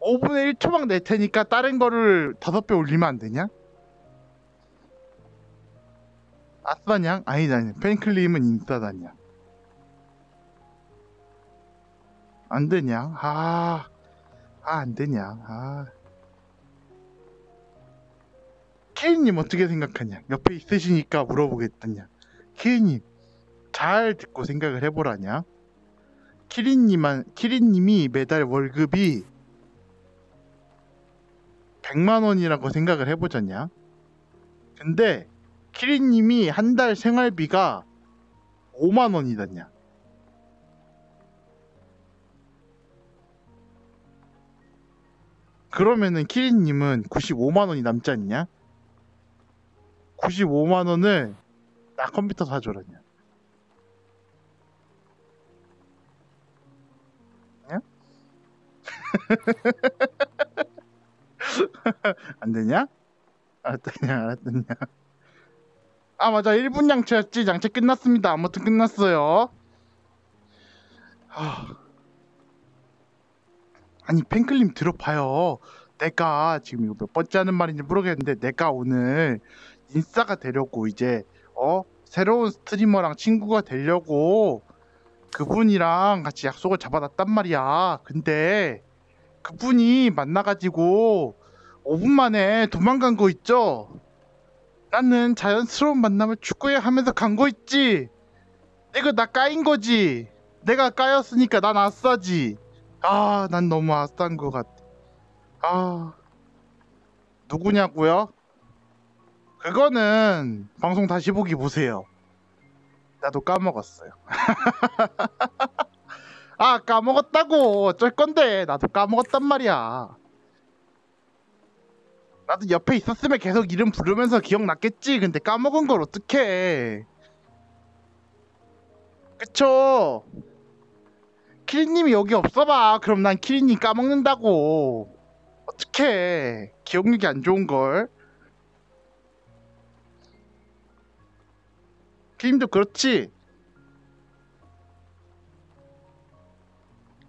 5분의 1초만 낼 테니까 다른 거를 5배 올리면 안 되냐? 아싸냥? 아니다. 팬클림은 인싸다냐. 안 되냐? 아, 아, 안 되냐? 아. 케이님 어떻게 생각하냐? 옆에 있으시니까 물어보겠다냐. 케이님, 잘 듣고 생각을 해보라냐. 키린님만, 키린님이 매달 월급이 100만 원이라고 생각을 해보자냐. 근데 키린님이 한 달 생활비가 5만 원이다냐. 그러면은 키린님은 95만 원이 남지 않냐? 95만 원을 나 컴퓨터 사줘라냐. 냐? *laughs* 안 되냐? 알았더냐, 알았더냐. 아 맞아. 1분 양치였지. 양치 끝났습니다. 아무튼 끝났어요. 하... 아니 팬클님 들어봐요. 내가 지금 이거 몇 번째 하는 말인지 모르겠는데 내가 오늘 인싸가 되려고 이제 어? 새로운 스트리머랑 친구가 되려고 그분이랑 같이 약속을 잡아놨단 말이야. 근데 그분이 만나가지고 5분 만에 도망간 거 있죠 나는 자연스러운 만남을 추구해 하면서 간 거 있지. 이거 나 까인 거지. 내가 까였으니까 난 아싸지. 아, 난 너무 아싸인 것 같아. 아, 누구냐고요? 그거는 방송 다시 보기 보세요. 나도 까먹었어요. *laughs* 아, 까먹었다고. 어쩔 건데. 나도 까먹었단 말이야. 나도 옆에 있었으면 계속 이름 부르면서 기억났겠지. 근데 까먹은 걸 어떡해. 그쵸? 키리님이 여기 없어봐. 그럼 난 키리님 까먹는다고. 어떡해. 기억력이 안 좋은걸. 키리님도 그렇지?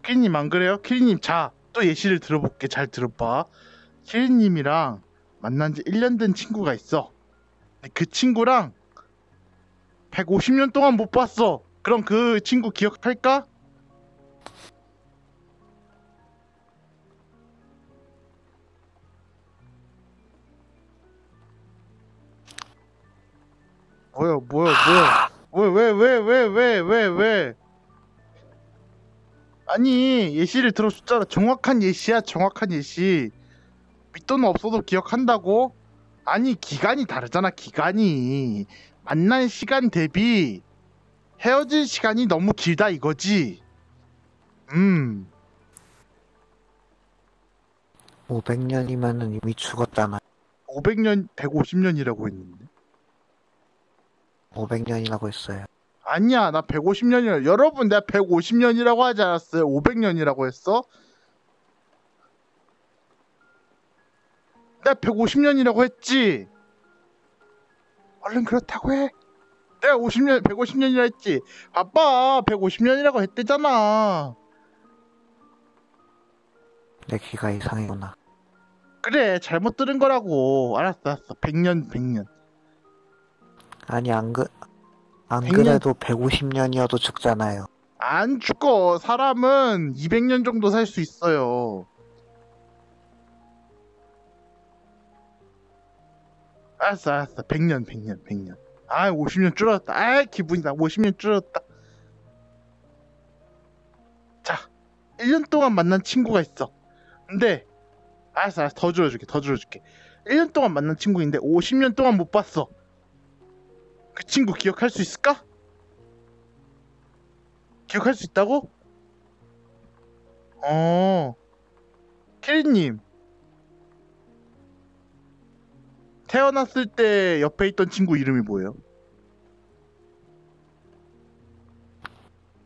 키리님 안 그래요? 키리님 자, 또 예시를 들어볼게. 잘 들어봐. 키리님이랑 만난 지 1년 된 친구가 있어. 그 친구랑 150년 동안 못 봤어. 그럼 그 친구 기억할까? 뭐야 뭐야 뭐야 왜 왜 왜 왜 왜 왜 아니 예시를 들어줬잖아 정확한 예시야 정확한 예시 밑돈 없어도 기억한다고? 아니 기간이 다르잖아 기간이 만난 시간 대비 헤어질 시간이 너무 길다 이거지 음 500년이면은 이미 죽었잖아. 500년 150년이라고 했는데 500년이라고 했어요. 아니야 나 150년이라. 여러분 내가 150년이라고 하지 않았어요? 500년이라고 했어? 내가 150년이라고 했지. 얼른 그렇다고 해. 내가 50년 150년이라 했지. 아빠 150년이라고 했대잖아. 내 귀가 이상했구나. 그래 잘못 들은 거라고. 알았어 알았어. 100년 100년. 아니 안 그, 안 백년- 그래도 150년이어도 죽잖아요. 안 죽어. 사람은 200년 정도 살 수 있어요. 알았어 알았어. 100년 100년 100년. 아 50년 줄었다. 아 기분이다. 50년 줄었다. 자 1년 동안 만난 친구가 있어. 근데 알았어 알았어. 더 줄여줄게 더 줄여줄게. 1년 동안 만난 친구인데 50년 동안 못 봤어 그 친구 기억할 수 있을까? 기억할 수 있다고? 어, 캐리님. 태어났을 때 옆에 있던 친구 이름이 뭐예요?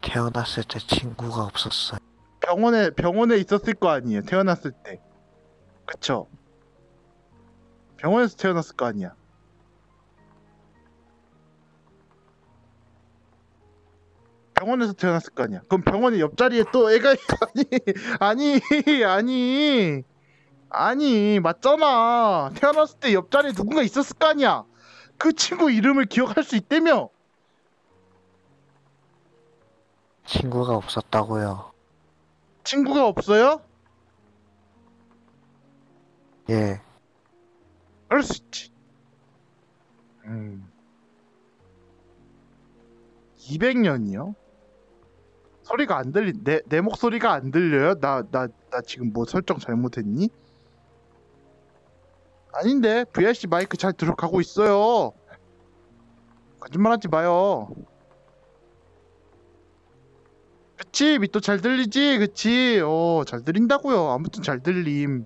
태어났을 때 친구가 없었어요. 병원에, 병원에 있었을 거 아니에요. 태어났을 때. 그쵸? 병원에서 태어났을 거 아니야. 병원에서 태어났을 거 아니야. 그럼 병원의 옆자리에 또 애가 아니 *laughs* 아니 아니 아니 맞잖아. 태어났을 때 옆자리에 누군가 있었을 거 아니야. 그 친구 이름을 기억할 수 있다며. 친구가 없었다고요. 친구가 없어요? 예, 그럴 수 있지. 음. 200년이요? 소리가 안 들리, 내, 내 목소리가 안 들려요? 나, 나, 나 지금 뭐 설정 잘못했니? 아닌데, VRC 마이크 잘 들어가고 있어요. 거짓말 하지 마요. 그치, 밑도 잘 들리지? 그치, 어, 잘 들린다고요. 아무튼 잘 들림.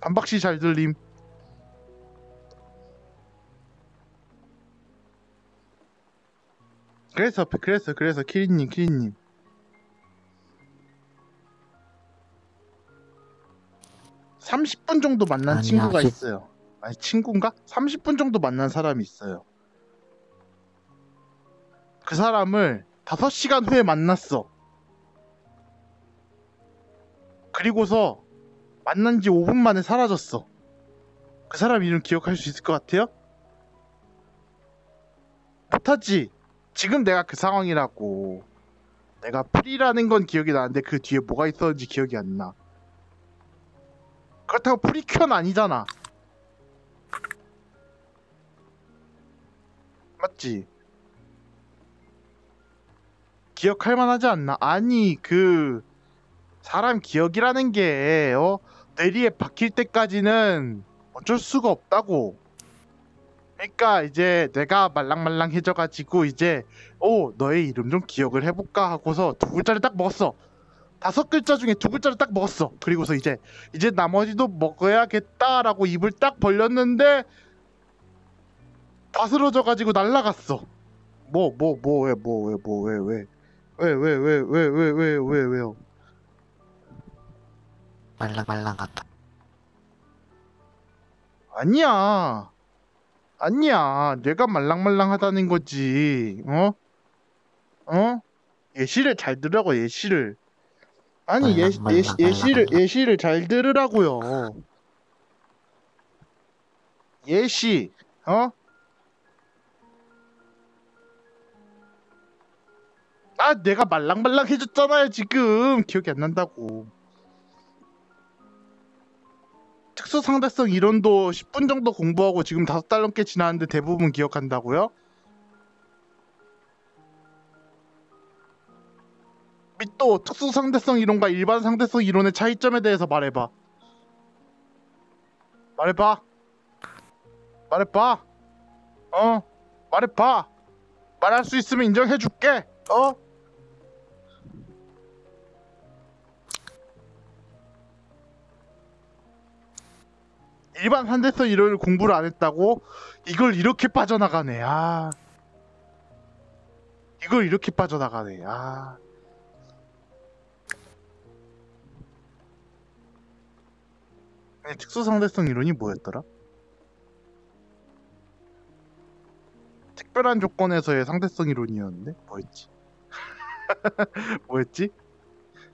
반박시 잘 들림. 그래서 그래서 그래서 키리님 키리님 (30분) 정도 만난 아니, 친구가 아직- 있어요. 아니 친구인가? (30분) 정도 만난 사람이 있어요. 그 사람을 (5시간) 후에 만났어. 그리고서 만난 지 (5분) 만에 사라졌어. 그 사람 이름 기억할 수 있을 것 같아요? 못하지. 지금 내가 그 상황이라고. 내가 프리라는 건 기억이 나는데 그 뒤에 뭐가 있었는지 기억이 안 나. 그렇다고 프리큐어는 아니잖아. 맞지? 기억할 만하지 않나? 아니 그 사람 기억이라는 게 어? 뇌리에 박힐 때까지는 어쩔 수가 없다고. 그러니까 이제 내가 말랑말랑해져가지고 이제 오 너의 이름 좀 기억을 해볼까 하고서 두 글자를 딱 먹었어 다섯 글자 중에 두 글자를 딱 먹었어 그리고서 이제 이제 나머지도 먹어야겠다라고 입을 딱 벌렸는데 다스러져 가지고 날라갔어 뭐 뭐 뭐 왜 뭐 왜 뭐 왜 왜 왜 왜 왜 왜 왜 왜 왜 왜요 말랑 말랑하다. 아니야. 아니야. 내가 말랑말랑하다는 거지. 어? 어? 예시를 잘 들으라고 예시를. 아니 예, 말랑, 예시, 말랑, 예시를. 예시를 잘 들으라고요. 예시. 어? 아 내가 말랑말랑 해줬잖아요 지금 기억이 안 난다고 특수 상대성 이론도 10분 정도 공부하고 지금 5달 넘게 지났는데 대부분 기억한다고요? 또 특수 상대성 이론과 일반 상대성 이론의 차이점에 대해서 말해봐. 말해봐. 말해봐. 어? 말해봐. 말할 수 있으면 인정해줄게. 어? 일반 상대성 이론을 공부를 안 했다고? 이걸 이렇게 빠져나가네. 아. 이걸 이렇게 빠져나가네. 아 아니, 특수상대성 이론이 뭐였더라? 특별한 조건에서의 상대성 이론이었는데 뭐였지? *laughs* 뭐였지?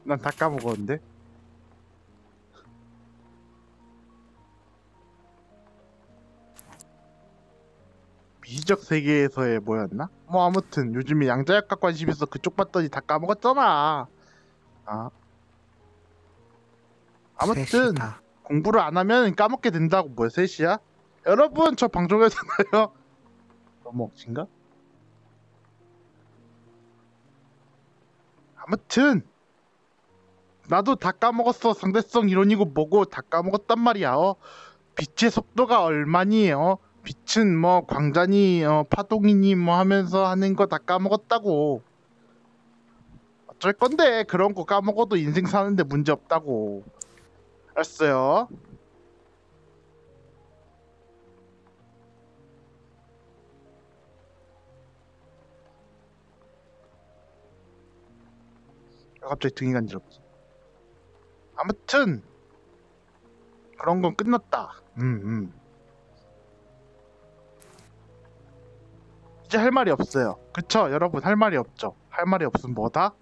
난 다 까먹었는데 미지적 세계에서의 뭐였나? 뭐 아무튼 요즘에 양자역학 관심 있어 그쪽 봤더니 다 까먹었잖아 아 아무튼 셋이다. 공부를 안 하면 까먹게 된다고 뭐야 셋이야? 여러분 저 방송에서나요 너무 억진가? 아무튼 나도 다 까먹었어 상대성 이론이고 뭐고 다 까먹었단 말이야 어? 빛의 속도가 얼마니 어? 빛은 뭐 광자니 어, 파동이니 뭐 하면서 하는 거 다 까먹었다고 어쩔 건데 그런 거 까먹어도 인생 사는데 문제 없다고 알았어요 갑자기 등이 간지럽지. 아무튼 그런 건 끝났다. 음, 음. 이제 할 말이 없어요. 그쵸, 여러분 할 말이 없죠. 할 말이 없으면 뭐다?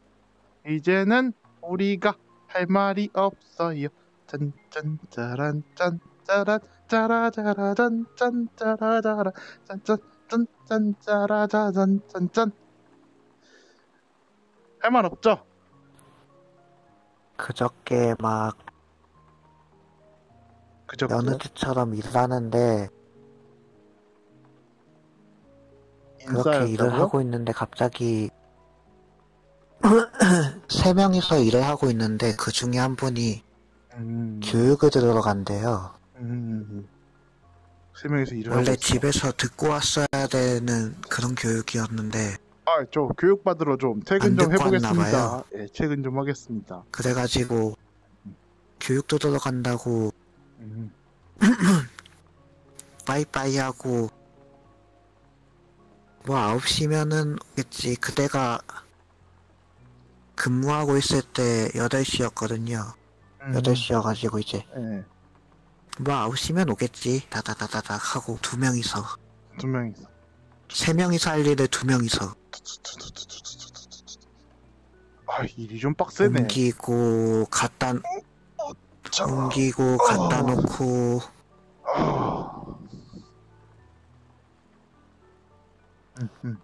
이제는 우리가 할 말이 없어요. 짠짠 짜란 짠 짜란 짜라 짜라 짠짠 짜라 짜라 짠짠 짠짠 짜라짜란 짠짠 할 말 없죠? 그저께 막 그죠? 여느 주처럼 일을 하는데 그렇게 일을? 하고 있는데 갑자기 *clears throat* 세 명이서 일을 하고 있는데 그 중에 한 분이 음, 교육을 들으러 간대요. 음, 세 명이서 일을 원래 있어. 집에서 듣고 왔어야 되는 그런 교육이었는데 아, 저 교육 받으러 좀 퇴근 안 좀 듣고 왔나 해보겠습니다. 봐요. 예, 퇴근 좀 하겠습니다. 그래가지고 교육도 들어간다고 음, *clears throat* 빠이빠이 하고 뭐 9시면은 오겠지 그때가 근무하고 있을 때 8시였거든요 음, 8시여가지고 이제 예, 뭐 9시면 오겠지 다다다다닥 하고 두 명이서 두 명이서. 세 명이서 할 일을 두 명이서 아, 일이 좀 빡세네. 옮기고 갖다 참. 옮기고 갖다 놓고 아. 음, 음.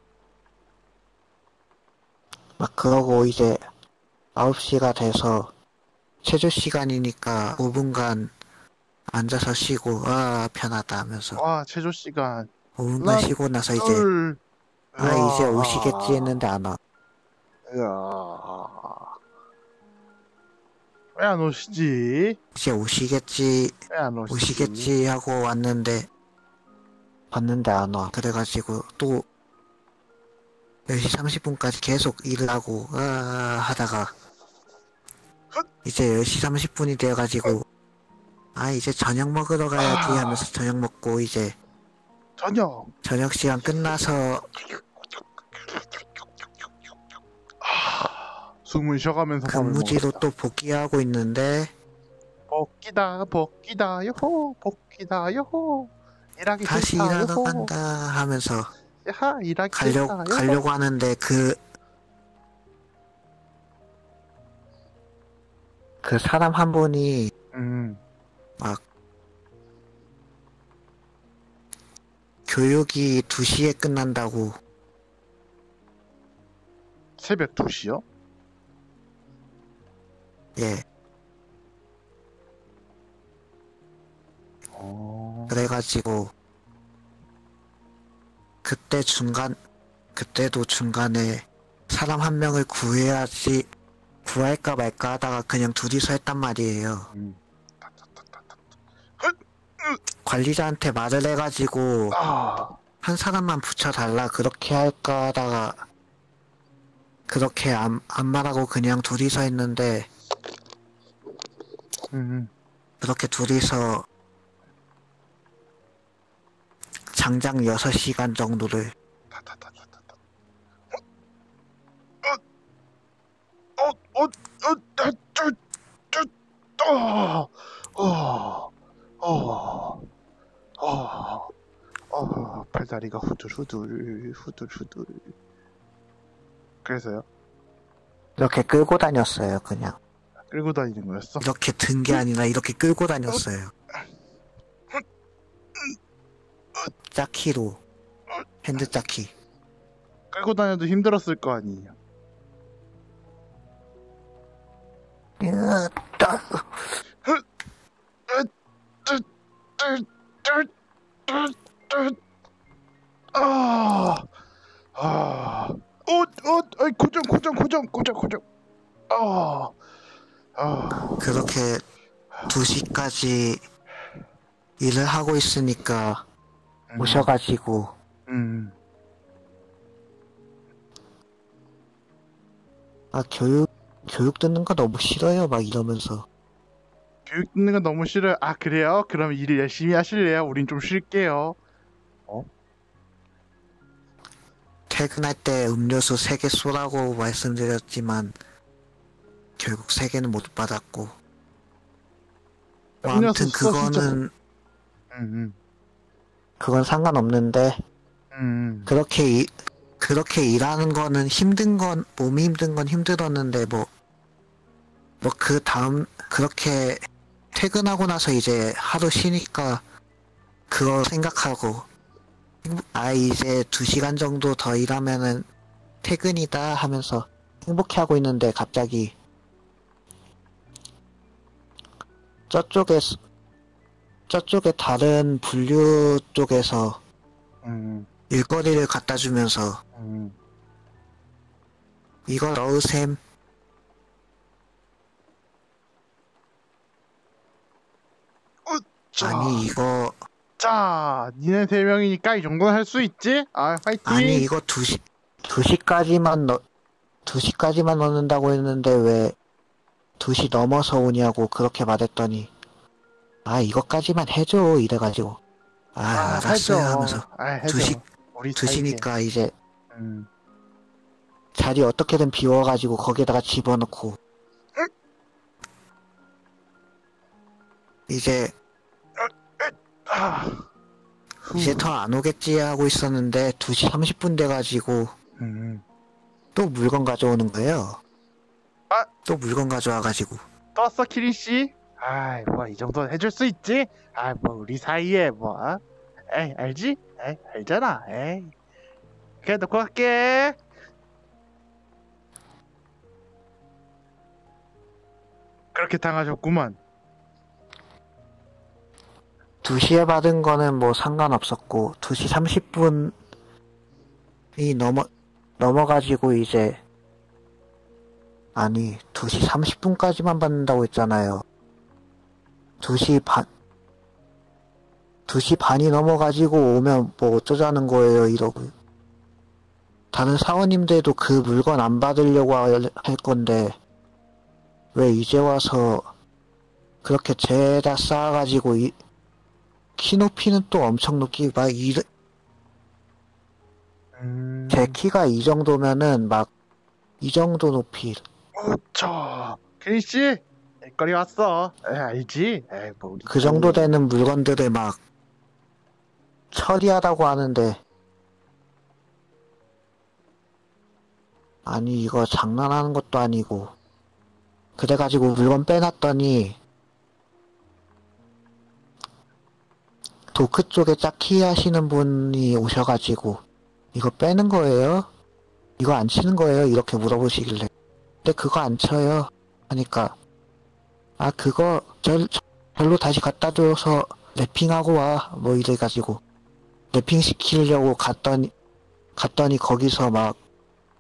막 그러고 이제 9시가 돼서 체조 시간이니까 5분간 앉아서 쉬고 아 편하다 하면서 와, 체조 시간. 5분간 나- 쉬고 나서 이제 헐. 아 이제 오시겠지 했는데 안 와. 왜안 오시지? 이제 오시겠지 왜 안 오시지? 오시겠지 하고 왔는데 봤는데 안 와. 그래가지고 또 10시 30분까지 계속 일을 하고 아 하다가 이제 10시 30분이 돼가지고 아 이제 저녁 먹으러 가야지 아. 하면서 저녁 먹고 이제 저녁. 저녁 시간 끝나서 아, 숨을 쉬어가면서 근무지로. 또 복귀하고 있는데 복귀다 복귀다 요호 복귀다 요호 일하기 다시 싫다 일하러 요호 간다 하면서 야하 일하기 가려, 싫다 가려고 하는데 그, 그 사람 한 분이 음, 교육이 2시에 끝난다고 새벽 2시요? 예. 어... 그래가지고 그때 중간 그때도 중간에 사람 한 명을 구해야지 구할까 말까 하다가 그냥 둘이서 했단 말이에요. 음. 관리자한테 말을 해가지고 아, 한 사람만 붙여달라 그렇게 할까 하다가 그렇게 안, 안 말하고 그냥 둘이서 했는데 음, 그렇게 둘이서 장장 6시간 정도를 타타타타타타. 어, 어, 어, 어, 나, 쭈, 어, 어, 어, 어, 어, 팔다리가 후들후들, 후들후들. 그래서요? 이렇게 끌고 다녔어요 그냥 끌고 다니는 거였어? 이렇게 든 게 아니라 이렇게 끌고 다녔어요 짜키로 핸드 짜키 끌고 다녀도 힘들었을 거 아니에요. 그렇게 2시까지 일을 하고 있으니까 음, 오셔가지고 음, 아 교육 교육 듣는 거 너무 싫어요 막 이러면서 교육 듣는 거 너무 싫어요. 아, 그래요? 그럼 일 열심히 하실래요? 우린 좀 쉴게요. 퇴근할 때 음료수 3개 쏘라고 말씀드렸지만 결국 3개는 못 받았고 뭐 아무튼 음료수 써, 진짜. 그거는 음, 그건 상관없는데 음, 음. 그렇게 이, 그렇게 일하는 거는 힘든 건 몸이 힘든 건 힘들었는데 뭐 뭐 그 다음 그렇게 퇴근하고 나서 이제 하루 쉬니까 그거 생각하고 아 이제 두 시간 정도 더 일하면은 퇴근이다 하면서 행복해 하고 있는데 갑자기 저쪽에 저쪽에 다른 분류 쪽에서 음, 일거리를 갖다 주면서 음. 이거 넣으셈 자, 아니 이거 자, 니네 세 명이니까 이 정도는 할 수 있지? 아, 화이팅! 아니 이거 2시 2시까지만 넣 2시까지만 넣는다고 했는데 왜 2시 넘어서 오냐고 그렇게 말했더니 아 이것까지만 해줘 이래가지고 아, 알았어요 해줘. 하면서 아, 해줘. 2시 우리 사이에. 2시니까 이제 음. 자리 어떻게든 비워가지고 거기다가 집어넣고 이제 아, 이제 더 안 오겠지 하고 있었는데 2시 30분 돼가지고 음. 또 물건 가져오는 거예요. 아! 또 물건 가져와가지고 떴어, 키린 씨? 아이, 뭐, 이 정도 해줄 수 있지? 아, 뭐, 우리 사이에, 뭐, 어? 에이, 알지? 에이, 알잖아, 에이. 그래, 놓고 갈게. 그렇게 당하셨구만. 2시에 받은 거는 뭐 상관없었고 2시 30분이 넘어 넘어가지고 이제 아니 2시 30분까지만 받는다고 했잖아요. 2시 반 2시 반이 넘어가지고 오면 뭐 어쩌자는 거예요 이러고 다른 사원님들도 그 물건 안 받으려고 할할 건데 왜 이제 와서 그렇게 죄다 쌓아가지고 이, 키 높이는 또 엄청 높기 막 이, 음. 제 키가 이 정도면은 막 이 정도 높이 우차. 키린 씨? 일거리 왔어. 에이, 알지? 에이, 뭐, 우리 그 정도 되는 물건들을 막 처리하라고 하는데 아니 이거 장난하는 것도 아니고 그래가지고 물건 빼놨더니 도크 쪽에 짝키 하시는 분이 오셔가지고 이거 빼는 거예요? 이거 안 치는 거예요? 이렇게 물어보시길래. 근데 그거 안 쳐요. 하니까, 아, 그거, 절, 절로 다시 갖다 줘서 랩핑하고 와. 뭐 이래가지고, 랩핑 시키려고 갔더니, 갔더니 거기서 막,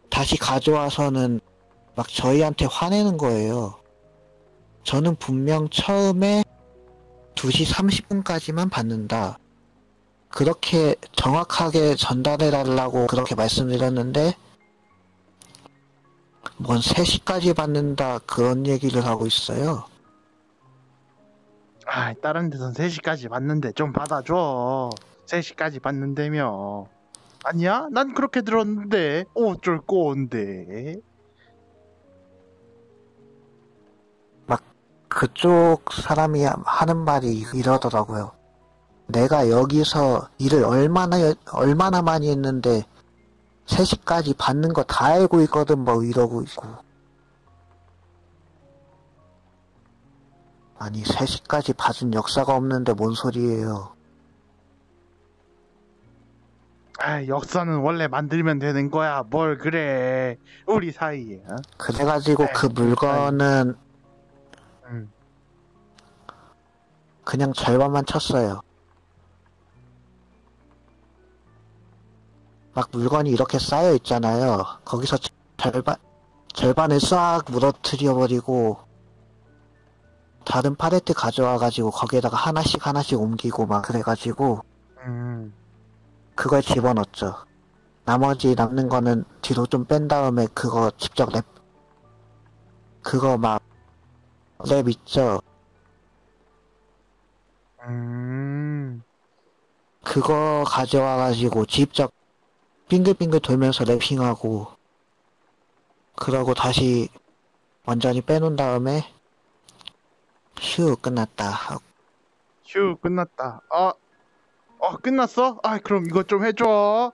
다시 가져와서는 막 저희한테 화내는 거예요. 저는 분명 처음에 2시 30분까지만 받는다. 그렇게 정확하게 전달해 달라고 그렇게 말씀드렸는데, 뭔 3시까지 받는다 그런 얘기를 하고 있어요. 아, 다른 데선 3시까지 받는데 좀 받아줘. 3시까지 받는다며. 아니야? 난 그렇게 들었는데. 어쩔 건데. 그쪽 사람이 하는 말이 이러더라고요. 내가 여기서 일을 얼마나, 얼마나 많이 했는데, 3시까지 받는 거 다 알고 있거든, 뭐 이러고 있고. 아니, 3시까지 받은 역사가 없는데 뭔 소리예요. 아, 역사는 원래 만들면 되는 거야. 뭘 그래. 우리 사이에. 어? 그래가지고 그 물건은 음. 그냥 절반만 쳤어요. 막 물건이 이렇게 쌓여 있잖아요. 거기서 절반, 절반을 싹 무너뜨려 버리고, 다른 팔레트 가져와가지고 거기에다가 하나씩 하나씩 옮기고 막 그래가지고, 음. 그걸 집어넣었죠. 나머지 남는 거는 뒤로 좀 뺀 다음에 그거 직접 랩, 그거 막, 랩 있죠. 음. 그거 가져와가지고 직접 빙글빙글 돌면서 랩핑하고 그러고 다시 완전히 빼놓은 다음에 휴 끝났다 휴, 끝났다. 어, 어, 끝났어? 아, 그럼 이것 좀 해줘.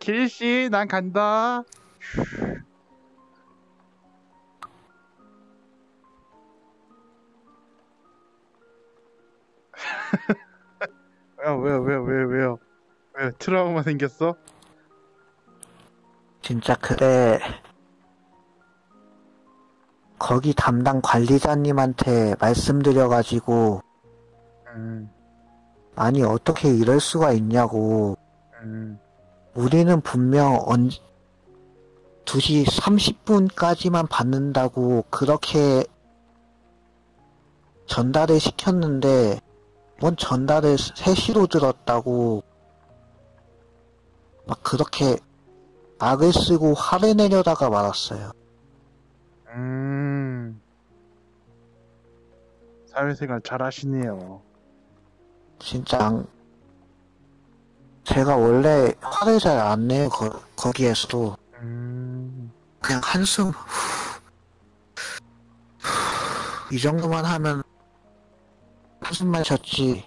길씨, 난 간다. *laughs* 야, 왜요, 왜요, 왜요, 왜요? 왜 트라우마 생겼어? 진짜 그래 거기 담당 관리자님한테 말씀드려가지고 음, 아니 어떻게 이럴 수가 있냐고 음, 우리는 분명 언 2시 30분까지만 받는다고 그렇게 전달을 시켰는데 뭔 전달을 3시로 들었다고 막 그렇게 악을 쓰고 화를 내려다가 말았어요. 음. 사회생활 잘 하시네요. 진짜 안- 제가 원래 화를 잘 안 내요 거, 거기에서도. 음, 그냥 한숨 후, 후, 이 정도만 하면 한숨만 쉬었지.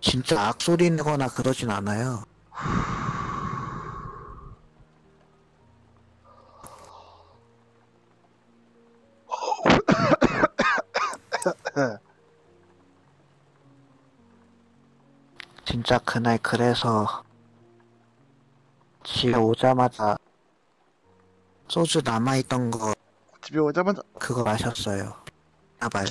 진짜 악소리 내거나 그러진 않아요 *laughs* 진짜 그날 그래서 집에 오자마자 소주 남아있던 거 집에 오자마자 그거 마셨어요. 나발.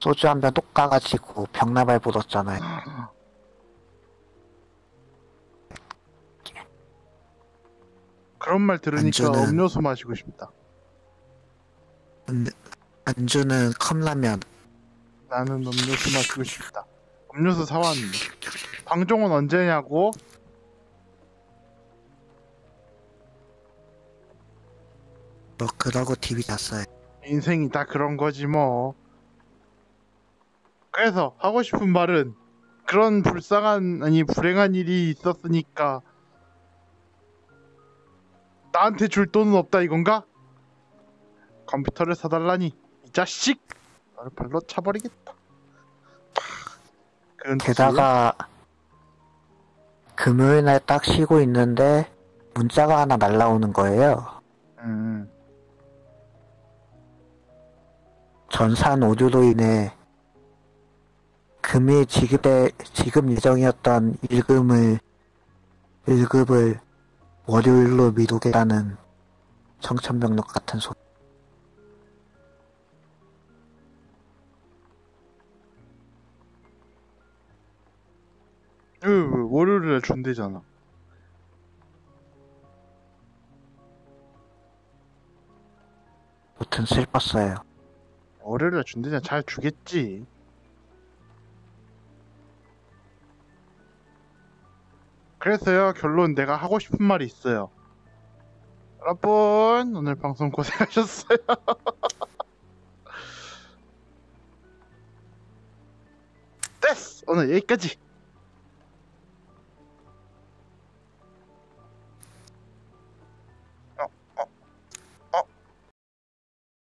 소주 한 병 똑 까가지고 병나발 불었잖아요. 그런 말 들으니까 안주는- 음료수 마시고 싶다. 안주는 컵라면. 나는 음료수 마시고 싶다. 음료수 사왔는데. 방종은 언제냐고? 뭐 그러고 TV 잤어요. 인생이 다 그런 거지 뭐. 그래서 하고 싶은 말은 그런 불쌍한 아니 불행한 일이 있었으니까 나한테 줄 돈은 없다 이건가? 컴퓨터를 사달라니 이 자식! 너를 발로 차버리겠다. 게다가 금요일 날 딱 쉬고 있는데 문자가 하나 날라오는 거예요. 음, 전산 오류로 인해 금일 지급에 지급 예정이었던 1금을 1급을 월요일로 미루겠다는 청천벽력 같은 소리. 으, 월요일에 준대잖아. 무튼 슬펐어요. 월요일에 준대잖아. 잘 주겠지. 그래서요, 결론 내가 하고 싶은 말이 있어요. 여러분, 오늘 방송 고생하셨어요. *laughs* 됐어! 오늘 여기까지.